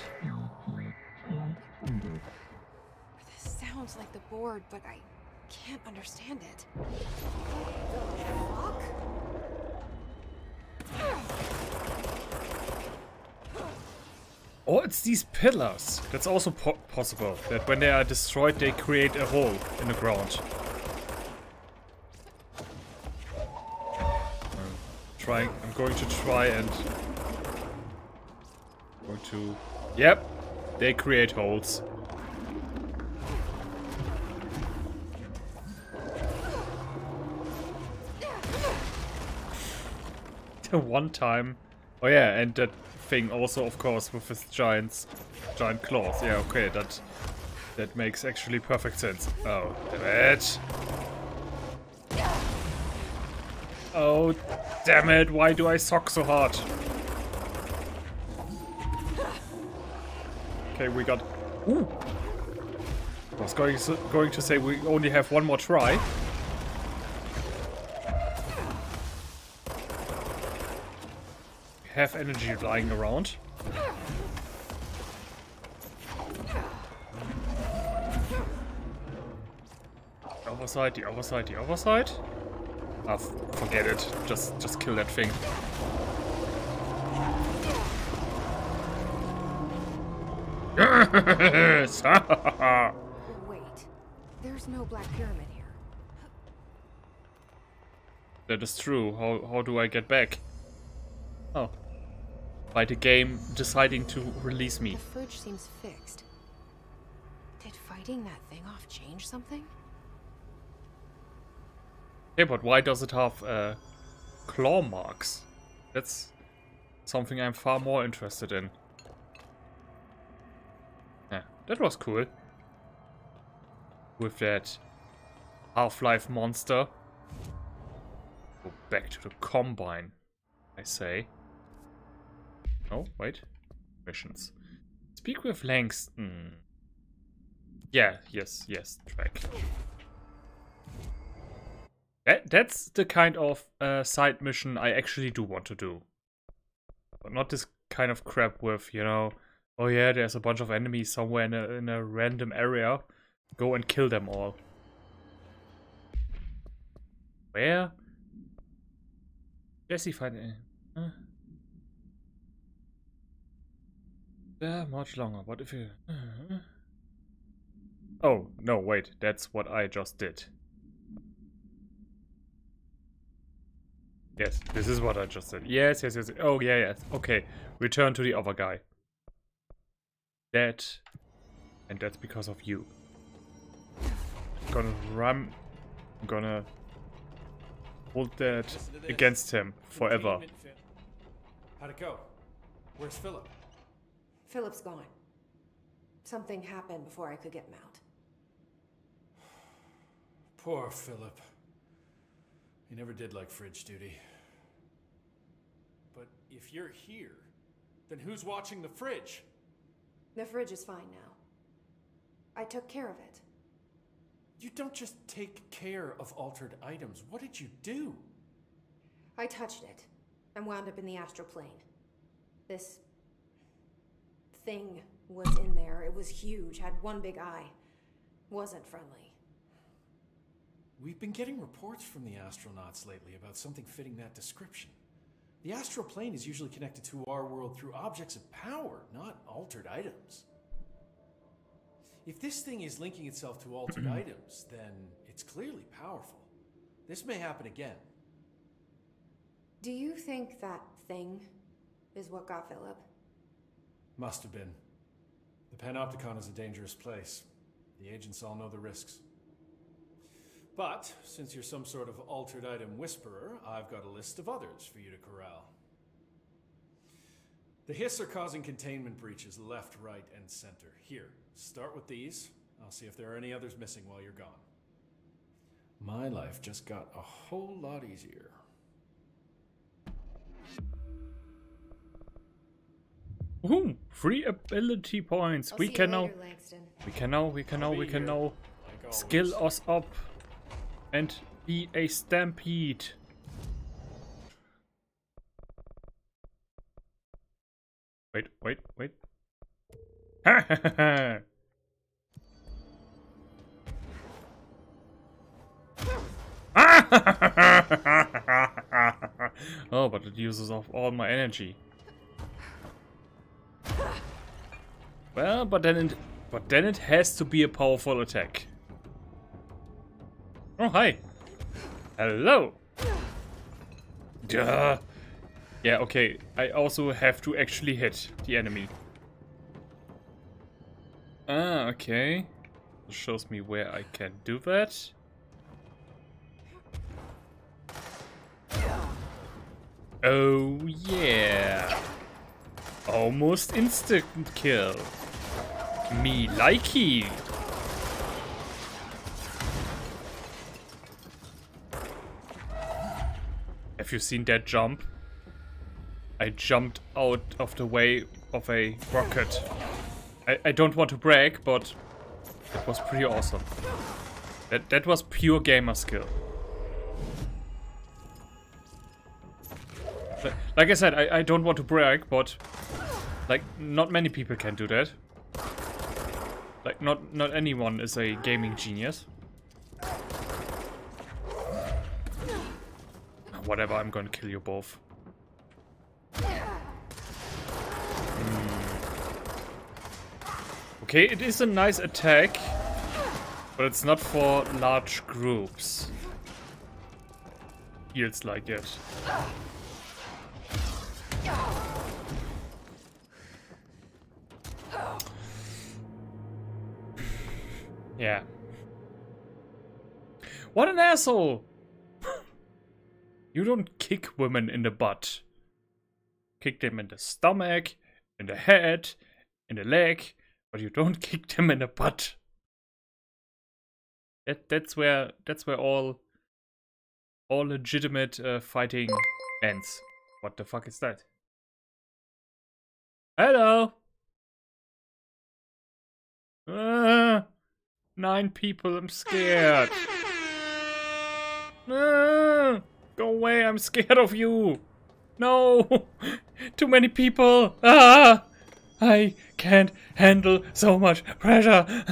Speaker 9: This sounds like the board, but I can't understand it.
Speaker 1: Oh, it's these pillars. That's also po possible. That when they are destroyed, they create a hole in the ground. I'm trying. I'm going to try and. Going to. Yep, they create holes. One time. Oh yeah, and that thing also, of course, with his giant, giant claws. Yeah, okay, that that makes actually perfect sense. Oh, damn it! Oh, damn it! Why do I sock so hard? Okay, we got. Ooh. I was going to, going to say we only have one more try. Have energy lying around. Side, the side, the side. Ah, forget it. Just, just kill that thing. Yes!
Speaker 9: Wait, there's no Black Pyramid here.
Speaker 1: that is true. How, how do I get back? Oh. By the game deciding to release me.
Speaker 9: The fridge seems fixed. Did fighting that thing off change something?
Speaker 1: Yeah, but why does it have uh, claw marks? That's something I'm far more interested in. Yeah, that was cool. With that Half-Life monster. Go back to the Combine, I say. Oh, wait. Missions. Speak with Langston. Yeah, yes, yes, track. That, that's the kind of uh, side mission I actually do want to do. But not this kind of crap with, you know, oh yeah, there's a bunch of enemies somewhere in a, in a random area. Go and kill them all. Where? Jesse find it. Huh? Yeah, much longer. What if you... Uh, oh, no, wait. That's what I just did. Yes, this is what I just said. Yes, yes, yes. Oh, yeah, yes. Okay, return to the other guy. That... And that's because of you. I'm gonna run... I'm gonna... Hold that against him forever.
Speaker 8: How'd it go? Where's Philip?
Speaker 9: Philip's gone. Something happened before I could get him out.
Speaker 8: Poor Philip. He never did like fridge duty. But if you're here, then who's watching the fridge?
Speaker 9: The fridge is fine now. I took care of it.
Speaker 8: You don't just take care of altered items. What did you do?
Speaker 9: I touched it and wound up in the astral plane. This thing was in there. It was huge, had one big eye. Wasn't friendly.
Speaker 8: We've been getting reports from the astronauts lately about something fitting that description. The astral plane is usually connected to our world through objects of power, not altered items. If this thing is linking itself to altered items, then it's clearly powerful. This may happen again.
Speaker 9: Do you think that thing is what got Philip?
Speaker 8: Must have been. The Panopticon is a dangerous place. The agents all know the risks. But, since you're some sort of altered item whisperer, I've got a list of others for you to corral. The Hiss are causing containment breaches left, right, and center. Here, start with these. I'll see if there are any others missing while you're gone. My life just got a whole lot easier.
Speaker 1: Ooh, free ability points. We can now,
Speaker 9: later, Langston.
Speaker 1: we can now, we can now, we can now skill us up and be a stampede. Wait, wait, wait. Oh, but it uses off all my energy. Well, but then it, but then it has to be a powerful attack. Oh, hi. Hello. Duh. Yeah, okay. I also have to actually hit the enemy. Ah, okay. This shows me where I can do that. Oh, yeah. Almost instant kill. Me likey. Have you seen that jump? I jumped out of the way of a rocket. I, I don't want to brag, but it was pretty awesome. That, that was pure gamer skill. Like I said, I, I don't want to brag, but like not many people can do that. Like not not anyone is a gaming genius. Whatever, I'm gonna kill you both. Hmm. Okay, it is a nice attack, but it's not for large groups. Feels like it. Yeah. What an asshole! you don't kick women in the butt. Kick them in the stomach, in the head, in the leg, but you don't kick them in the butt. That that's where that's where all all legitimate uh, fighting ends. What the fuck is that? Hello. Ah, nine people. I'm scared. Ah, go away. I'm scared of you. No. Too many people. Ah. I can't handle so much pressure.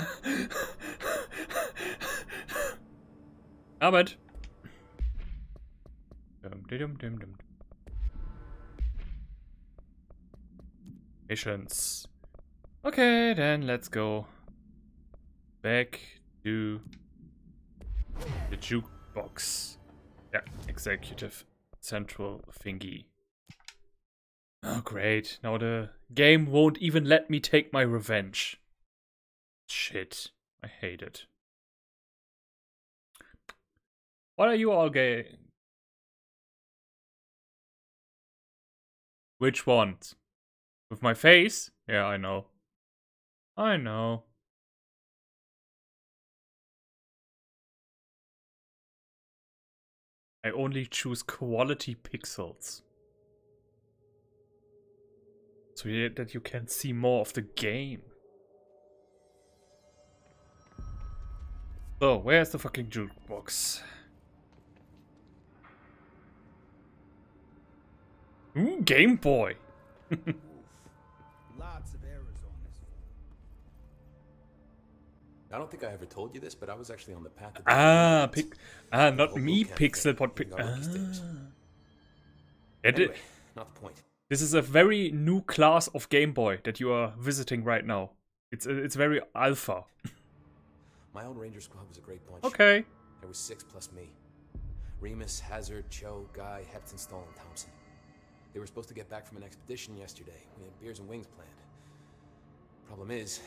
Speaker 1: Ahmed. Dum, dum, dum, dum. Missions. Okay, then let's go back to the jukebox. Yeah, executive central thingy. Oh, great. Now the game won't even let me take my revenge. Shit. I hate it. What are you all gay? Which ones? With my face? Yeah, I know. I know. I only choose quality pixels. So that you can see more of the game. So, where's the fucking jukebox? Ooh, Game Boy!
Speaker 12: I don't think I ever told you this, but I was actually on the path to
Speaker 1: Ah, pic ah, not me, Pixelpot. Pic ah.
Speaker 12: Anyway, not the point.
Speaker 1: This is a very new class of Game Boy that you are visiting right now. It's it's very alpha.
Speaker 12: My own Ranger squad was a great bunch.
Speaker 1: Okay.
Speaker 12: There was six plus me. Remus, Hazard, Cho, Guy, Hepton, Stoll, and Thompson. They were supposed to get back from an expedition yesterday. We had beers and wings planned. Problem is,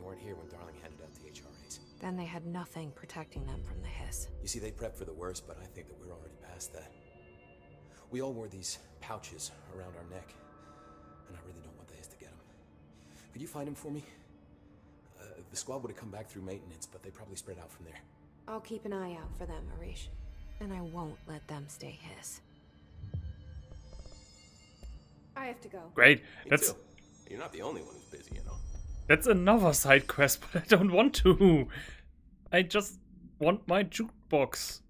Speaker 12: they weren't here when Darling handed out the HRAs.
Speaker 9: Then they had nothing protecting them from the hiss.
Speaker 12: You see, they prepped for the worst, but I think that we're already past that. We all wore these pouches around our neck, and I really don't want the hiss to get them. Could you find him for me? Uh, the squad would have come back through maintenance, but they probably spread out from there.
Speaker 9: I'll keep an eye out for them, Arish. And I won't let them stay hiss. I have to go.
Speaker 1: Great.
Speaker 12: Me
Speaker 1: That's
Speaker 12: too. You're not the only one who's busy, you know.
Speaker 1: That's another side quest, but I don't want to. I just want my jukebox.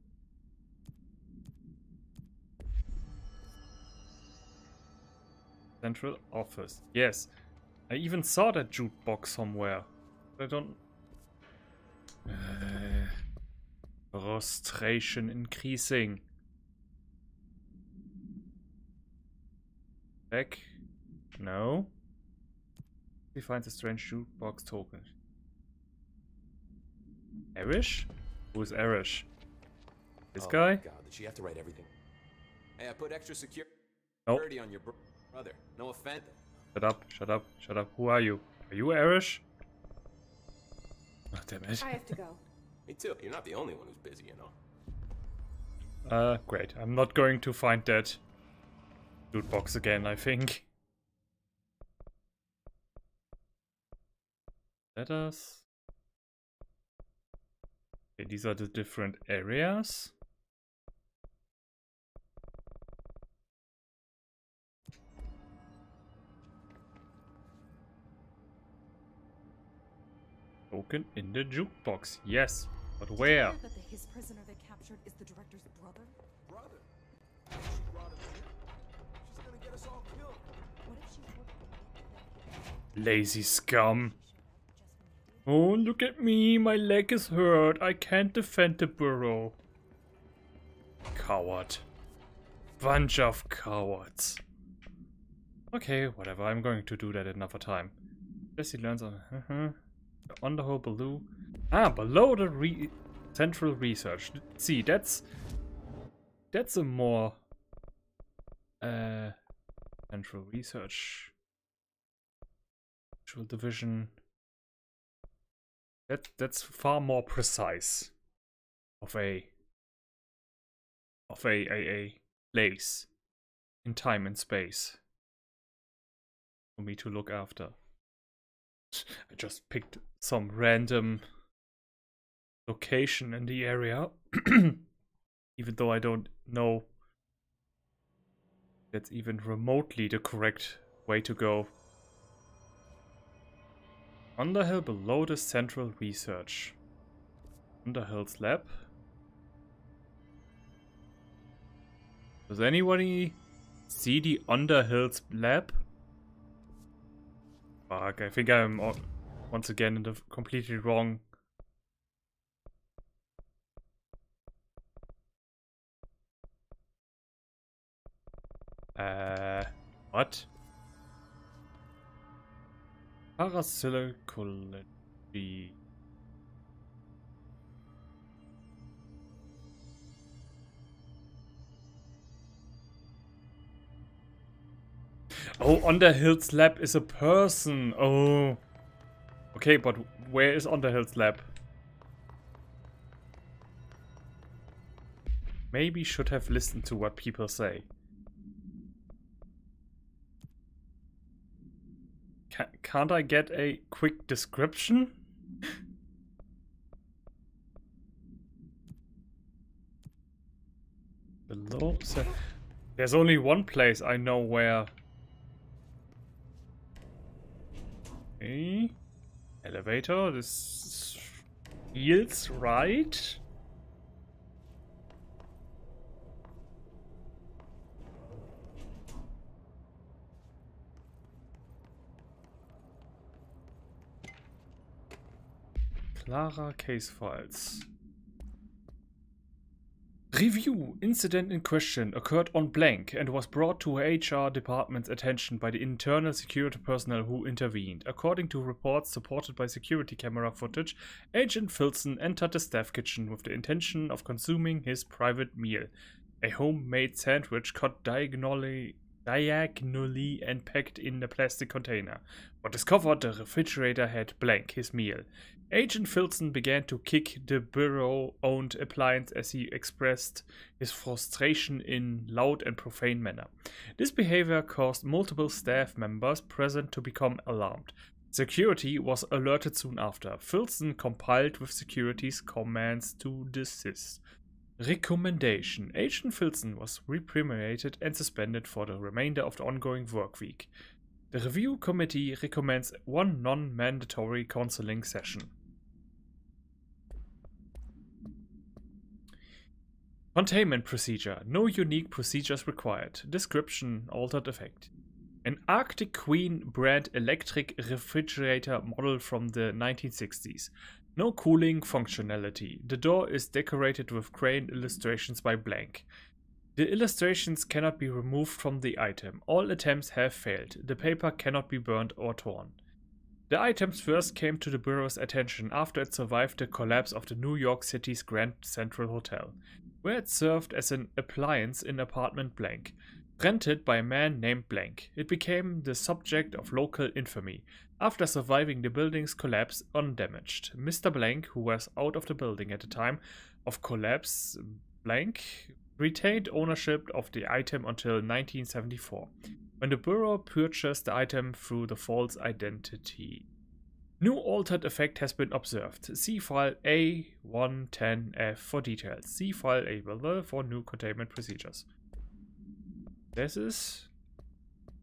Speaker 1: Central office. Yes. I even saw that jukebox somewhere. I don't. Uh, frustration increasing. Back. No. He finds a strange jukebox token. Erish? Who's Erish? This
Speaker 12: oh,
Speaker 1: guy?
Speaker 12: God, did she have to write everything? Hey, I put extra secure-
Speaker 1: Oh.
Speaker 12: security on your br brother. No offense.
Speaker 1: Shut up, shut up, shut up. Who are you? Are you Erish? Oh, damn it.
Speaker 9: I have to go.
Speaker 12: Me too. You're not the only one who's busy, you know.
Speaker 1: Uh, great. I'm not going to find that loot box again, I think. Let us... Okay, these are the different areas. Token in the jukebox. Yes, but where?
Speaker 2: Hear that the Hiss prisoner they captured is the director's brother?
Speaker 15: Brother? She brought him here. She's gonna get us all killed.
Speaker 2: What if she's
Speaker 1: Lazy scum. Oh, look at me. My leg is hurt. I can't defend the Bureau. Coward. Bunch of cowards. Okay, whatever. I'm going to do that another time. Jesse learns on uh Underhill below. Ah, below the re central research. See, that's that's a more uh central research Actual division. That that's far more precise of a of a a, a place in time and space for me to look after. I just picked some random location in the area. even though I don't know that's even remotely the correct way to go. Underhill below the central research. Underhill's lab. Does anybody see the Underhill's lab? Fuck, I think I'm once again in the completely wrong Uh, what? Parapsychology. Oh, Underhill's lab is a person. Oh. Okay, but where is Underhill's lab? Maybe should have listened to what people say. Can't I get a quick description? Below? So, there's only one place I know where. Okay. Elevator, this feels right. Clara Case Files. Review. Incident in question occurred on blank and was brought to HR department's attention by the internal security personnel who intervened. According to reports supported by security camera footage, Agent Filson entered the staff kitchen with the intention of consuming his private meal, a homemade sandwich cut diagonally diagonally and packed in a plastic container, but discovered the refrigerator had blank his meal. Agent Filson began to kick the bureau-owned appliance as he expressed his frustration in loud and profane manner. This behavior caused multiple staff members present to become alarmed. Security was alerted soon after. Filson complied with security's commands to desist. Recommendation Agent Filson was reprimanded and suspended for the remainder of the ongoing work week. The review committee recommends one non mandatory counseling session. Containment procedure. No unique procedures required. Description altered effect. An Arctic Queen brand electric refrigerator model from the 1960s. No cooling functionality. The door is decorated with crane illustrations by Blank. The illustrations cannot be removed from the item. All attempts have failed. The paper cannot be burned or torn. The items first came to the Bureau's attention after it survived the collapse of the New York City's Grand Central Hotel where it served as an appliance in apartment blank. Rented by a man named Blank, it became the subject of local infamy. After surviving the building's collapse undamaged, Mr. Blank, who was out of the building at the time of collapse, Blank retained ownership of the item until 1974, when the Bureau purchased the item through the false identity. New altered effect has been observed. See file A110F for details. See file A for new containment procedures. This is...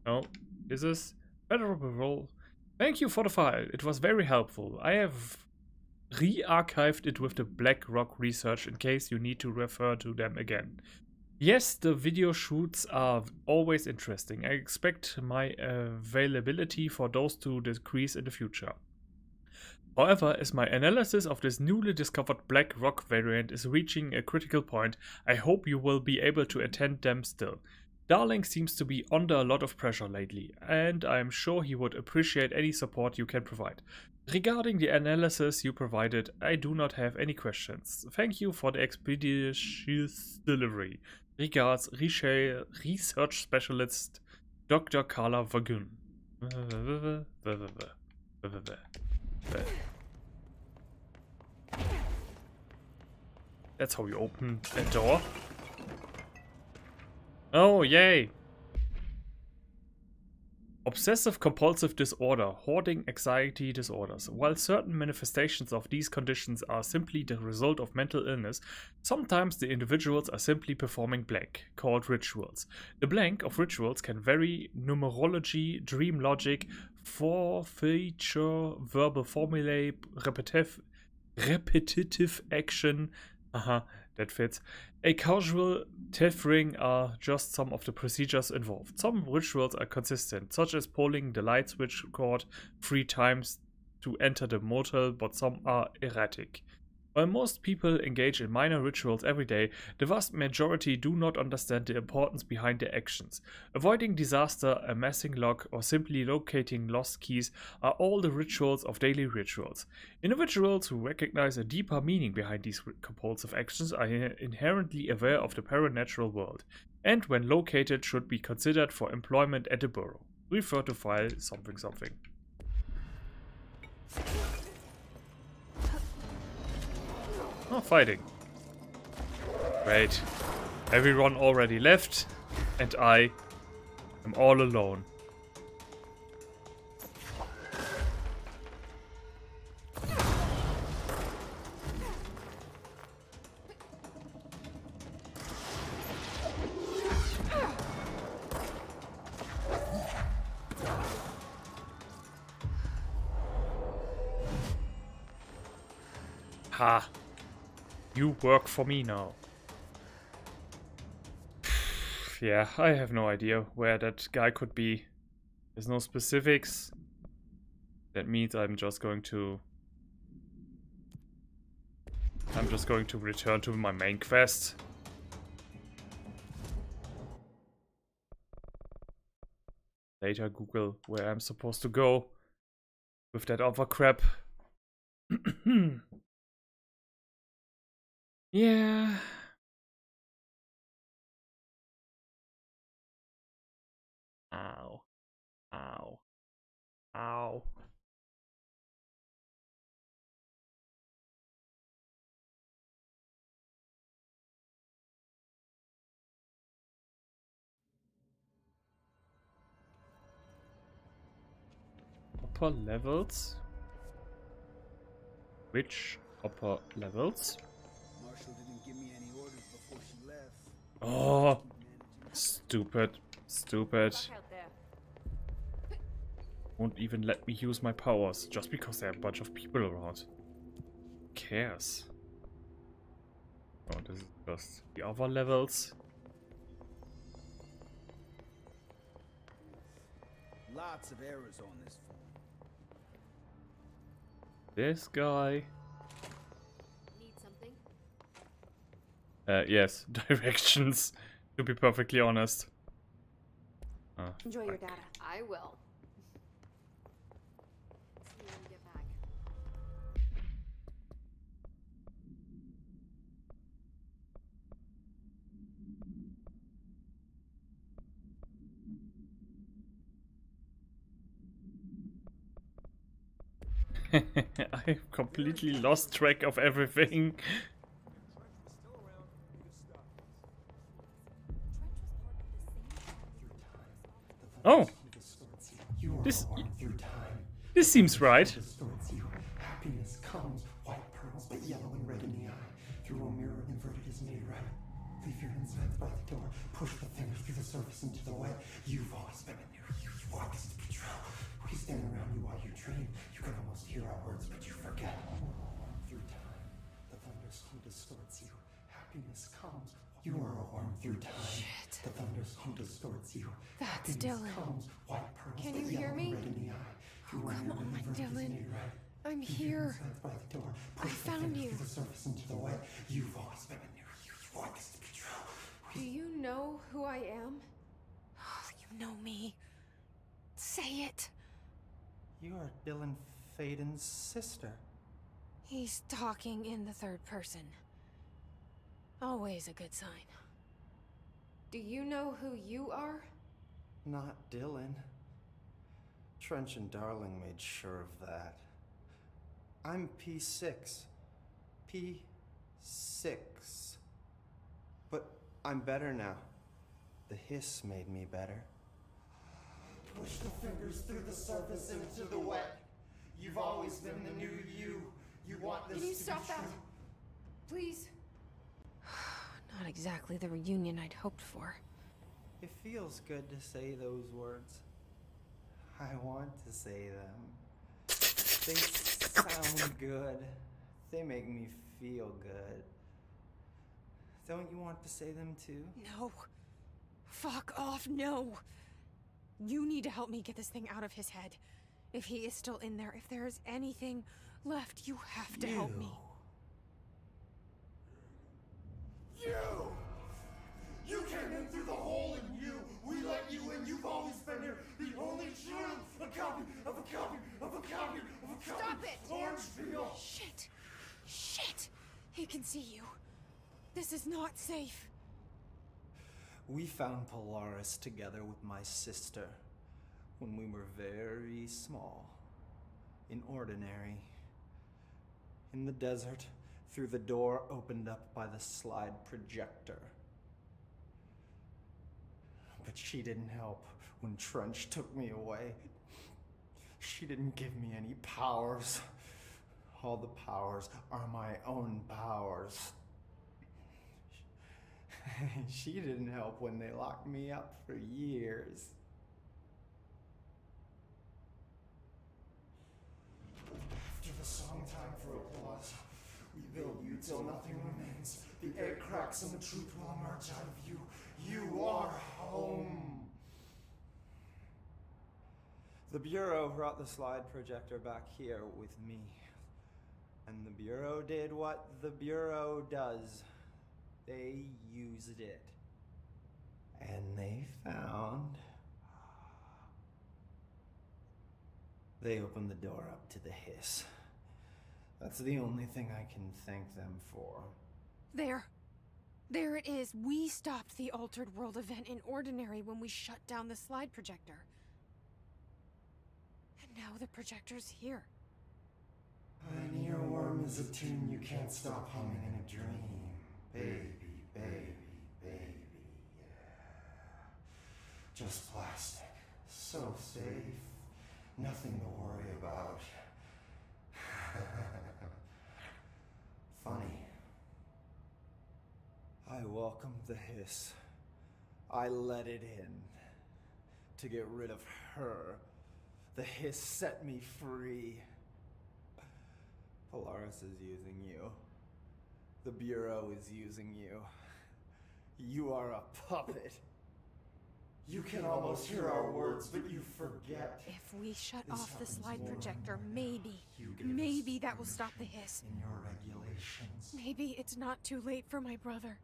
Speaker 1: No, this is Federal Thank you for the file. It was very helpful. I have re-archived it with the BlackRock research in case you need to refer to them again. Yes, the video shoots are always interesting. I expect my availability for those to decrease in the future. However, as my analysis of this newly discovered Black Rock variant is reaching a critical point, I hope you will be able to attend them still. Darling seems to be under a lot of pressure lately, and I am sure he would appreciate any support you can provide. Regarding the analysis you provided, I do not have any questions. Thank you for the expeditious delivery. Regards, Research Specialist Dr. Carla Vagun. That's how you open a door. Oh, yay! Obsessive compulsive disorder, hoarding anxiety disorders. While certain manifestations of these conditions are simply the result of mental illness, sometimes the individuals are simply performing blank, called rituals. The blank of rituals can vary numerology, dream logic, forfeiture, verbal formulae, repetitive, repetitive action, aha, that fits. A casual tethering are just some of the procedures involved. Some rituals are consistent, such as pulling the light switch cord three times to enter the motel, but some are erratic. While most people engage in minor rituals every day, the vast majority do not understand the importance behind their actions. Avoiding disaster, amassing luck, or simply locating lost keys are all the rituals of daily rituals. Individuals who recognize a deeper meaning behind these compulsive actions are inherently aware of the paranatural world, and when located should be considered for employment at the Bureau. Refer to file something something. Oh, fighting. Great. Everyone already left, and I am all alone. Work for me now. yeah, I have no idea where that guy could be. There's no specifics. That means I'm just going to... I'm just going to return to my main quest. Later Google where I'm supposed to go with that other crap. Yeah. Ow. Ow. Ow. Upper levels? Which upper levels? Oh, stupid, stupid. Won't even let me use my powers just because there are a bunch of people around. Who cares? Oh, this is just the other levels.
Speaker 15: Lots of errors on this phone.
Speaker 1: This guy.
Speaker 13: Uh,
Speaker 1: yes, directions, to be perfectly honest.
Speaker 9: Oh, Enjoy your data.
Speaker 13: I will.
Speaker 1: I completely lost track of everything. Oh. This This seems right.
Speaker 16: Happiness comes, white pearls, but yellow and red in the eye. Through a mirror inverted is made right. Leave your insides by the door. Push the fingers through the surface into the wet. You've always been in there. You want this to. We stand around you while you dream. You can almost hear our words, but you forget. Through time, the thunderstorm distorts you. Happiness comes. You are a worm through time.
Speaker 9: Shit.
Speaker 16: The thunderstorm distorts you.
Speaker 9: That's Dylan. Can oh, you hear me? Oh, come on, Dylan. I'm here. I found you.
Speaker 16: You've always been in there. You want this to be true.
Speaker 9: Do you know who I am? Oh, you know me. Say it.
Speaker 16: You are Dylan Faden's sister.
Speaker 9: He's talking in the third person. Always a good sign. Do you know who you are?
Speaker 16: Not Dylan. Trench and Darling made sure of that. I'm P6. P6. But I'm better now. The hiss made me better. Push the fingers fingers through the surface into the wet. You've always been the new you. You want this
Speaker 9: Can you
Speaker 16: to
Speaker 9: stop
Speaker 16: be
Speaker 9: that? Please?
Speaker 7: Not exactly the reunion I'd hoped for.
Speaker 17: It feels good to say those words. I want to say them. They sound good. They make me feel good. Don't you want to say them too?
Speaker 10: No. Fuck off, no. You need to help me get this thing out of his head. If he is still in there, if there is anything left, you have to help me.
Speaker 16: You! You came in through the hole in you. We let you in. You've always been here. The only truth. A copy of a copy of a copy of a copy.
Speaker 10: Stop it!
Speaker 16: Orange peel.
Speaker 10: Shit! Shit! He can see you. This is not safe.
Speaker 17: We found Polaris together with my sister when we were very small, in ordinary, in the desert, through the door opened up by the slide projector. But she didn't help when Trench took me away. She didn't give me any powers. All the powers are my own powers. she didn't help when they locked me up for years.
Speaker 16: After the song time for applause, we build you till nothing remains. The egg cracks and the truth will emerge out of you. You are home.
Speaker 17: The Bureau brought the slide projector back here with me. And the Bureau did what the Bureau does they used it. And they found. They opened the door up to the hiss. That's the only thing I can thank them for.
Speaker 10: There. There it is. We stopped the Altered World event in Ordinary when we shut down the slide projector. And now the projector's here.
Speaker 16: An earworm is a tune you can't stop humming in a dream. Baby, baby, baby, yeah. Just plastic. So safe. Nothing to worry about.
Speaker 17: I welcomed the hiss. I let it in. To get rid of her. The hiss set me free. Polaris is using you. The Bureau is using you. You are a puppet.
Speaker 16: You can almost hear our words, but you forget.
Speaker 10: If we shut
Speaker 16: This
Speaker 10: off the slide projector, maybe, maybe that will stop the hiss.
Speaker 16: In your regulations.
Speaker 10: Maybe it's not too late for my brother.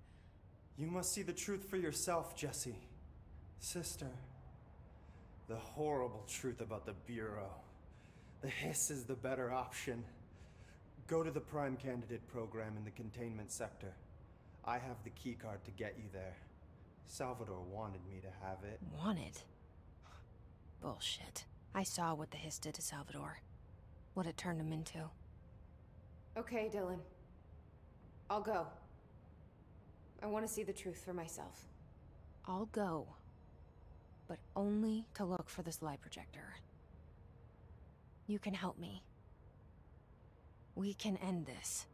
Speaker 17: You must see the truth for yourself, Jesse. Sister. The horrible truth about the Bureau. The hiss is the better option. Go to the Prime Candidate program in the containment sector. I have the keycard to get you there. Salvador wanted me to have it.
Speaker 7: Wanted? Bullshit. I saw what the hiss did to Salvador. What it turned him into.
Speaker 9: Okay, Dylan. I'll go. I want to see the truth for myself.
Speaker 7: I'll go. But only to look for this slide projector. You can help me. We can end this.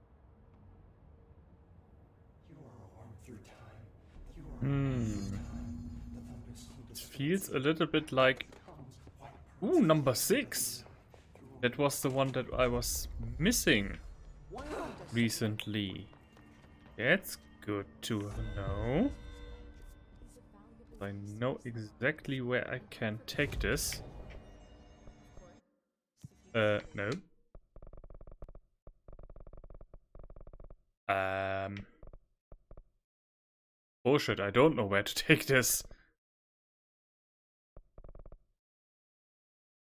Speaker 16: You are a worm through time. You are
Speaker 1: Hmm. It feels a little bit like. Ooh, number six. That was the one that I was missing recently. That's to know. I know exactly where I can take this. Uh, no. Um. Bullshit, I don't know where to take this.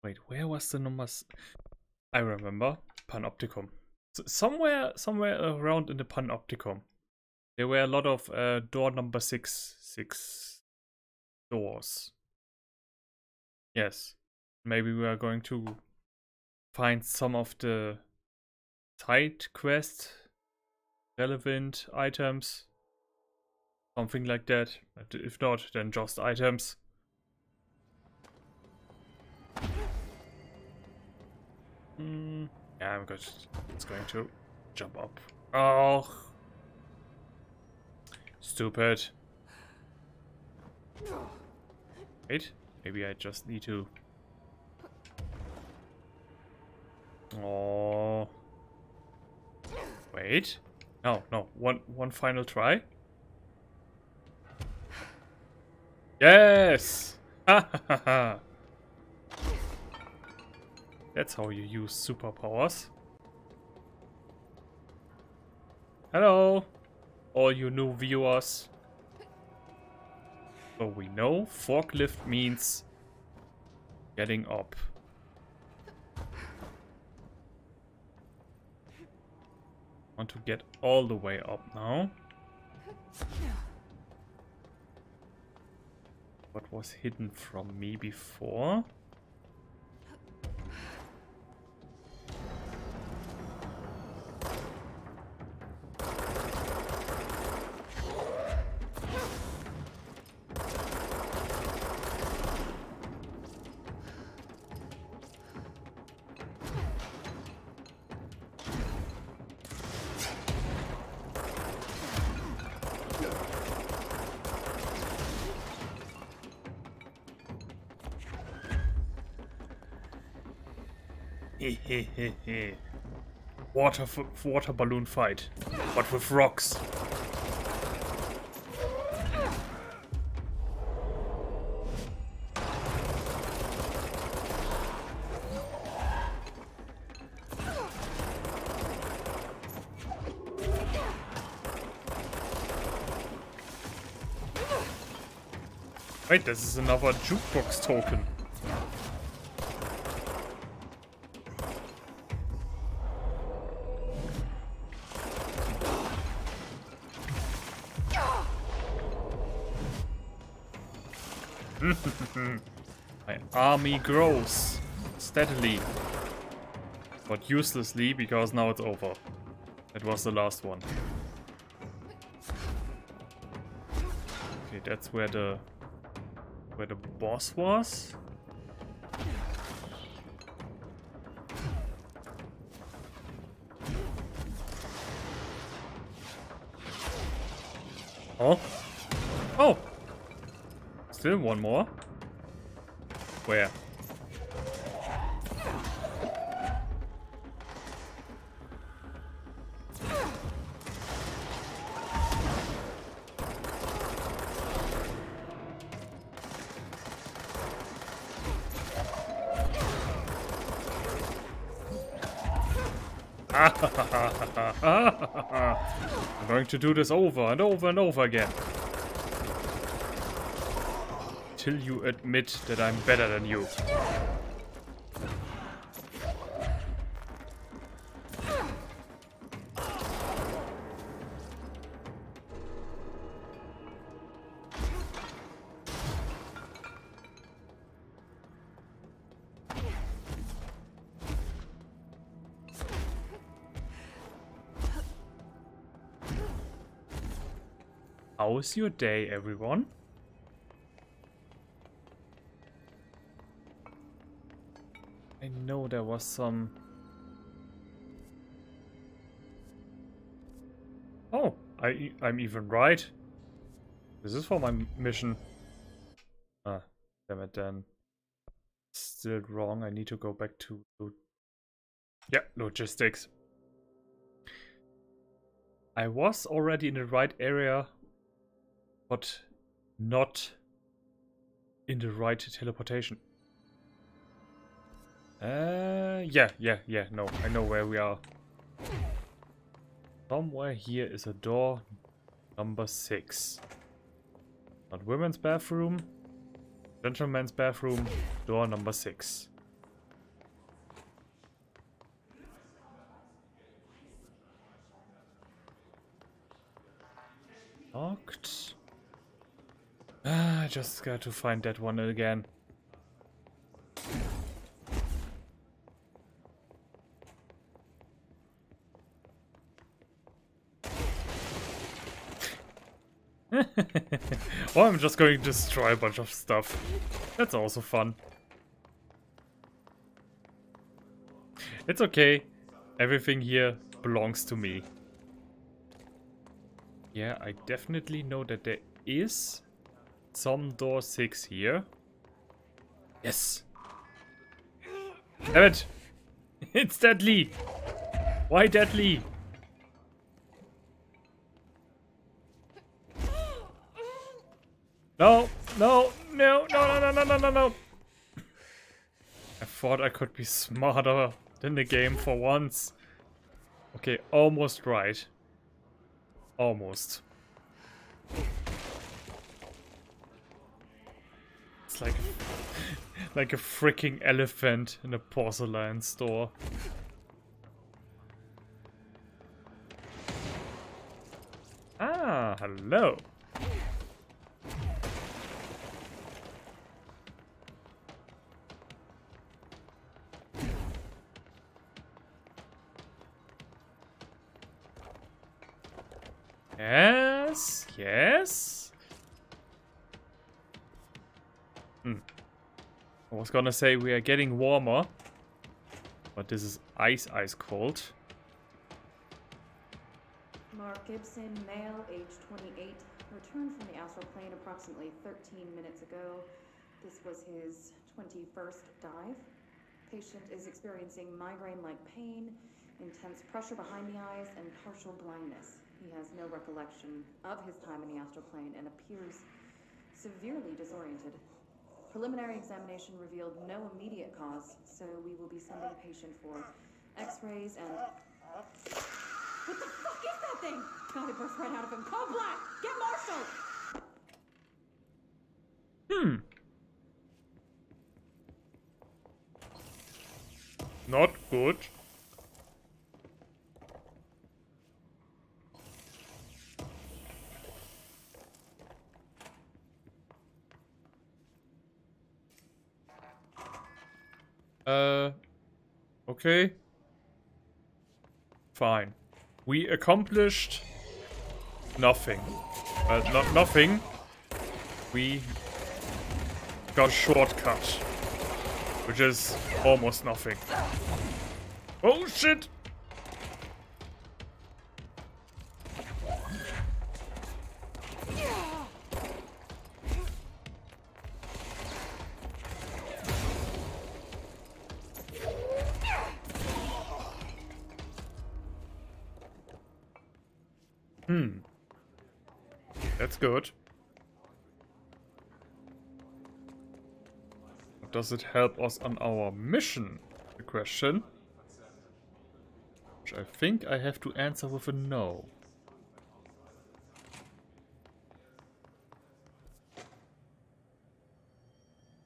Speaker 1: Wait, where was the numbers? I remember. Panopticon. Somewhere, somewhere around in the Panopticon. There were a lot of uh, door number six, six doors. Yes. Maybe we are going to find some of the side quest relevant items. Something like that. If not, then just items. Mm, yeah, I'm good. It's going to jump up. Oh. Stupid. Wait, maybe I just need to... Oh. Wait. No, no. One one final try. Yes! Ha ha ha! That's how you use superpowers. Hello, all you new viewers. So we know forklift means getting up. Want to get all the way up now. What was hidden from me before? Water water balloon fight, but with rocks. Wait, this is another jukebox token. Army grows steadily, but uselessly because now it's over. It was the last one. Okay, that's where the where the boss was. Oh. Oh. Still one more. Where? I'm going to do this over and over and over again. Till you admit that I'm better than you. How's your day, everyone? Was some... Oh, I, I'm even right. This is for my mission. Ah, damn it then. Still wrong, I need to go back to... Yeah, logistics. I was already in the right area, but not in the right teleportation. Uh, yeah, yeah, yeah, no, I know where we are. Somewhere here is a door number six. Not women's bathroom, gentleman's bathroom, door number six. Locked. Ah, I just got to find that one again. Or I'm just going to destroy a bunch of stuff. That's also fun. It's okay. Everything here belongs to me. Yeah, I definitely know that there is some door 6 here. Yes! Damn it! It's deadly! Why deadly? No, no, no, no, no, no, no, no, no. I thought I could be smarter than the game for once. Okay, almost right. Almost. It's like like a freaking elephant in a porcelain store. Ah, hello. Was gonna say we are getting warmer, but this is ice ice cold.
Speaker 18: Mark Gibson, male, age 28, returned from the astral plane approximately 13 minutes ago. This was his 21st dive. Patient is experiencing migraine-like pain, intense pressure behind the eyes, and partial blindness. He has no recollection of his time in the astral plane and appears severely disoriented. Preliminary examination revealed no immediate cause, so we will be sending the patient for x-rays and... What the fuck is that thing? God, it burst right out of him. Call Black! Get Marshall!
Speaker 1: Hmm. Not good. Uh, okay. Fine. We accomplished nothing. Well, not nothing. We got a shortcut. Which is almost nothing. Oh shit! Good. Does it help us on our mission? The question. Which I think I have to answer with a no.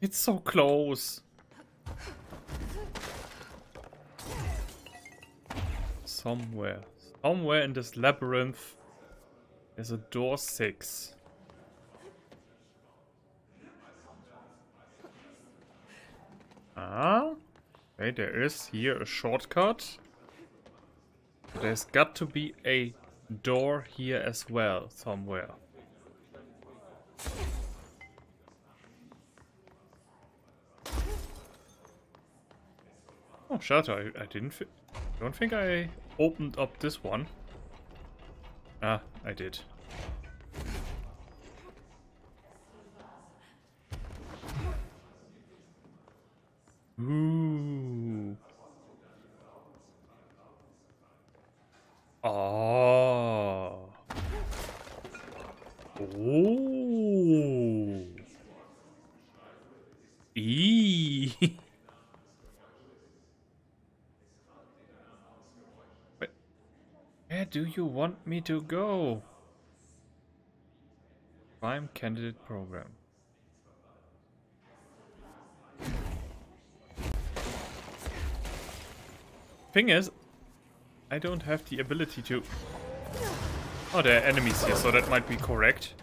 Speaker 1: It's so close. Somewhere. Somewhere in this labyrinth is a door 6. Ah. Okay, there is here a shortcut. There's got to be a door here as well, somewhere. Oh, shut! I, I didn't. don't think I opened up this one. Ah, I did. Ooh. Ah. Ooh. Eee. Wait. Where do you want me to go? Prime candidate program. Thing is, I don't have the ability to... Oh, there are enemies here, so that might be correct.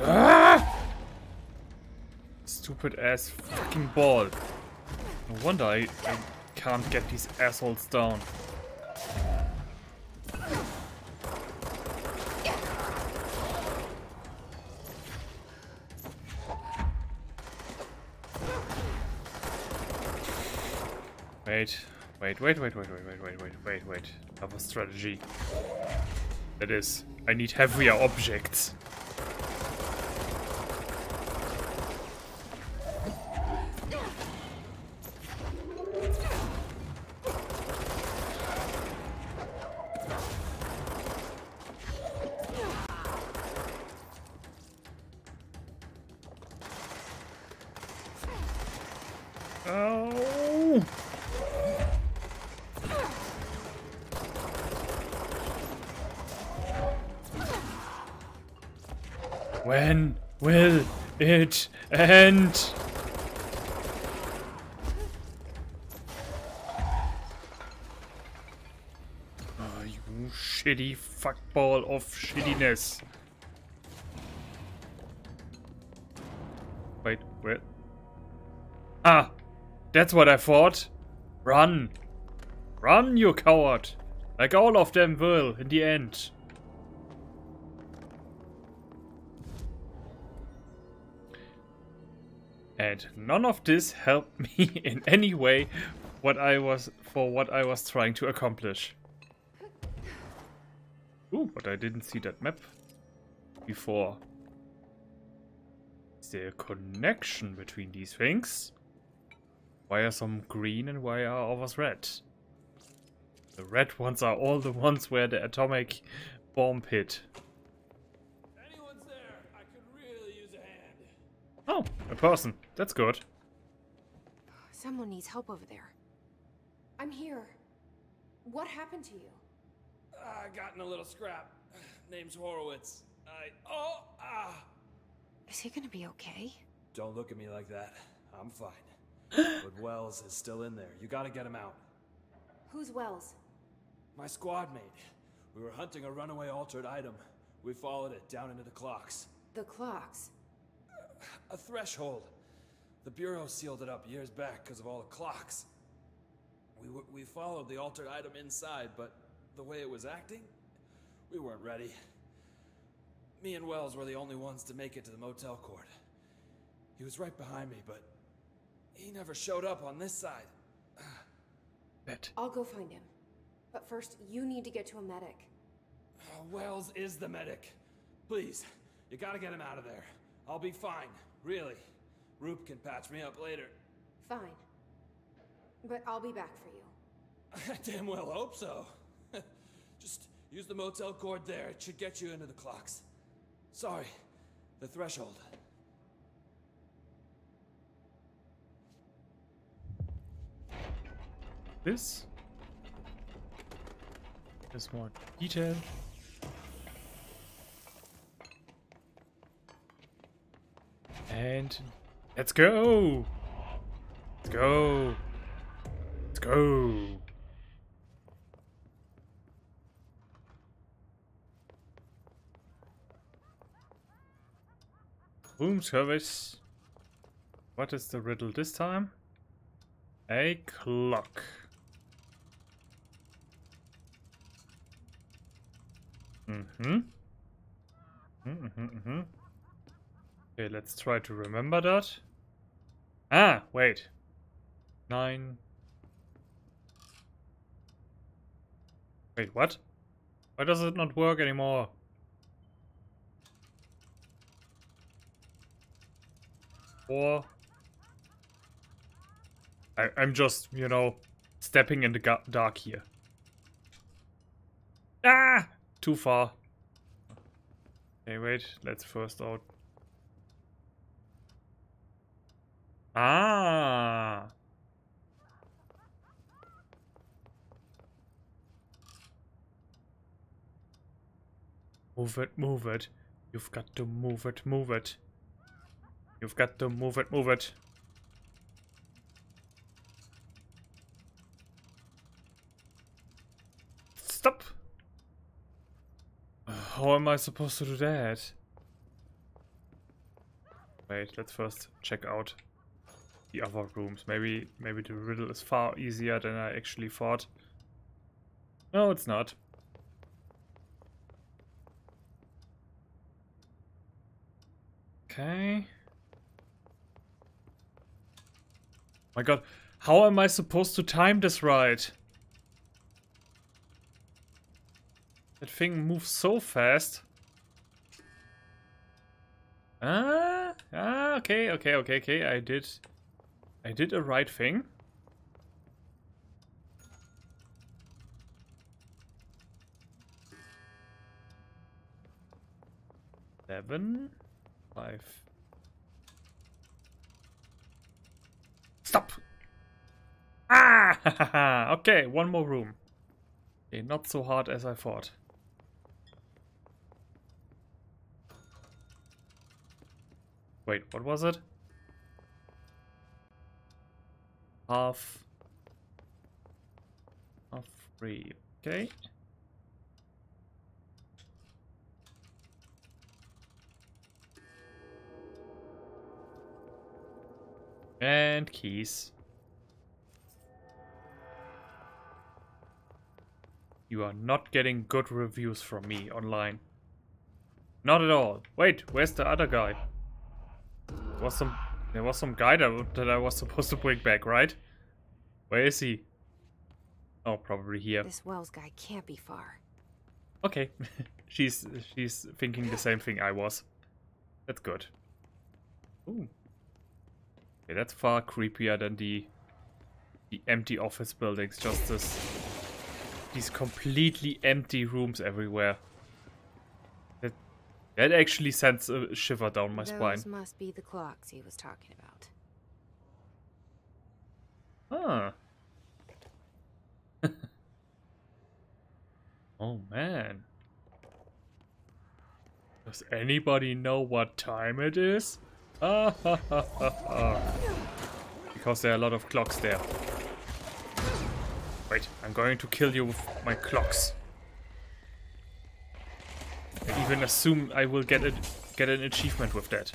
Speaker 1: Ah! Stupid ass fucking ball. No wonder I, I can't get these assholes down. Wait, wait, wait, wait, wait, wait, wait, wait, wait, wait, Have strategy. That is, I need heavier objects. End? Oh, you shitty fuckball of shittiness. Wait, where? Ah, that's what I thought. Run. Run, you coward. Like all of them will in the end. And none of this helped me in any way what I was for what I was trying to accomplish. Ooh, but I didn't see that map before. Is there a connection between these things? Why are some green and why are others red? The red ones are all the ones where the atomic bomb hit.
Speaker 19: Anyone's there? I could really use a hand.
Speaker 1: Oh, a person. That's good.
Speaker 9: Someone needs help over there. I'm here. What happened to you?
Speaker 19: I got in a little scrap. Name's Horowitz. I. Oh! Ah!
Speaker 9: Is he gonna be okay?
Speaker 19: Don't look at me like that. I'm fine. but Wells is still in there. You gotta get him out.
Speaker 9: Who's Wells?
Speaker 19: My squad mate. We were hunting a runaway altered item. We followed it down into the clocks.
Speaker 9: The clocks.
Speaker 19: A threshold. The Bureau sealed it up years back because of all the clocks. We, w- we followed the altered item inside, but the way it was acting, we weren't ready. Me and Wells were the only ones to make it to the motel court. He was right behind me, but he never showed up on this side.
Speaker 1: Bet.
Speaker 9: I'll go find him. But first, you need to get to a medic.
Speaker 19: Oh, Wells is the medic. Please, you gotta get him out of there. I'll be fine, really. Roop can patch me up later.
Speaker 9: Fine. But I'll be back for you.
Speaker 19: I damn well hope so. Just use the motel cord there. It should get you into the clocks. Sorry, the threshold.
Speaker 1: This. There's more detail. And let's go. Let's go. Let's go. Room service. What is the riddle this time? A clock. Mm-hmm. Mm-hmm, mm-hmm. Okay, let's try to remember that. Ah, wait. Nine. Wait, what? Why does it not work anymore? Four. I, I'm just, you know, stepping in the dark here. Ah! Too far. Okay, wait. Let's first out. Ah! Move it, move it. You've got to move it, move it. You've got to move it, move it. Stop! How am I supposed to do that? Wait, let's first check out the other rooms. Maybe maybe the riddle is far easier than I actually thought. No, it's not. Okay. My god, how am I supposed to time this right? That thing moves so fast. Ah, ah, okay, okay, okay, okay. I did, I did a right thing. Seven, five. Stop! Ah! okay, one more room. Okay, not so hard as I thought. Wait, what was it? Half... Half three, okay. And keys. You are not getting good reviews from me online. Not at all. Wait, where's the other guy? Was some there was some guy that, that I was supposed to bring back, right? Where is he? Oh, probably here.
Speaker 7: This Wells guy can't be far.
Speaker 1: Okay. she's she's thinking the same thing I was. That's good. Ooh. Okay, that's far creepier than the the empty office buildings. Just this these completely empty rooms everywhere. That that actually sends a shiver down my
Speaker 7: Those
Speaker 1: spine.
Speaker 7: must be the clocks he was talking about.
Speaker 1: Huh. oh man. Does anybody know what time it is? Ah, ha, ha, ha, ha. Because there are a lot of clocks there. Wait, I'm going to kill you with my clocks. I even assume I will get it get an achievement with that.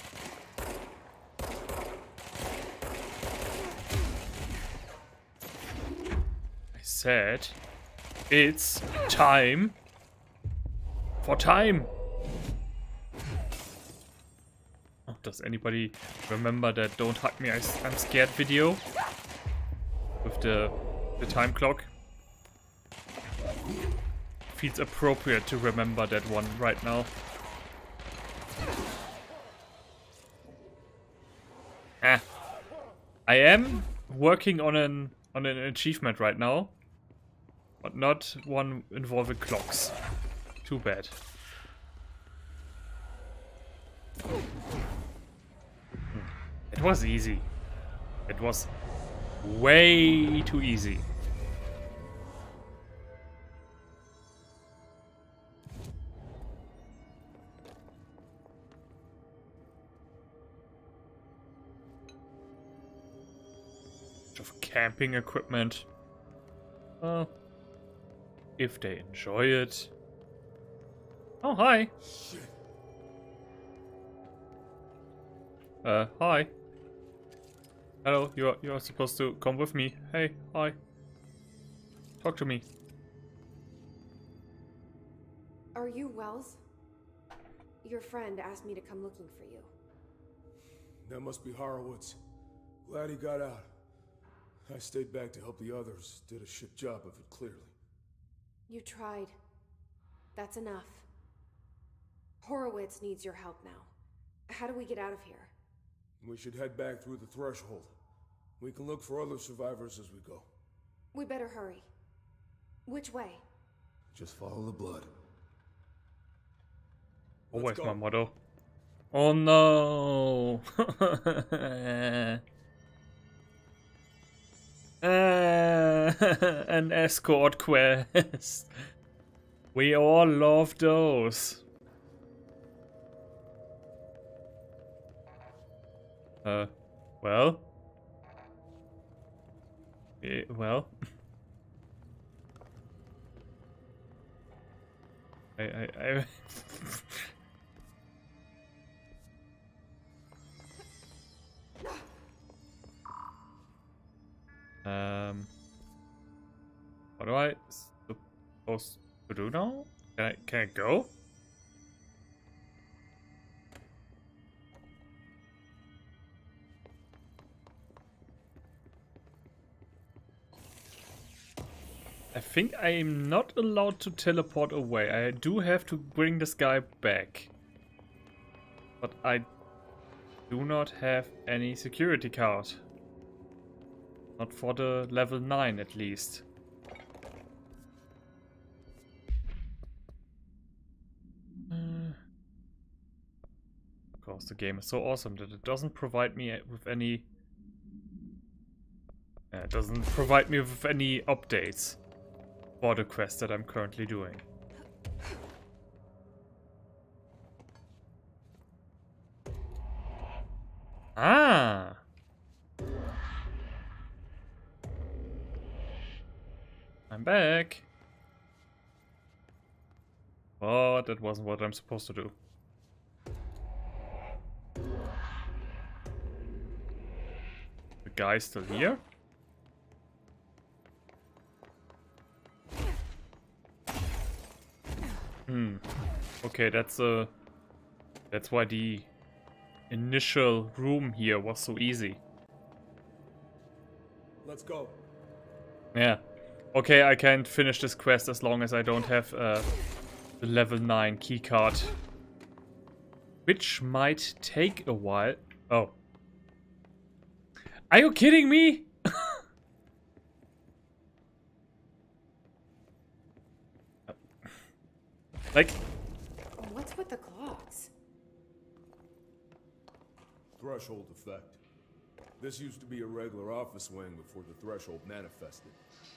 Speaker 1: I said it's time for time. Oh, does anybody remember that "Don't hug me, I, am scared" video with the the time clock? Feels appropriate to remember that one right now. Ah, I am working on an on an achievement right now, but not one involving clocks. Too bad. It was easy. It was way too easy. Camping equipment. Well, if they enjoy it. Oh, hi. Uh, hi. Hello, you're you're supposed to come with me. Hey, hi. Talk to me.
Speaker 9: Are you Wells? Your friend asked me to come looking for you.
Speaker 15: That must be Horowitz. Glad he got out. I stayed back to help the others. Did a shit job of it, clearly.
Speaker 9: You tried. That's enough. Horowitz needs your help now. How do we get out of here?
Speaker 15: We should head back through the threshold. We can look for other survivors as we go.
Speaker 9: We better hurry. Which way?
Speaker 15: Just follow the blood.
Speaker 1: Always my motto. Oh no! Uh, an escort quest. We all love those. Uh, well. Eh, well. I, I, I... um, what do I supposed to do now? Can I, can I go? I think I am not allowed to teleport away. I do have to bring this guy back. But I do not have any security card. Not for the level 9 at least. Uh, of course, the game is so awesome that it doesn't provide me with any... Uh, it doesn't provide me with any updates for the quest that I'm currently doing. Back. Oh, that wasn't what I'm supposed to do. The guy's still here? Hmm. Okay, that's uh that's why the initial room here was so easy.
Speaker 15: Let's go.
Speaker 1: Yeah. Okay, I can't finish this quest as long as I don't have uh, the level 9 keycard. Which might take a while. Oh. Are you kidding me? Like...
Speaker 9: What's with the clocks?
Speaker 15: Threshold effect. This used to be a regular office wing before the threshold manifested.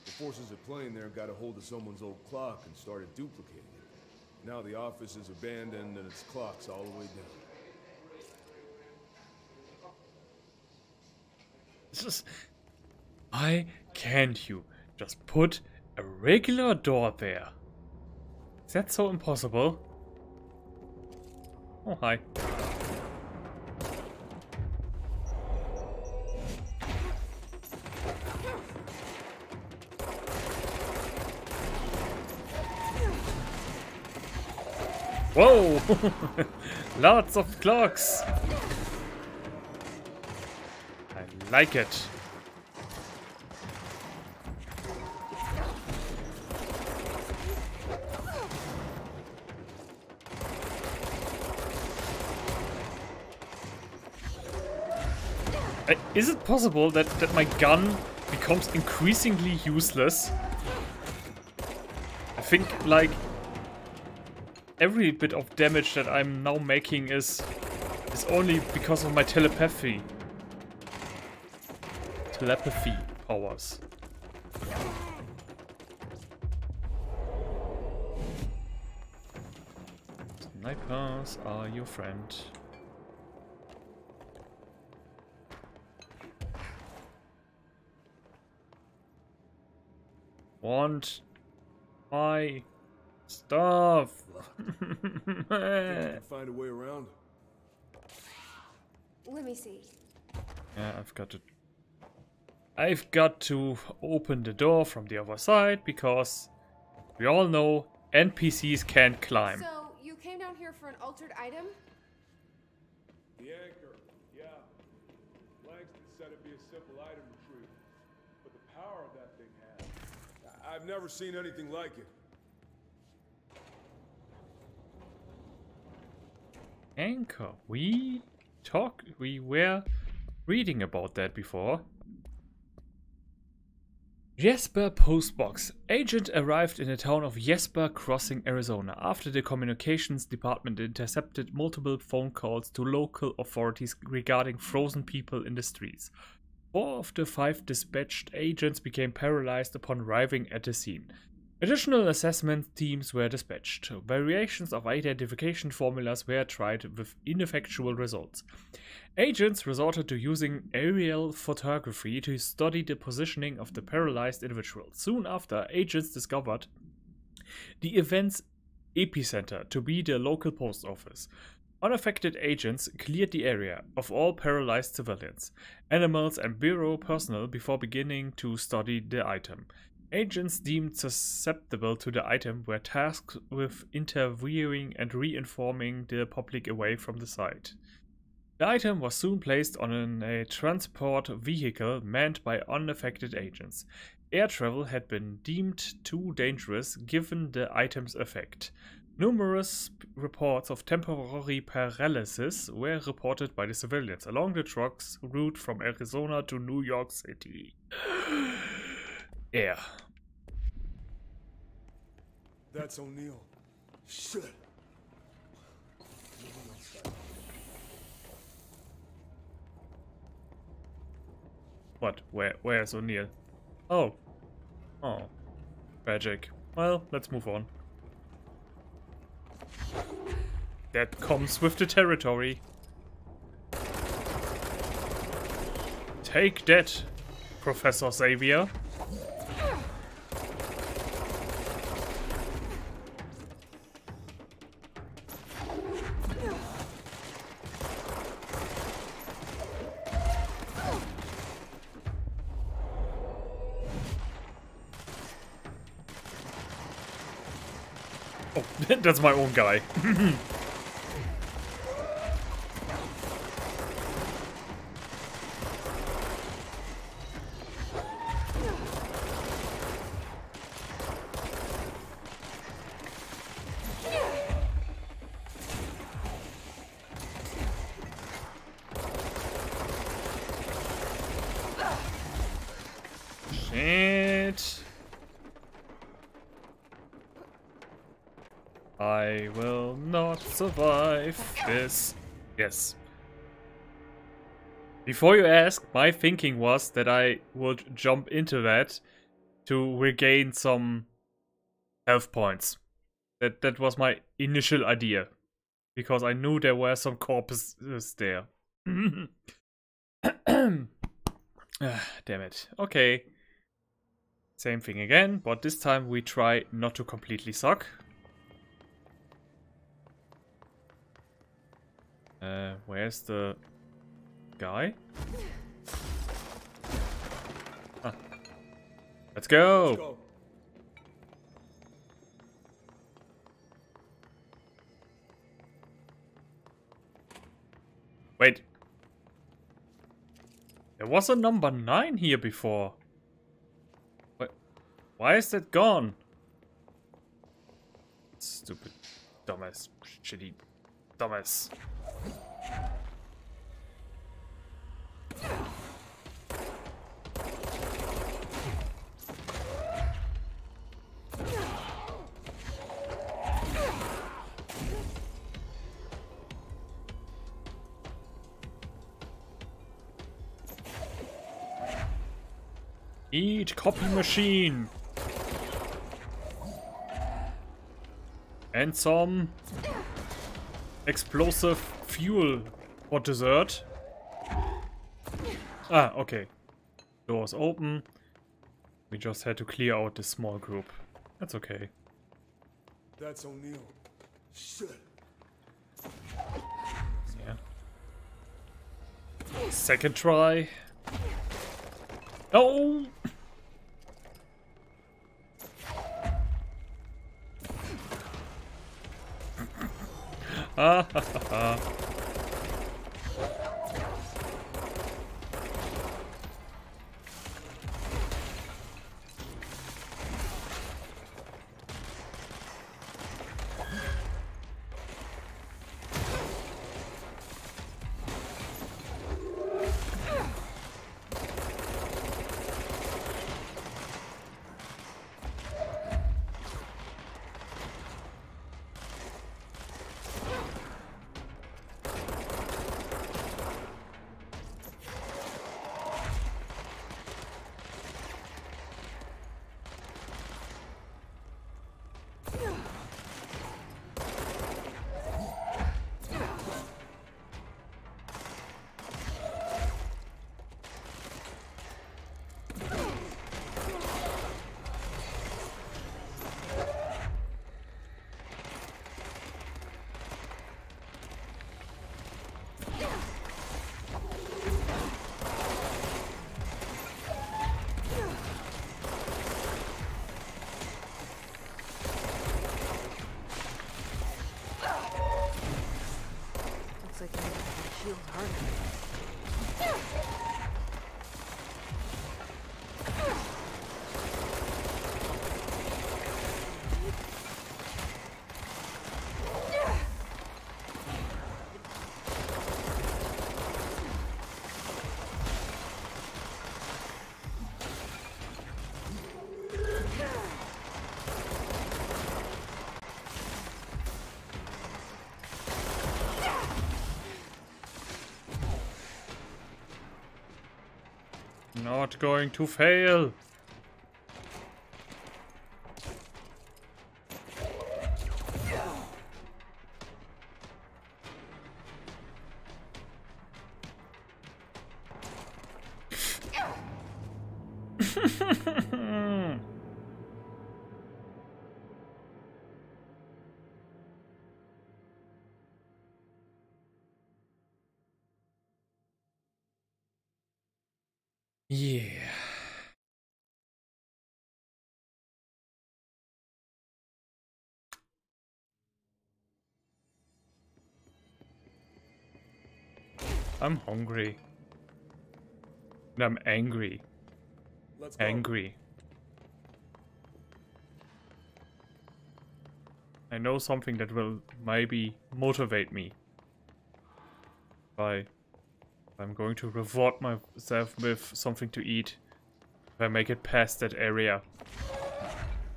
Speaker 15: The forces at play in there got a hold of someone's old clock and started duplicating it. Now the office is abandoned and its clock's all the way down.
Speaker 1: This is... Why can't you just put a regular door there? Is that so impossible? Oh, hi. Lots of clocks! I like it. Uh, is it possible that, that my gun becomes increasingly useless? I think, like, every bit of damage that I'm now making is is only because of my telepathy. Telepathy powers. Snipers are your friend. want my stuff.
Speaker 15: find a way around.
Speaker 9: Let me see.
Speaker 1: Yeah, I've got to. I've got to open the door from the other side because we all know NPCs can't climb.
Speaker 9: So you came down here for an altered item?
Speaker 15: The anchor, yeah. Langston said it'd be a simple item retrieval, but the power of that thing has. I've never seen anything like it.
Speaker 1: Anchor. We talk. We were reading about that before. Jesper Postbox. Agent arrived in the town of Jesper Crossing, Arizona after the communications department intercepted multiple phone calls to local authorities regarding frozen people in the streets. Four of the five dispatched agents became paralyzed upon arriving at the scene. Additional assessment teams were dispatched. Variations of identification formulas were tried with ineffectual results. Agents resorted to using aerial photography to study the positioning of the paralyzed individual. Soon after, agents discovered the events epicenter to be the local post office. Unaffected agents cleared the area of all paralyzed civilians, animals, and Bureau personnel before beginning to study the item. Agents deemed susceptible to the item were tasked with interviewing and re-informing the public away from the site. The item was soon placed on an, a transport vehicle manned by unaffected agents. Air travel had been deemed too dangerous given the item's effect. Numerous reports of temporary paralysis were reported by the civilians along the truck's route from Arizona to New York City. Air.
Speaker 15: That's O'Neill. Shit.
Speaker 1: What? Where? Where's O'Neill? Oh. Oh. Tragic. Well, let's move on. That comes with the territory. Take that, Professor Xavier. That's my own guy. Shit. I will not survive this. Before you ask, my thinking was that I would jump into that to regain some health points. That that was my initial idea. Because I knew there were some corpses there. Ah, damn it. Okay. Same thing again, but this time we try not to completely suck. Uh, where's the guy? Ah. Let's go!
Speaker 15: Let's go.
Speaker 1: Wait. There was a number 9 here before. What? Why is that gone? Stupid, dumbass, shitty, dumbass. Eat copy machine. And some explosive fuel for dessert. Ah, okay. Doors open. We just had to clear out this small group. That's okay.
Speaker 15: That's O'Neill. Shit.
Speaker 1: Yeah. Second try. Oh! ha ha ha. Not going to fail. I'm hungry. And I'm angry.
Speaker 15: Let's go.
Speaker 1: Angry. I know something that will maybe motivate me. By I'm going to reward myself with something to eat. If I make it past that area.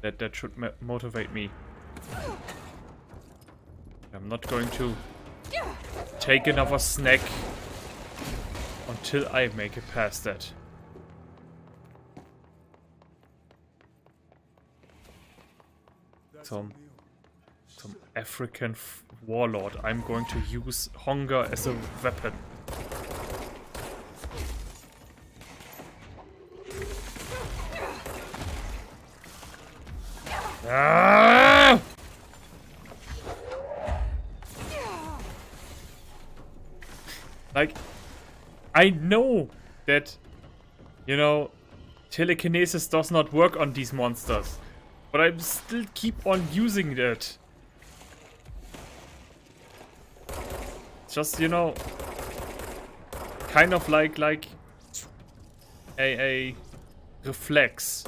Speaker 1: That that should motivate me. I'm not going to take another snack until I make it past that. Some, some African f- warlord. I'm going to use hunger as a weapon. I know that, you know, telekinesis does not work on these monsters. But I still keep on using it. Just, you know, kind of like, like a, a reflex.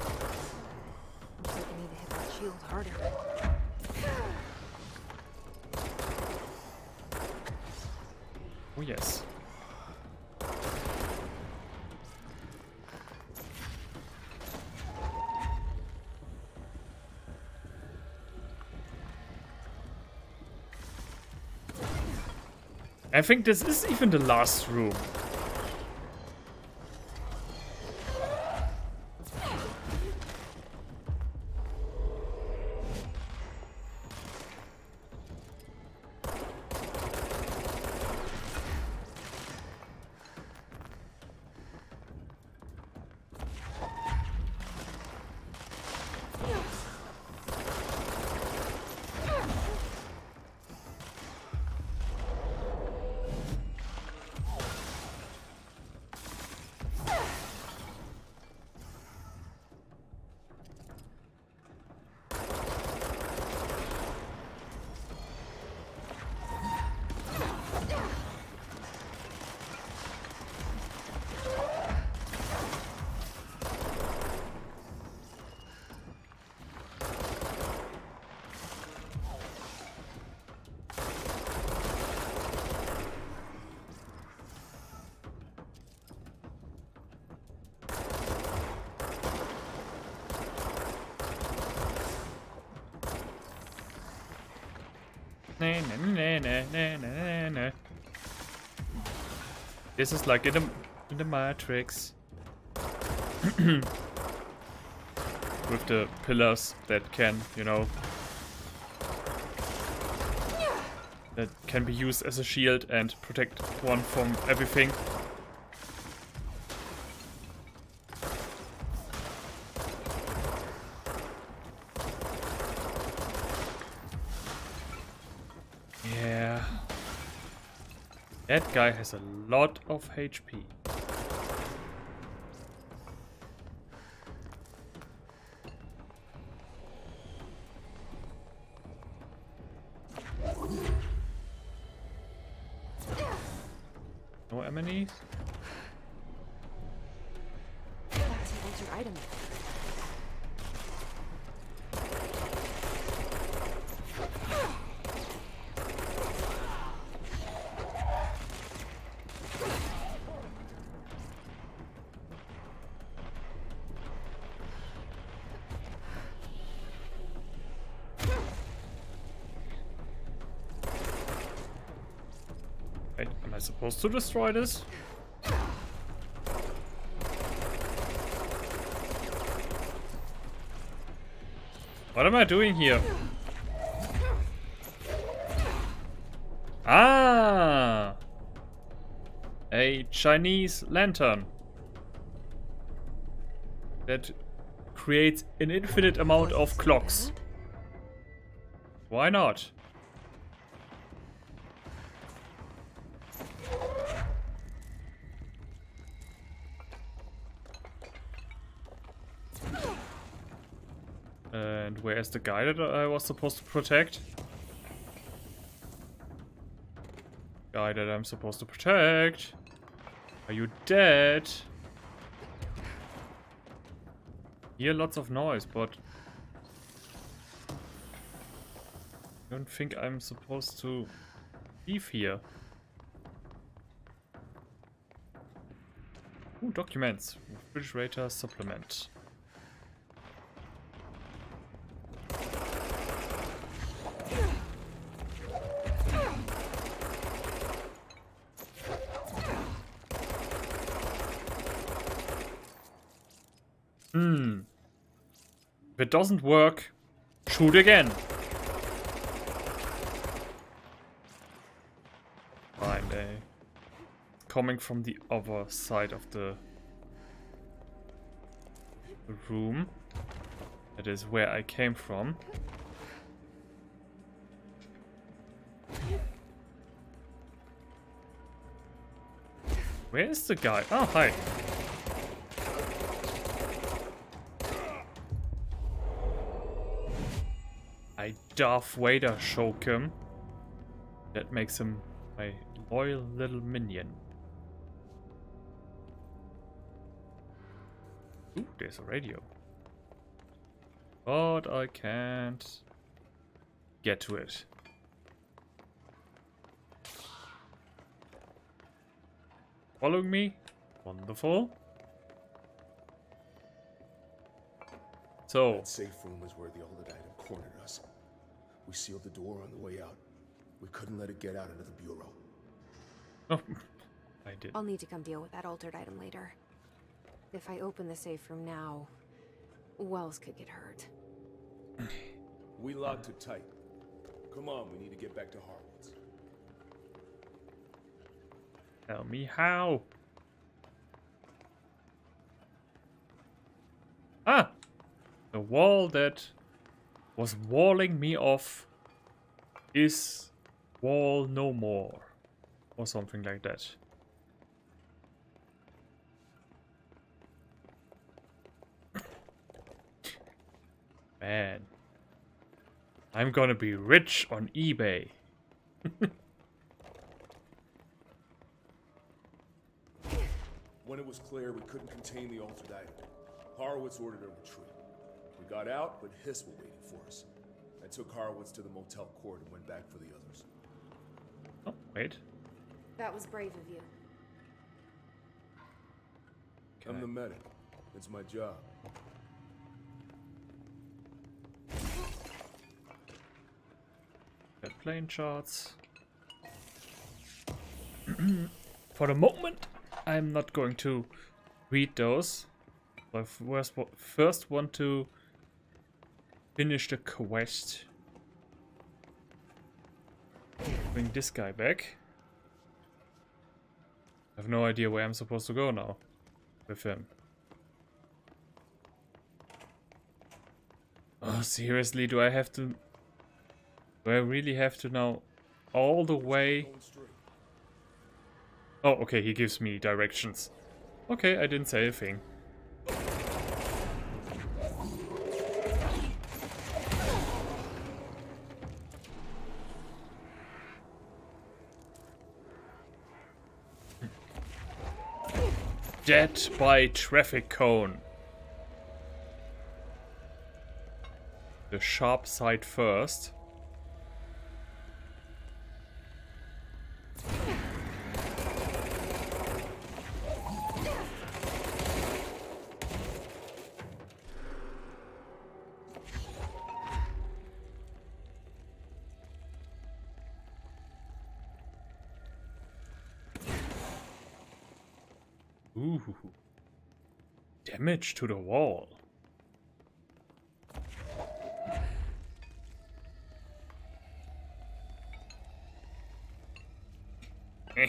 Speaker 1: Think this is even the last room. Na, na, na, na, na. This is like in the in the Matrix. With the pillars that can, you know, that can be used as a shield and protect one from everything. Yeah. That guy has a lot of HP. supposed to destroy this? What am I doing here? Ah! A Chinese lantern. That creates an infinite amount of clocks. Why not? The guy that I was supposed to protect? Guy that I'm supposed to protect. Are you dead? Hear lots of noise, but I don't think I'm supposed to leave here. Ooh, documents. Refrigerator supplement. It doesn't work, shoot again. Fine, they coming from the other side of the room. That is where I came from. Where is the guy? Oh, hi. Darth Vader choke him. That makes him my loyal little minion. Ooh, there's a radio. But I can't get to it. Following me? Wonderful. So.
Speaker 15: That safe room was where the altered item cornered us. We sealed the door on the way out. We couldn't let it get out into the bureau.
Speaker 1: Oh, I did.
Speaker 9: I'll need to come deal with that altered item later. If I open the safe room now, Wells could get hurt.
Speaker 15: We locked it tight. Come on, we need to get back to Horowitz.
Speaker 1: Tell me how. Ah! The wall that was walling me off is wall no more. Or something like that. Man. I'm gonna be rich on eBay.
Speaker 15: When it was clear we couldn't contain the altered item, Horowitz ordered a retreat. We got out, but Hiss were waiting for us. I took Horowitz to the motel court and went back for the others.
Speaker 1: Oh, wait.
Speaker 9: That was brave of you.
Speaker 15: I'm the medic. It's my job.
Speaker 1: Got plane charts. For the moment, I'm not going to read those. I first, first want to finish the quest. Bring this guy back. I have no idea where I'm supposed to go now with him. Oh, seriously, do I have to... Do I really have to now all the way... Oh, okay, he gives me directions. Okay, I didn't say a thing. Dead by traffic cone. The sharp side first. damage to the wall.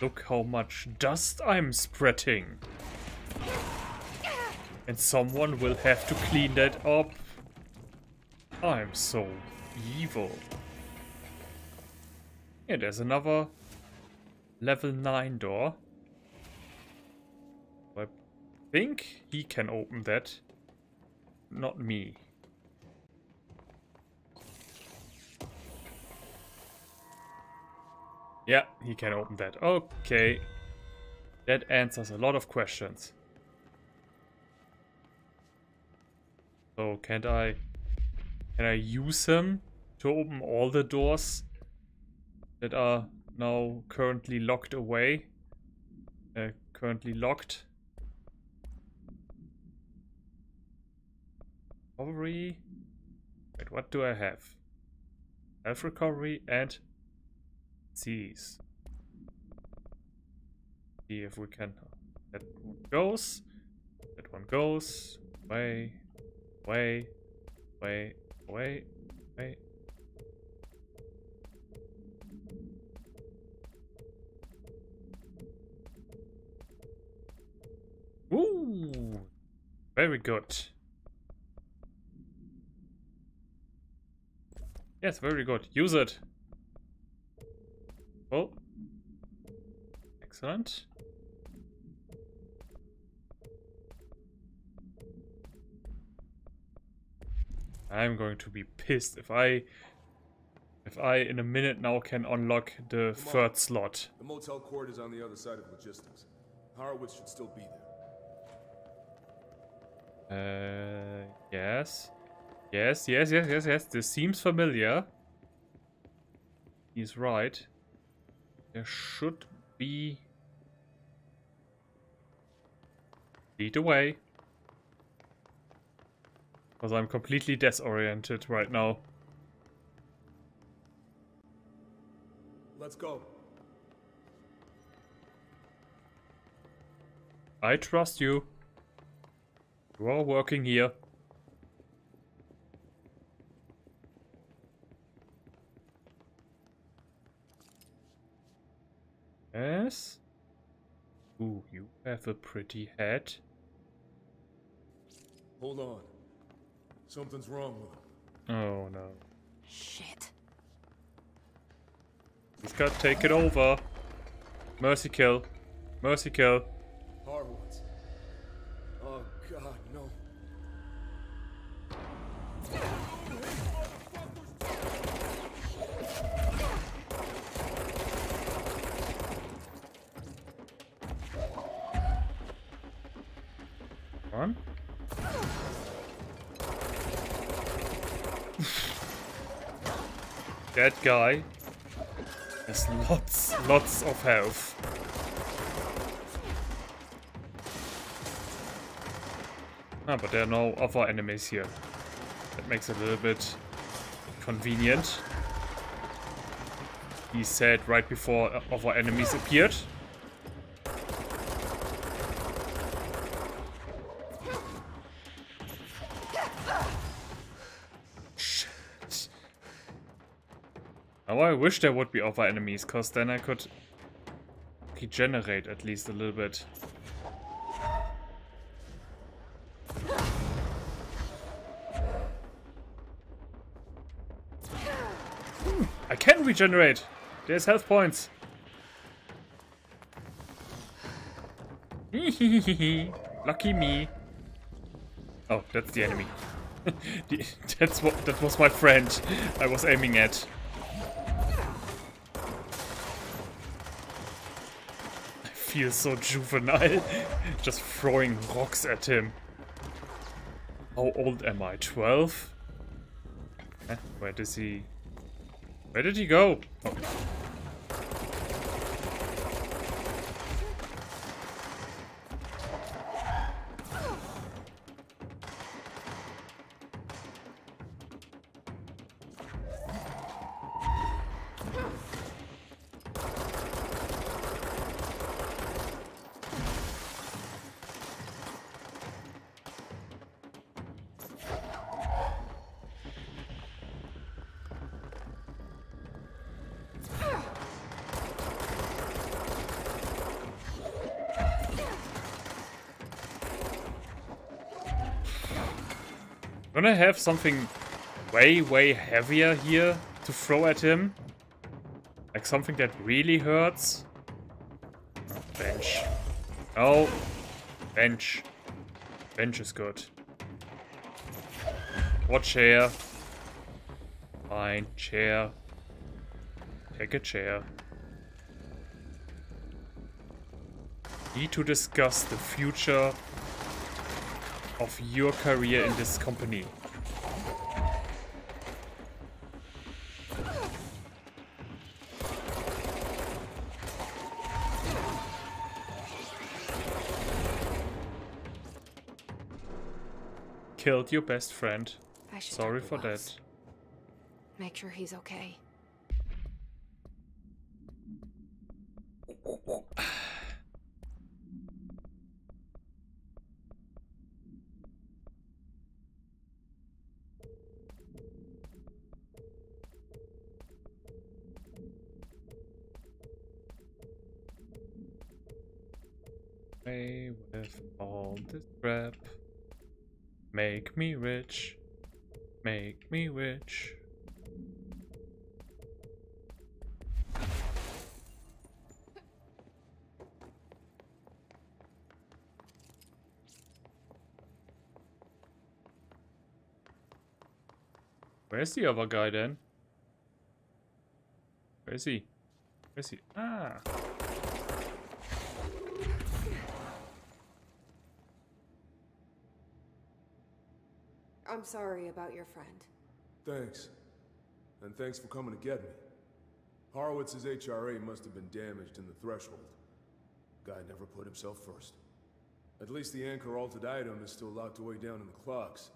Speaker 1: Look how much dust I'm spreading. And someone will have to clean that up. I'm so evil. Yeah, there's another level 9 door. I think he can open that. Not me. Yeah, he can open that. Okay. That answers a lot of questions. So, can't I... Can I use him to open all the doors that are now currently locked away? Uh, currently locked. Recovery. Wait, what do I have? Health recovery and Seize. See if we can. That one goes. That one goes. Way, way, way, way, way. Very good. Yes, very good. Use it. Oh. Excellent. I'm going to be pissed if I if I in a minute now can unlock the
Speaker 15: Come
Speaker 1: third
Speaker 15: on.
Speaker 1: slot.
Speaker 15: The motel court is on the other side of logistics. Horowitz should still be there.
Speaker 1: Uh yes. Yes, yes, yes, yes, yes. This seems familiar. He's right. There should be... Lead away. Because I'm completely disoriented right now.
Speaker 15: Let's go.
Speaker 1: I trust you. You are all working here. Yes? Ooh, you have a pretty head.
Speaker 15: Hold on. Something's wrong with him.
Speaker 1: Oh no.
Speaker 10: Shit.
Speaker 1: He's got to take it over. Mercy kill. Mercy kill.
Speaker 15: Horowitz.
Speaker 1: That guy has lots, lots of health. Ah, but there are no other enemies here. That makes it a little bit convenient. He said right before other enemies appeared. Wish there would be other enemies, cause then I could regenerate at least a little bit. Hmm, I can regenerate. There's health points. Lucky me. Oh, that's the enemy. That's what that was my friend I was aiming at. I feel so juvenile just throwing rocks at him. How old am I? 12? Eh, where does he... Where did he go? Oh. Gonna have something way, way heavier here to throw at him. Like something that really hurts. Oh, bench. Oh. Bench. Bench is good. What chair? Fine, chair. Take a chair. Need to discuss the future of your career in this company. Killed your best friend. Sorry for that.
Speaker 7: Make sure he's okay.
Speaker 1: Me rich. Make me rich. Where's the other guy then? Where is he? Where is he? Ah.
Speaker 9: I'm sorry about your friend.
Speaker 15: Thanks. And thanks for coming to get me. Horowitz's HRA must have been damaged in the threshold. Guy never put himself first. At least the anchor altered item is still locked away down in the clocks.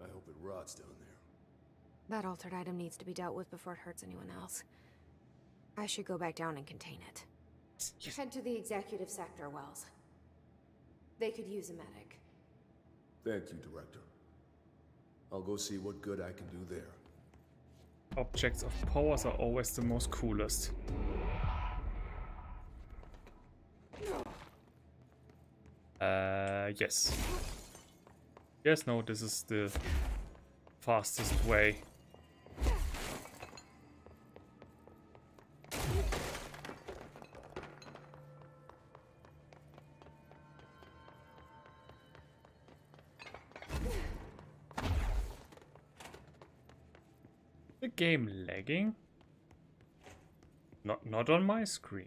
Speaker 15: I hope it rots down there.
Speaker 7: That altered item needs to be dealt with before it hurts anyone else. I should go back down and contain it.
Speaker 9: Head to the executive sector, Wells. They could use a medic.
Speaker 15: Thank you, Director. I'll go see what good I can do there.
Speaker 1: Objects of powers are always the most coolest. Uh, yes. Yes, no, this is the fastest way. Game lagging? Not not on my screen.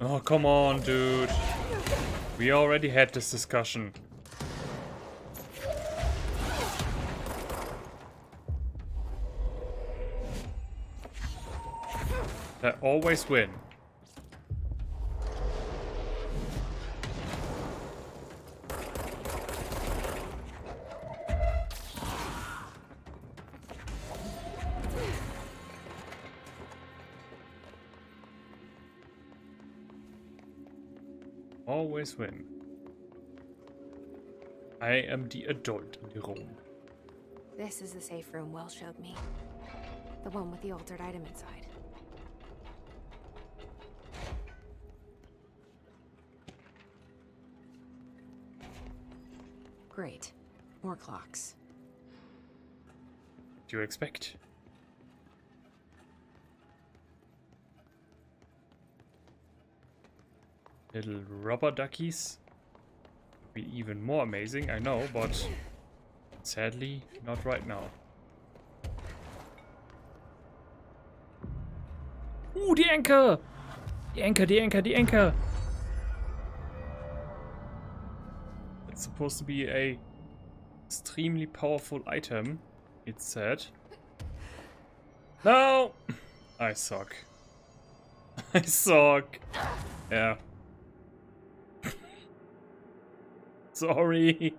Speaker 1: Oh, come on, dude. We already had this discussion. They always win. Always win. I am the adult in the room.
Speaker 7: This is the safe room Wells showed me. The one with the altered item inside. Great. More clocks.
Speaker 1: Do you expect? Little rubber duckies. Would be even more amazing, I know, but sadly, not right now. Ooh, the anchor! The anchor, the anchor, the anchor! It's supposed to be a extremely powerful item, it said. No! I suck. I suck. Yeah. Sorry.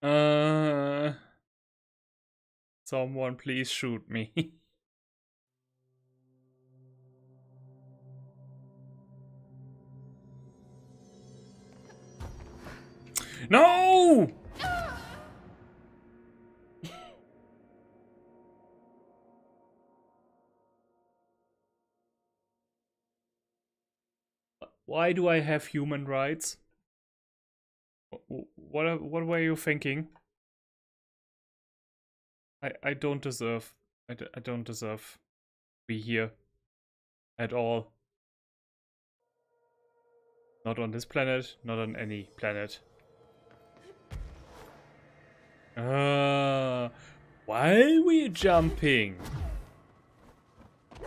Speaker 1: uh, someone please shoot me. no! Why do I have human rights? What what were you thinking? I I don't deserve I d I don't deserve to be here at all. Not on this planet, not on any planet. Ah, why are we jumping?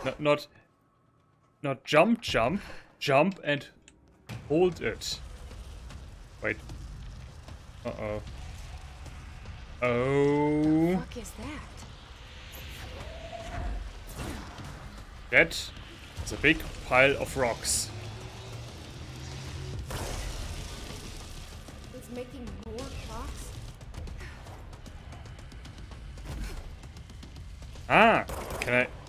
Speaker 1: Not not not jump jump, jump and hold it. Wait. Uh-oh. Oh.
Speaker 7: What is that?
Speaker 1: That is a big pile of rocks.
Speaker 7: It's making more clocks?
Speaker 1: Ah, can I?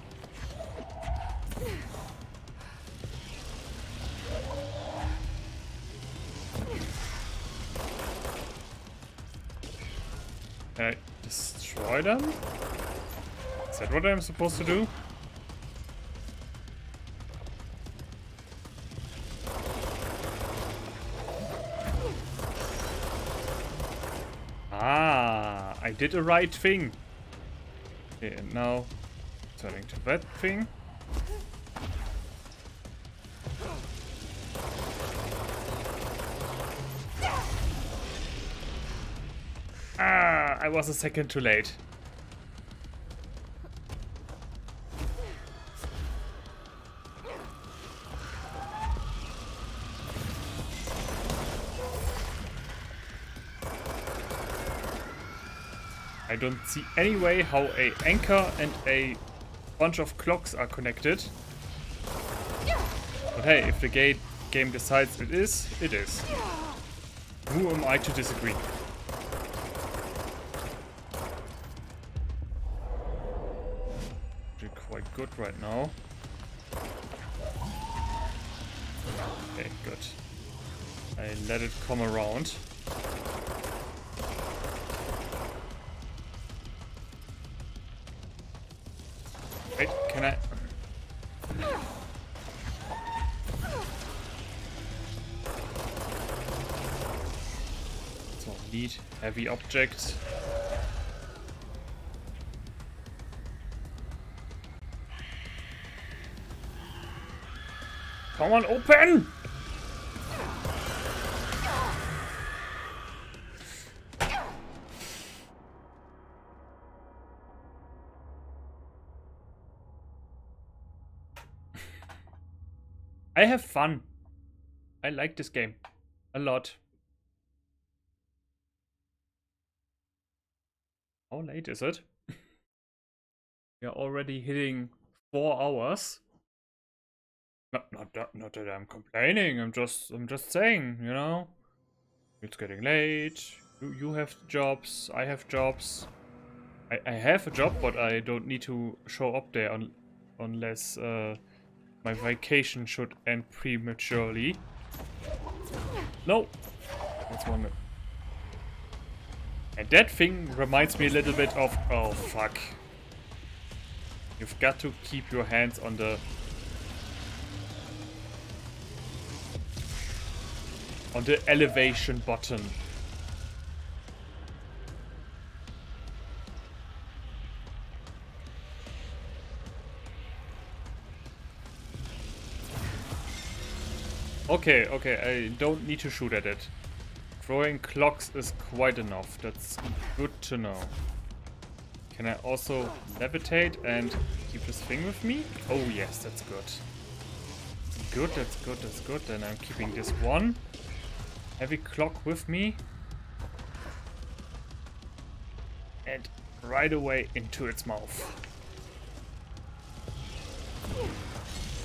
Speaker 1: Destroy them? Is that what I'm supposed to do? Ah, I did the right thing. Okay, and now turning to that thing. Was a second too late. I don't see any way how a anchor and a bunch of clocks are connected. But hey, if the ga game decides it is, it is. Who am I to disagree? Good right now. Okay, good. I let it come around. Wait, can I... So, need heavy objects. Come on, open! I have fun. I like this game a lot. How late is it? we are already hitting four hours. Not, not, that, not that I'm complaining. I'm just, I'm just saying, you know, it's getting late. You, you have jobs. I have jobs. I, I have a job, but I don't need to show up there un, unless. Uh, my vacation should end prematurely. No! That's one. And that thing reminds me a little bit of... Oh, fuck. You've got to keep your hands on the... On the elevation button. Okay, okay, I don't need to shoot at it. Throwing clocks is quite enough. That's good to know. Can I also levitate and keep this thing with me? Oh yes, that's good. Good, that's good, that's good. Then I'm keeping this one heavy clock with me. And right away into its mouth.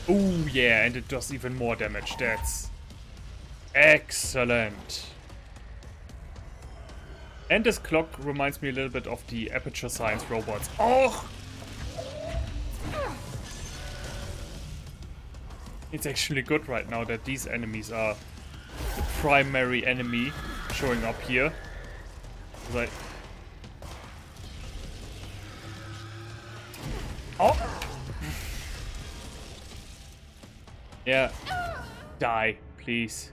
Speaker 1: Oh yeah, and it does even more damage. That's excellent. And this clock reminds me a little bit of the Aperture Science robots. Oh! It's actually good right now that these enemies are primary enemy showing up here. Like, oh, yeah, die, please.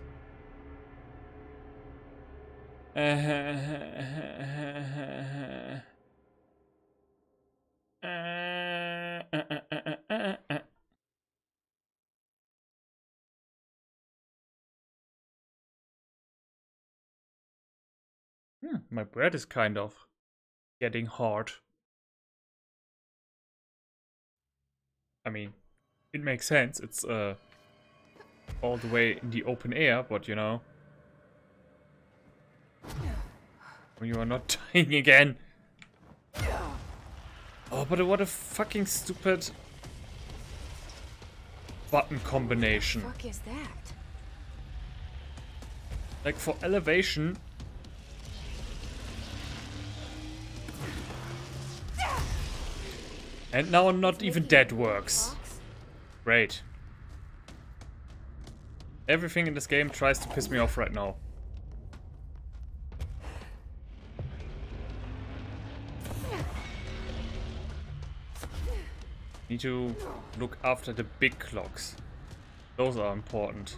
Speaker 1: Hmm, my bread is kind of getting hard. I mean, it makes sense. It's uh all the way in the open air, but you know. You are not dying again. Oh, but what a fucking stupid button combination.
Speaker 7: What the fuck is that?
Speaker 1: Like for elevation. And now not even dead works. Great. Everything in this game tries to piss me off right now. Need to look after the big clocks. Those are important.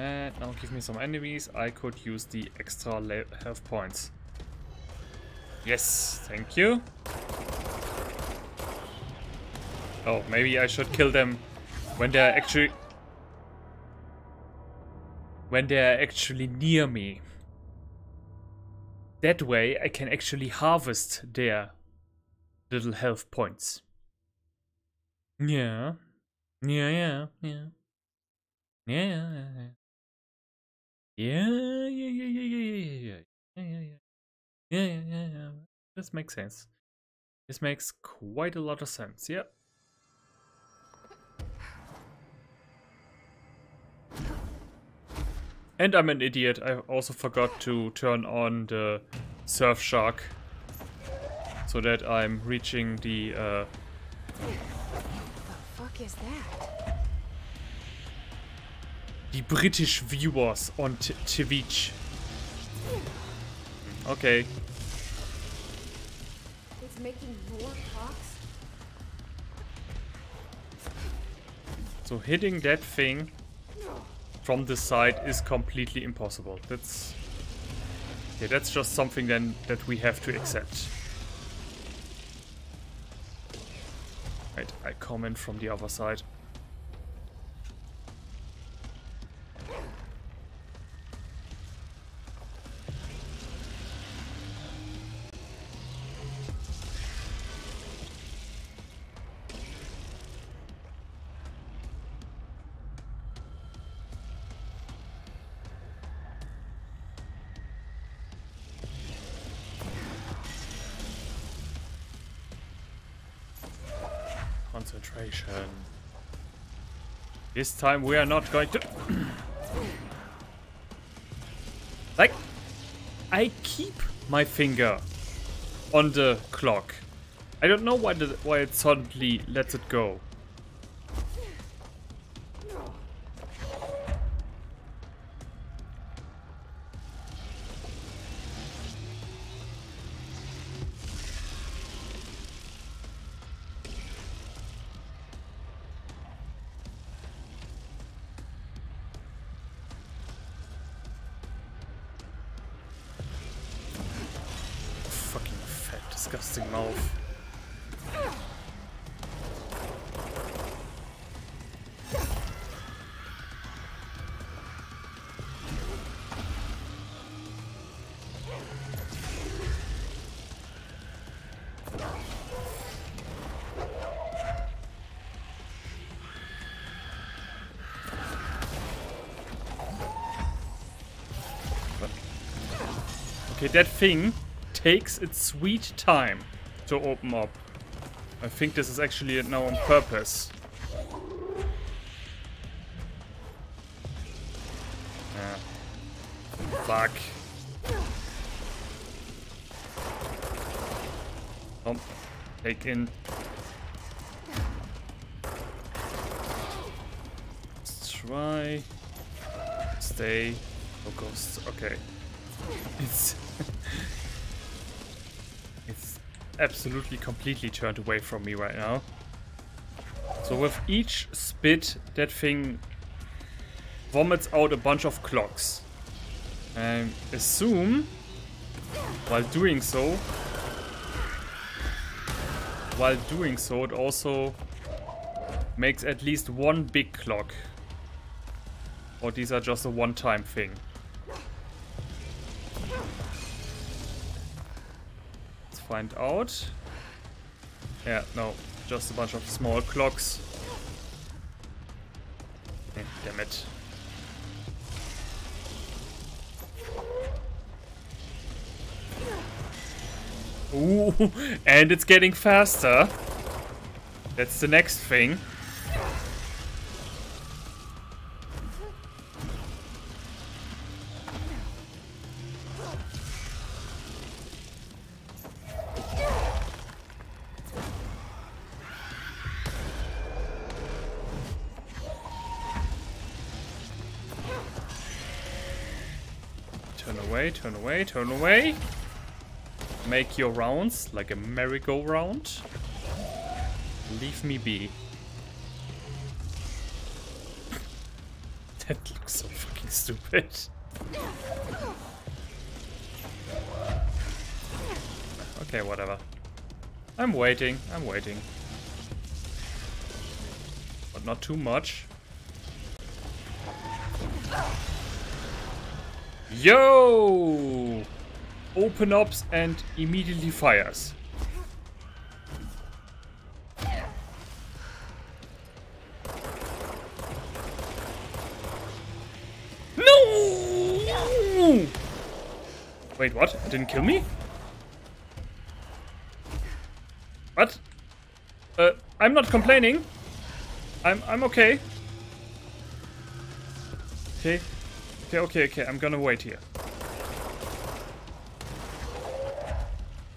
Speaker 1: And now give me some enemies. I could use the extra health points. Yes, thank you. Oh, maybe I should kill them when they're actually... When they're actually near me. That way I can actually harvest their little health points. Yeah. Yeah, yeah, yeah. Yeah, yeah, yeah. Yeah, yeah, yeah, yeah, yeah, yeah, yeah, yeah, yeah, yeah. Yeah. This makes sense. This makes quite a lot of sense, yeah. And I'm an idiot. I also forgot to turn on the Surfshark. So that I'm reaching the... Uh...
Speaker 7: What the fuck is that?
Speaker 1: The British viewers on Twitch. Okay.
Speaker 9: It's making more clocks?
Speaker 1: So hitting that thing from the side is completely impossible. That's yeah, that's just something then that we have to accept. Right, I come in from the other side. This time we are not going to... like, I keep my finger on the clock. I don't know why, the, why it suddenly lets it go. Thing takes its sweet time to open up. I think this is actually now on purpose. Yeah. Fuck. Come. Take in. Why? Stay. Focused. Okay. It's... it's absolutely completely turned away from me right now. So with each spit, that thing vomits out a bunch of clocks. And assume, while doing so, while doing so, it also makes at least one big clock. Or these are just a one-time thing. Find out. Yeah, no, just a bunch of small clocks. Eh, damn it. Ooh, and it's getting faster. That's the next thing. Turn away, turn away. Make your rounds like a merry-go-round. Leave me be. that looks so fucking stupid. Okay, whatever. I'm waiting, I'm waiting. But not too much. Yo! Open ups and immediately fires. No! Wait, what? It didn't kill me? What? Uh, I'm not complaining. I'm I'm okay. Okay. Okay, okay, okay. I'm gonna wait here.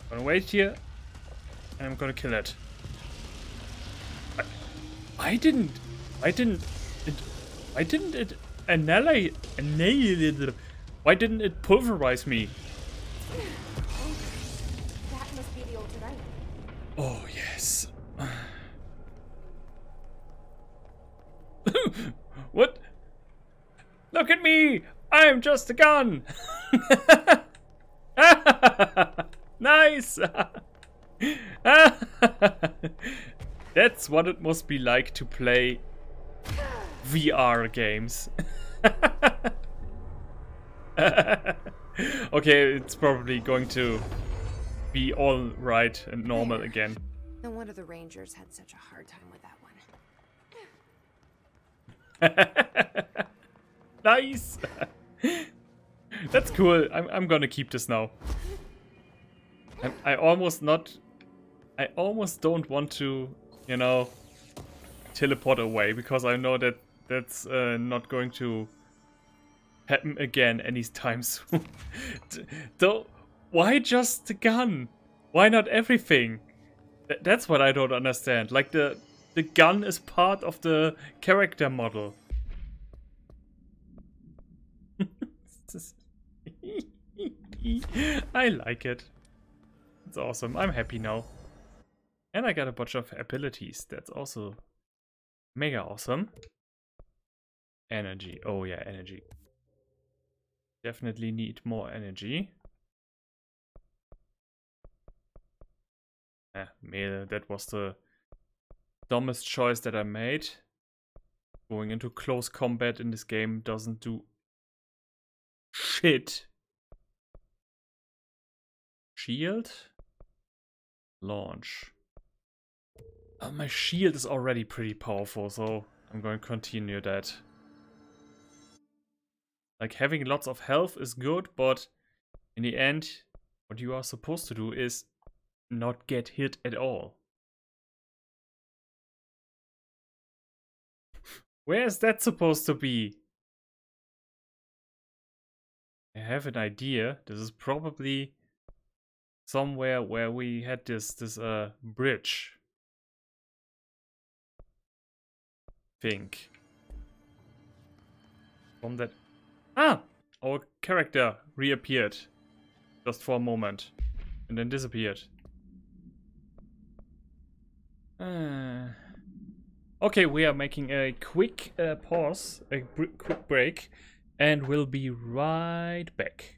Speaker 1: I'm gonna wait here. And I'm gonna kill it. I, I didn't. I didn't. It, why didn't it annihilate? Annihilate. Why didn't it pulverize me?
Speaker 9: That must be the altered item.
Speaker 1: Oh yes. what? Look at me! I'm just a gun! nice! That's what it must be like to play VR games. okay, it's probably going to be all right and normal again.
Speaker 7: No wonder the Rangers had such a hard time with that one.
Speaker 1: Nice! That's cool. I'm, I'm gonna keep this now. I, I almost not... I almost don't want to, you know, teleport away because I know that that's uh, not going to happen again anytime soon. Though, why just the gun? Why not everything? Th that's what I don't understand. Like the the gun is part of the character model. I like it. It's awesome. I'm happy now. And I got a bunch of abilities. That's also mega awesome. Energy. Oh yeah, energy. Definitely need more energy. Eh, Mehl, that was the dumbest choice that I made. Going into close combat in this game doesn't do shit. Shield? Launch. Uh, my shield is already pretty powerful, so I'm going to continue that. Like having lots of health is good, but in the end, what you are supposed to do is not get hit at all. Where is that supposed to be? I have an idea. This is probably somewhere where we had this this uh bridge. Think. From that... Ah! Our character reappeared. Just for a moment. And then disappeared. Uh, okay, we are making a quick uh, pause, a quick break, and we'll be right back.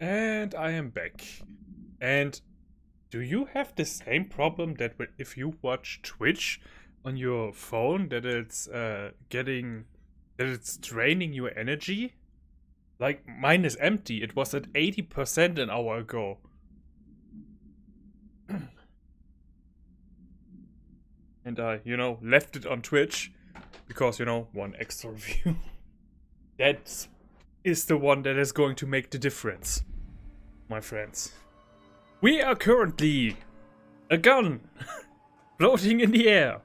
Speaker 1: And I am back. And do you have the same problem that if you watch Twitch on your phone that it's uh, getting that it's draining your energy? Like mine is empty. It was at 80% an hour ago. and I, you know, left it on Twitch because, you know, one extra view. that is the one that is going to make the difference my friends. We are currently a gun floating in the air.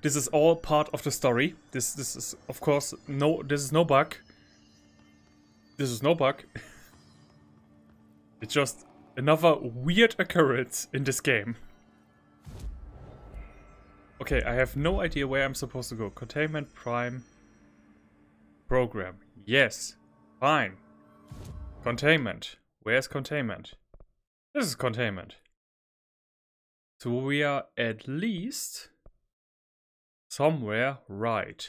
Speaker 1: This is all part of the story. This this is of course no this is no bug. This is no bug. it's just another weird occurrence in this game. Okay, I have no idea where I'm supposed to go. Containment Prime Program. Yes. Fine. Containment. Where's containment? This is containment. So we are at least somewhere right.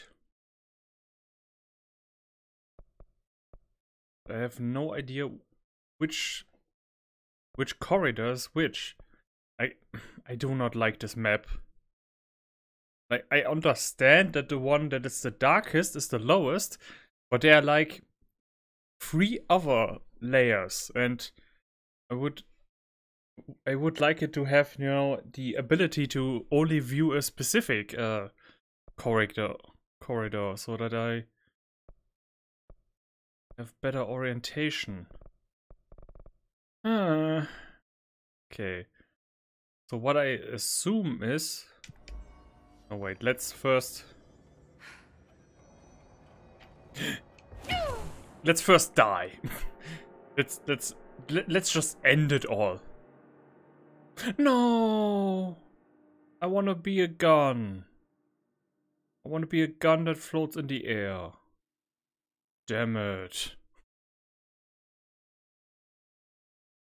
Speaker 1: I have no idea which which corridors which. I I do not like this map. Like I understand that the one that is the darkest is the lowest, but there are like three other layers and I would I would like it to have, you know, the ability to only view a specific uh corridor corridor so that I have better orientation. Uh, okay. So what I assume is Oh wait, let's first Let's first die. Let's let's let's just end it all. No. I want to be a gun. I want to be a gun that floats in the air. Damn it.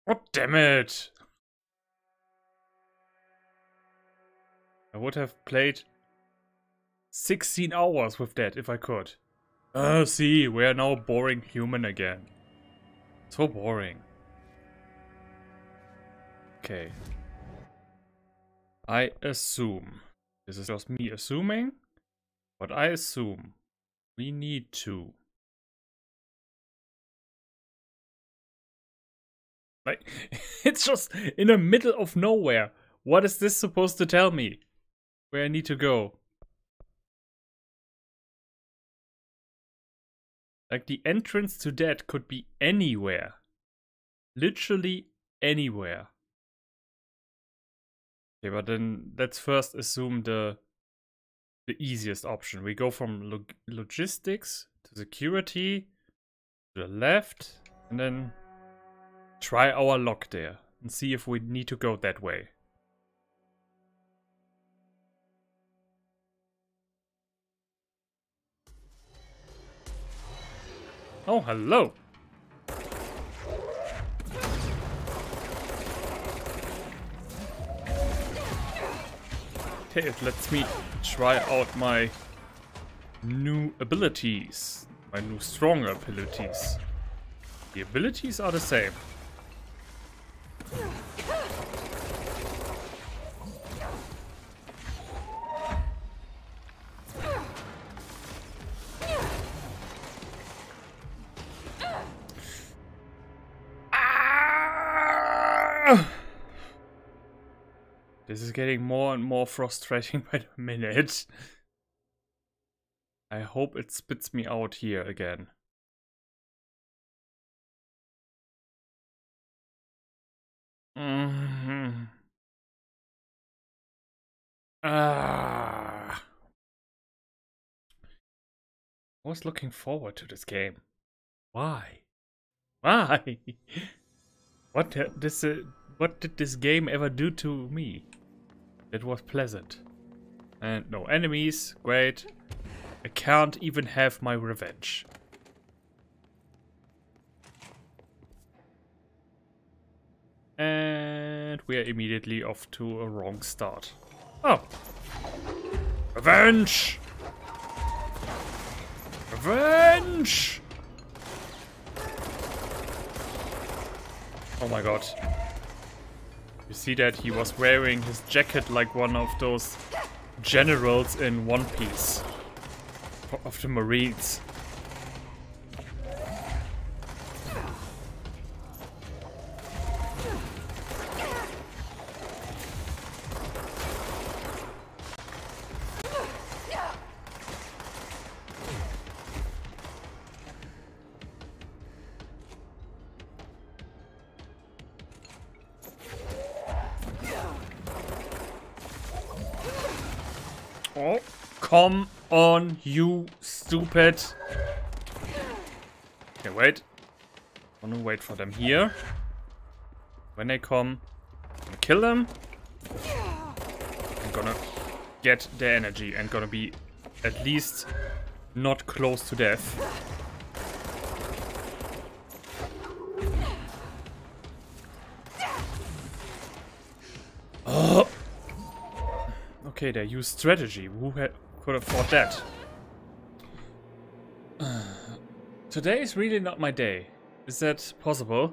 Speaker 1: Oh, damn it. I would have played 16 hours with that if I could. Oh, see, we are now boring human again. So boring. Okay. I assume. This is just me assuming. But I assume we need to Like, it's just in the middle of nowhere. What is this supposed to tell me? Where I need to go? Like, the entrance to that could be anywhere. Literally anywhere. Okay, but then let's first assume the the easiest option. We go from log logistics to security to the left and then try our luck there and see if we need to go that way. Oh, hello. Okay, it lets me try out my new abilities. My new stronger abilities. The abilities are the same. Getting more and more frustrating by the minute. I hope it spits me out here again. Mm -hmm. Ah. I was looking forward to this game. Why? Why? What this uh, what did this game ever do to me? It was pleasant. And no enemies, great. I can't even have my revenge. And we are immediately off to a wrong start. Oh! Revenge! Revenge! Oh my god. You see that he was wearing his jacket like one of those generals in One Piece. Of the Marines. Stupid. Okay, wait. I want to wait for them here. When they come, I'm gonna kill them. I'm gonna get their energy and gonna be at least not close to death. Oh. Okay, they use strategy. Who could have thought that? Today is really not my day. Is that possible?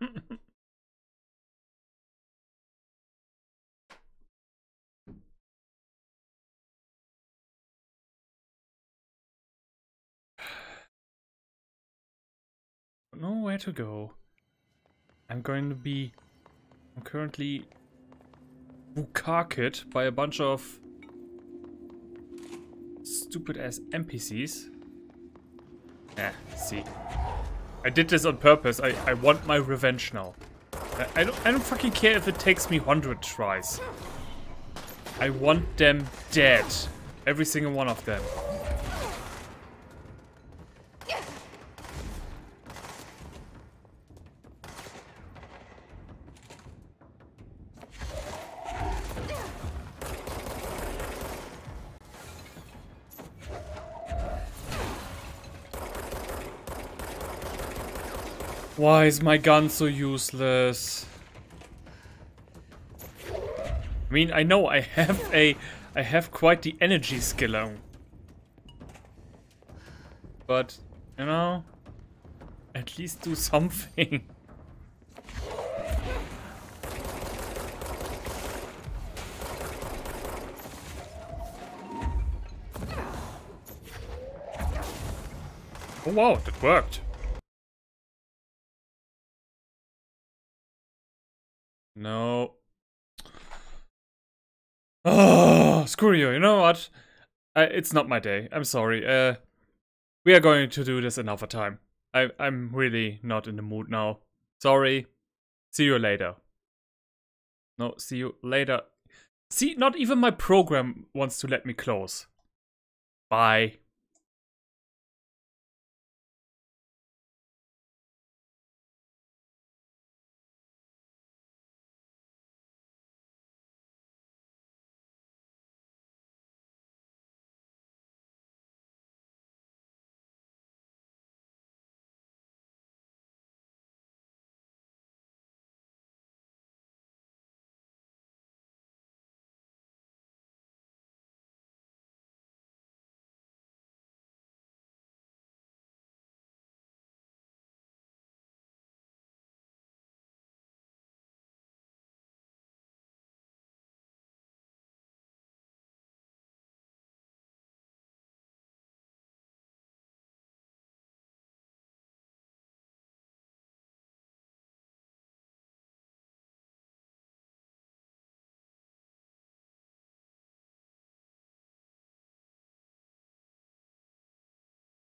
Speaker 1: know where to go. I'm going to be... I'm currently bukaked by a bunch of stupid ass NPCs. Eh, see. I did this on purpose. I, I want my revenge now. I, I, don't, I don't fucking care if it takes me 100 tries. I want them dead. Every single one of them. Why is my gun so useless? I mean, I know I have a... I have quite the energy skill on. But, you know... At least do something. oh wow, that worked. No. Oh, screw you. You know what? I, it's not my day. I'm sorry. Uh, we are going to do this another time. I, I'm really not in the mood now. Sorry. See you later. No, see you later. See, not even my program wants to let me close. Bye.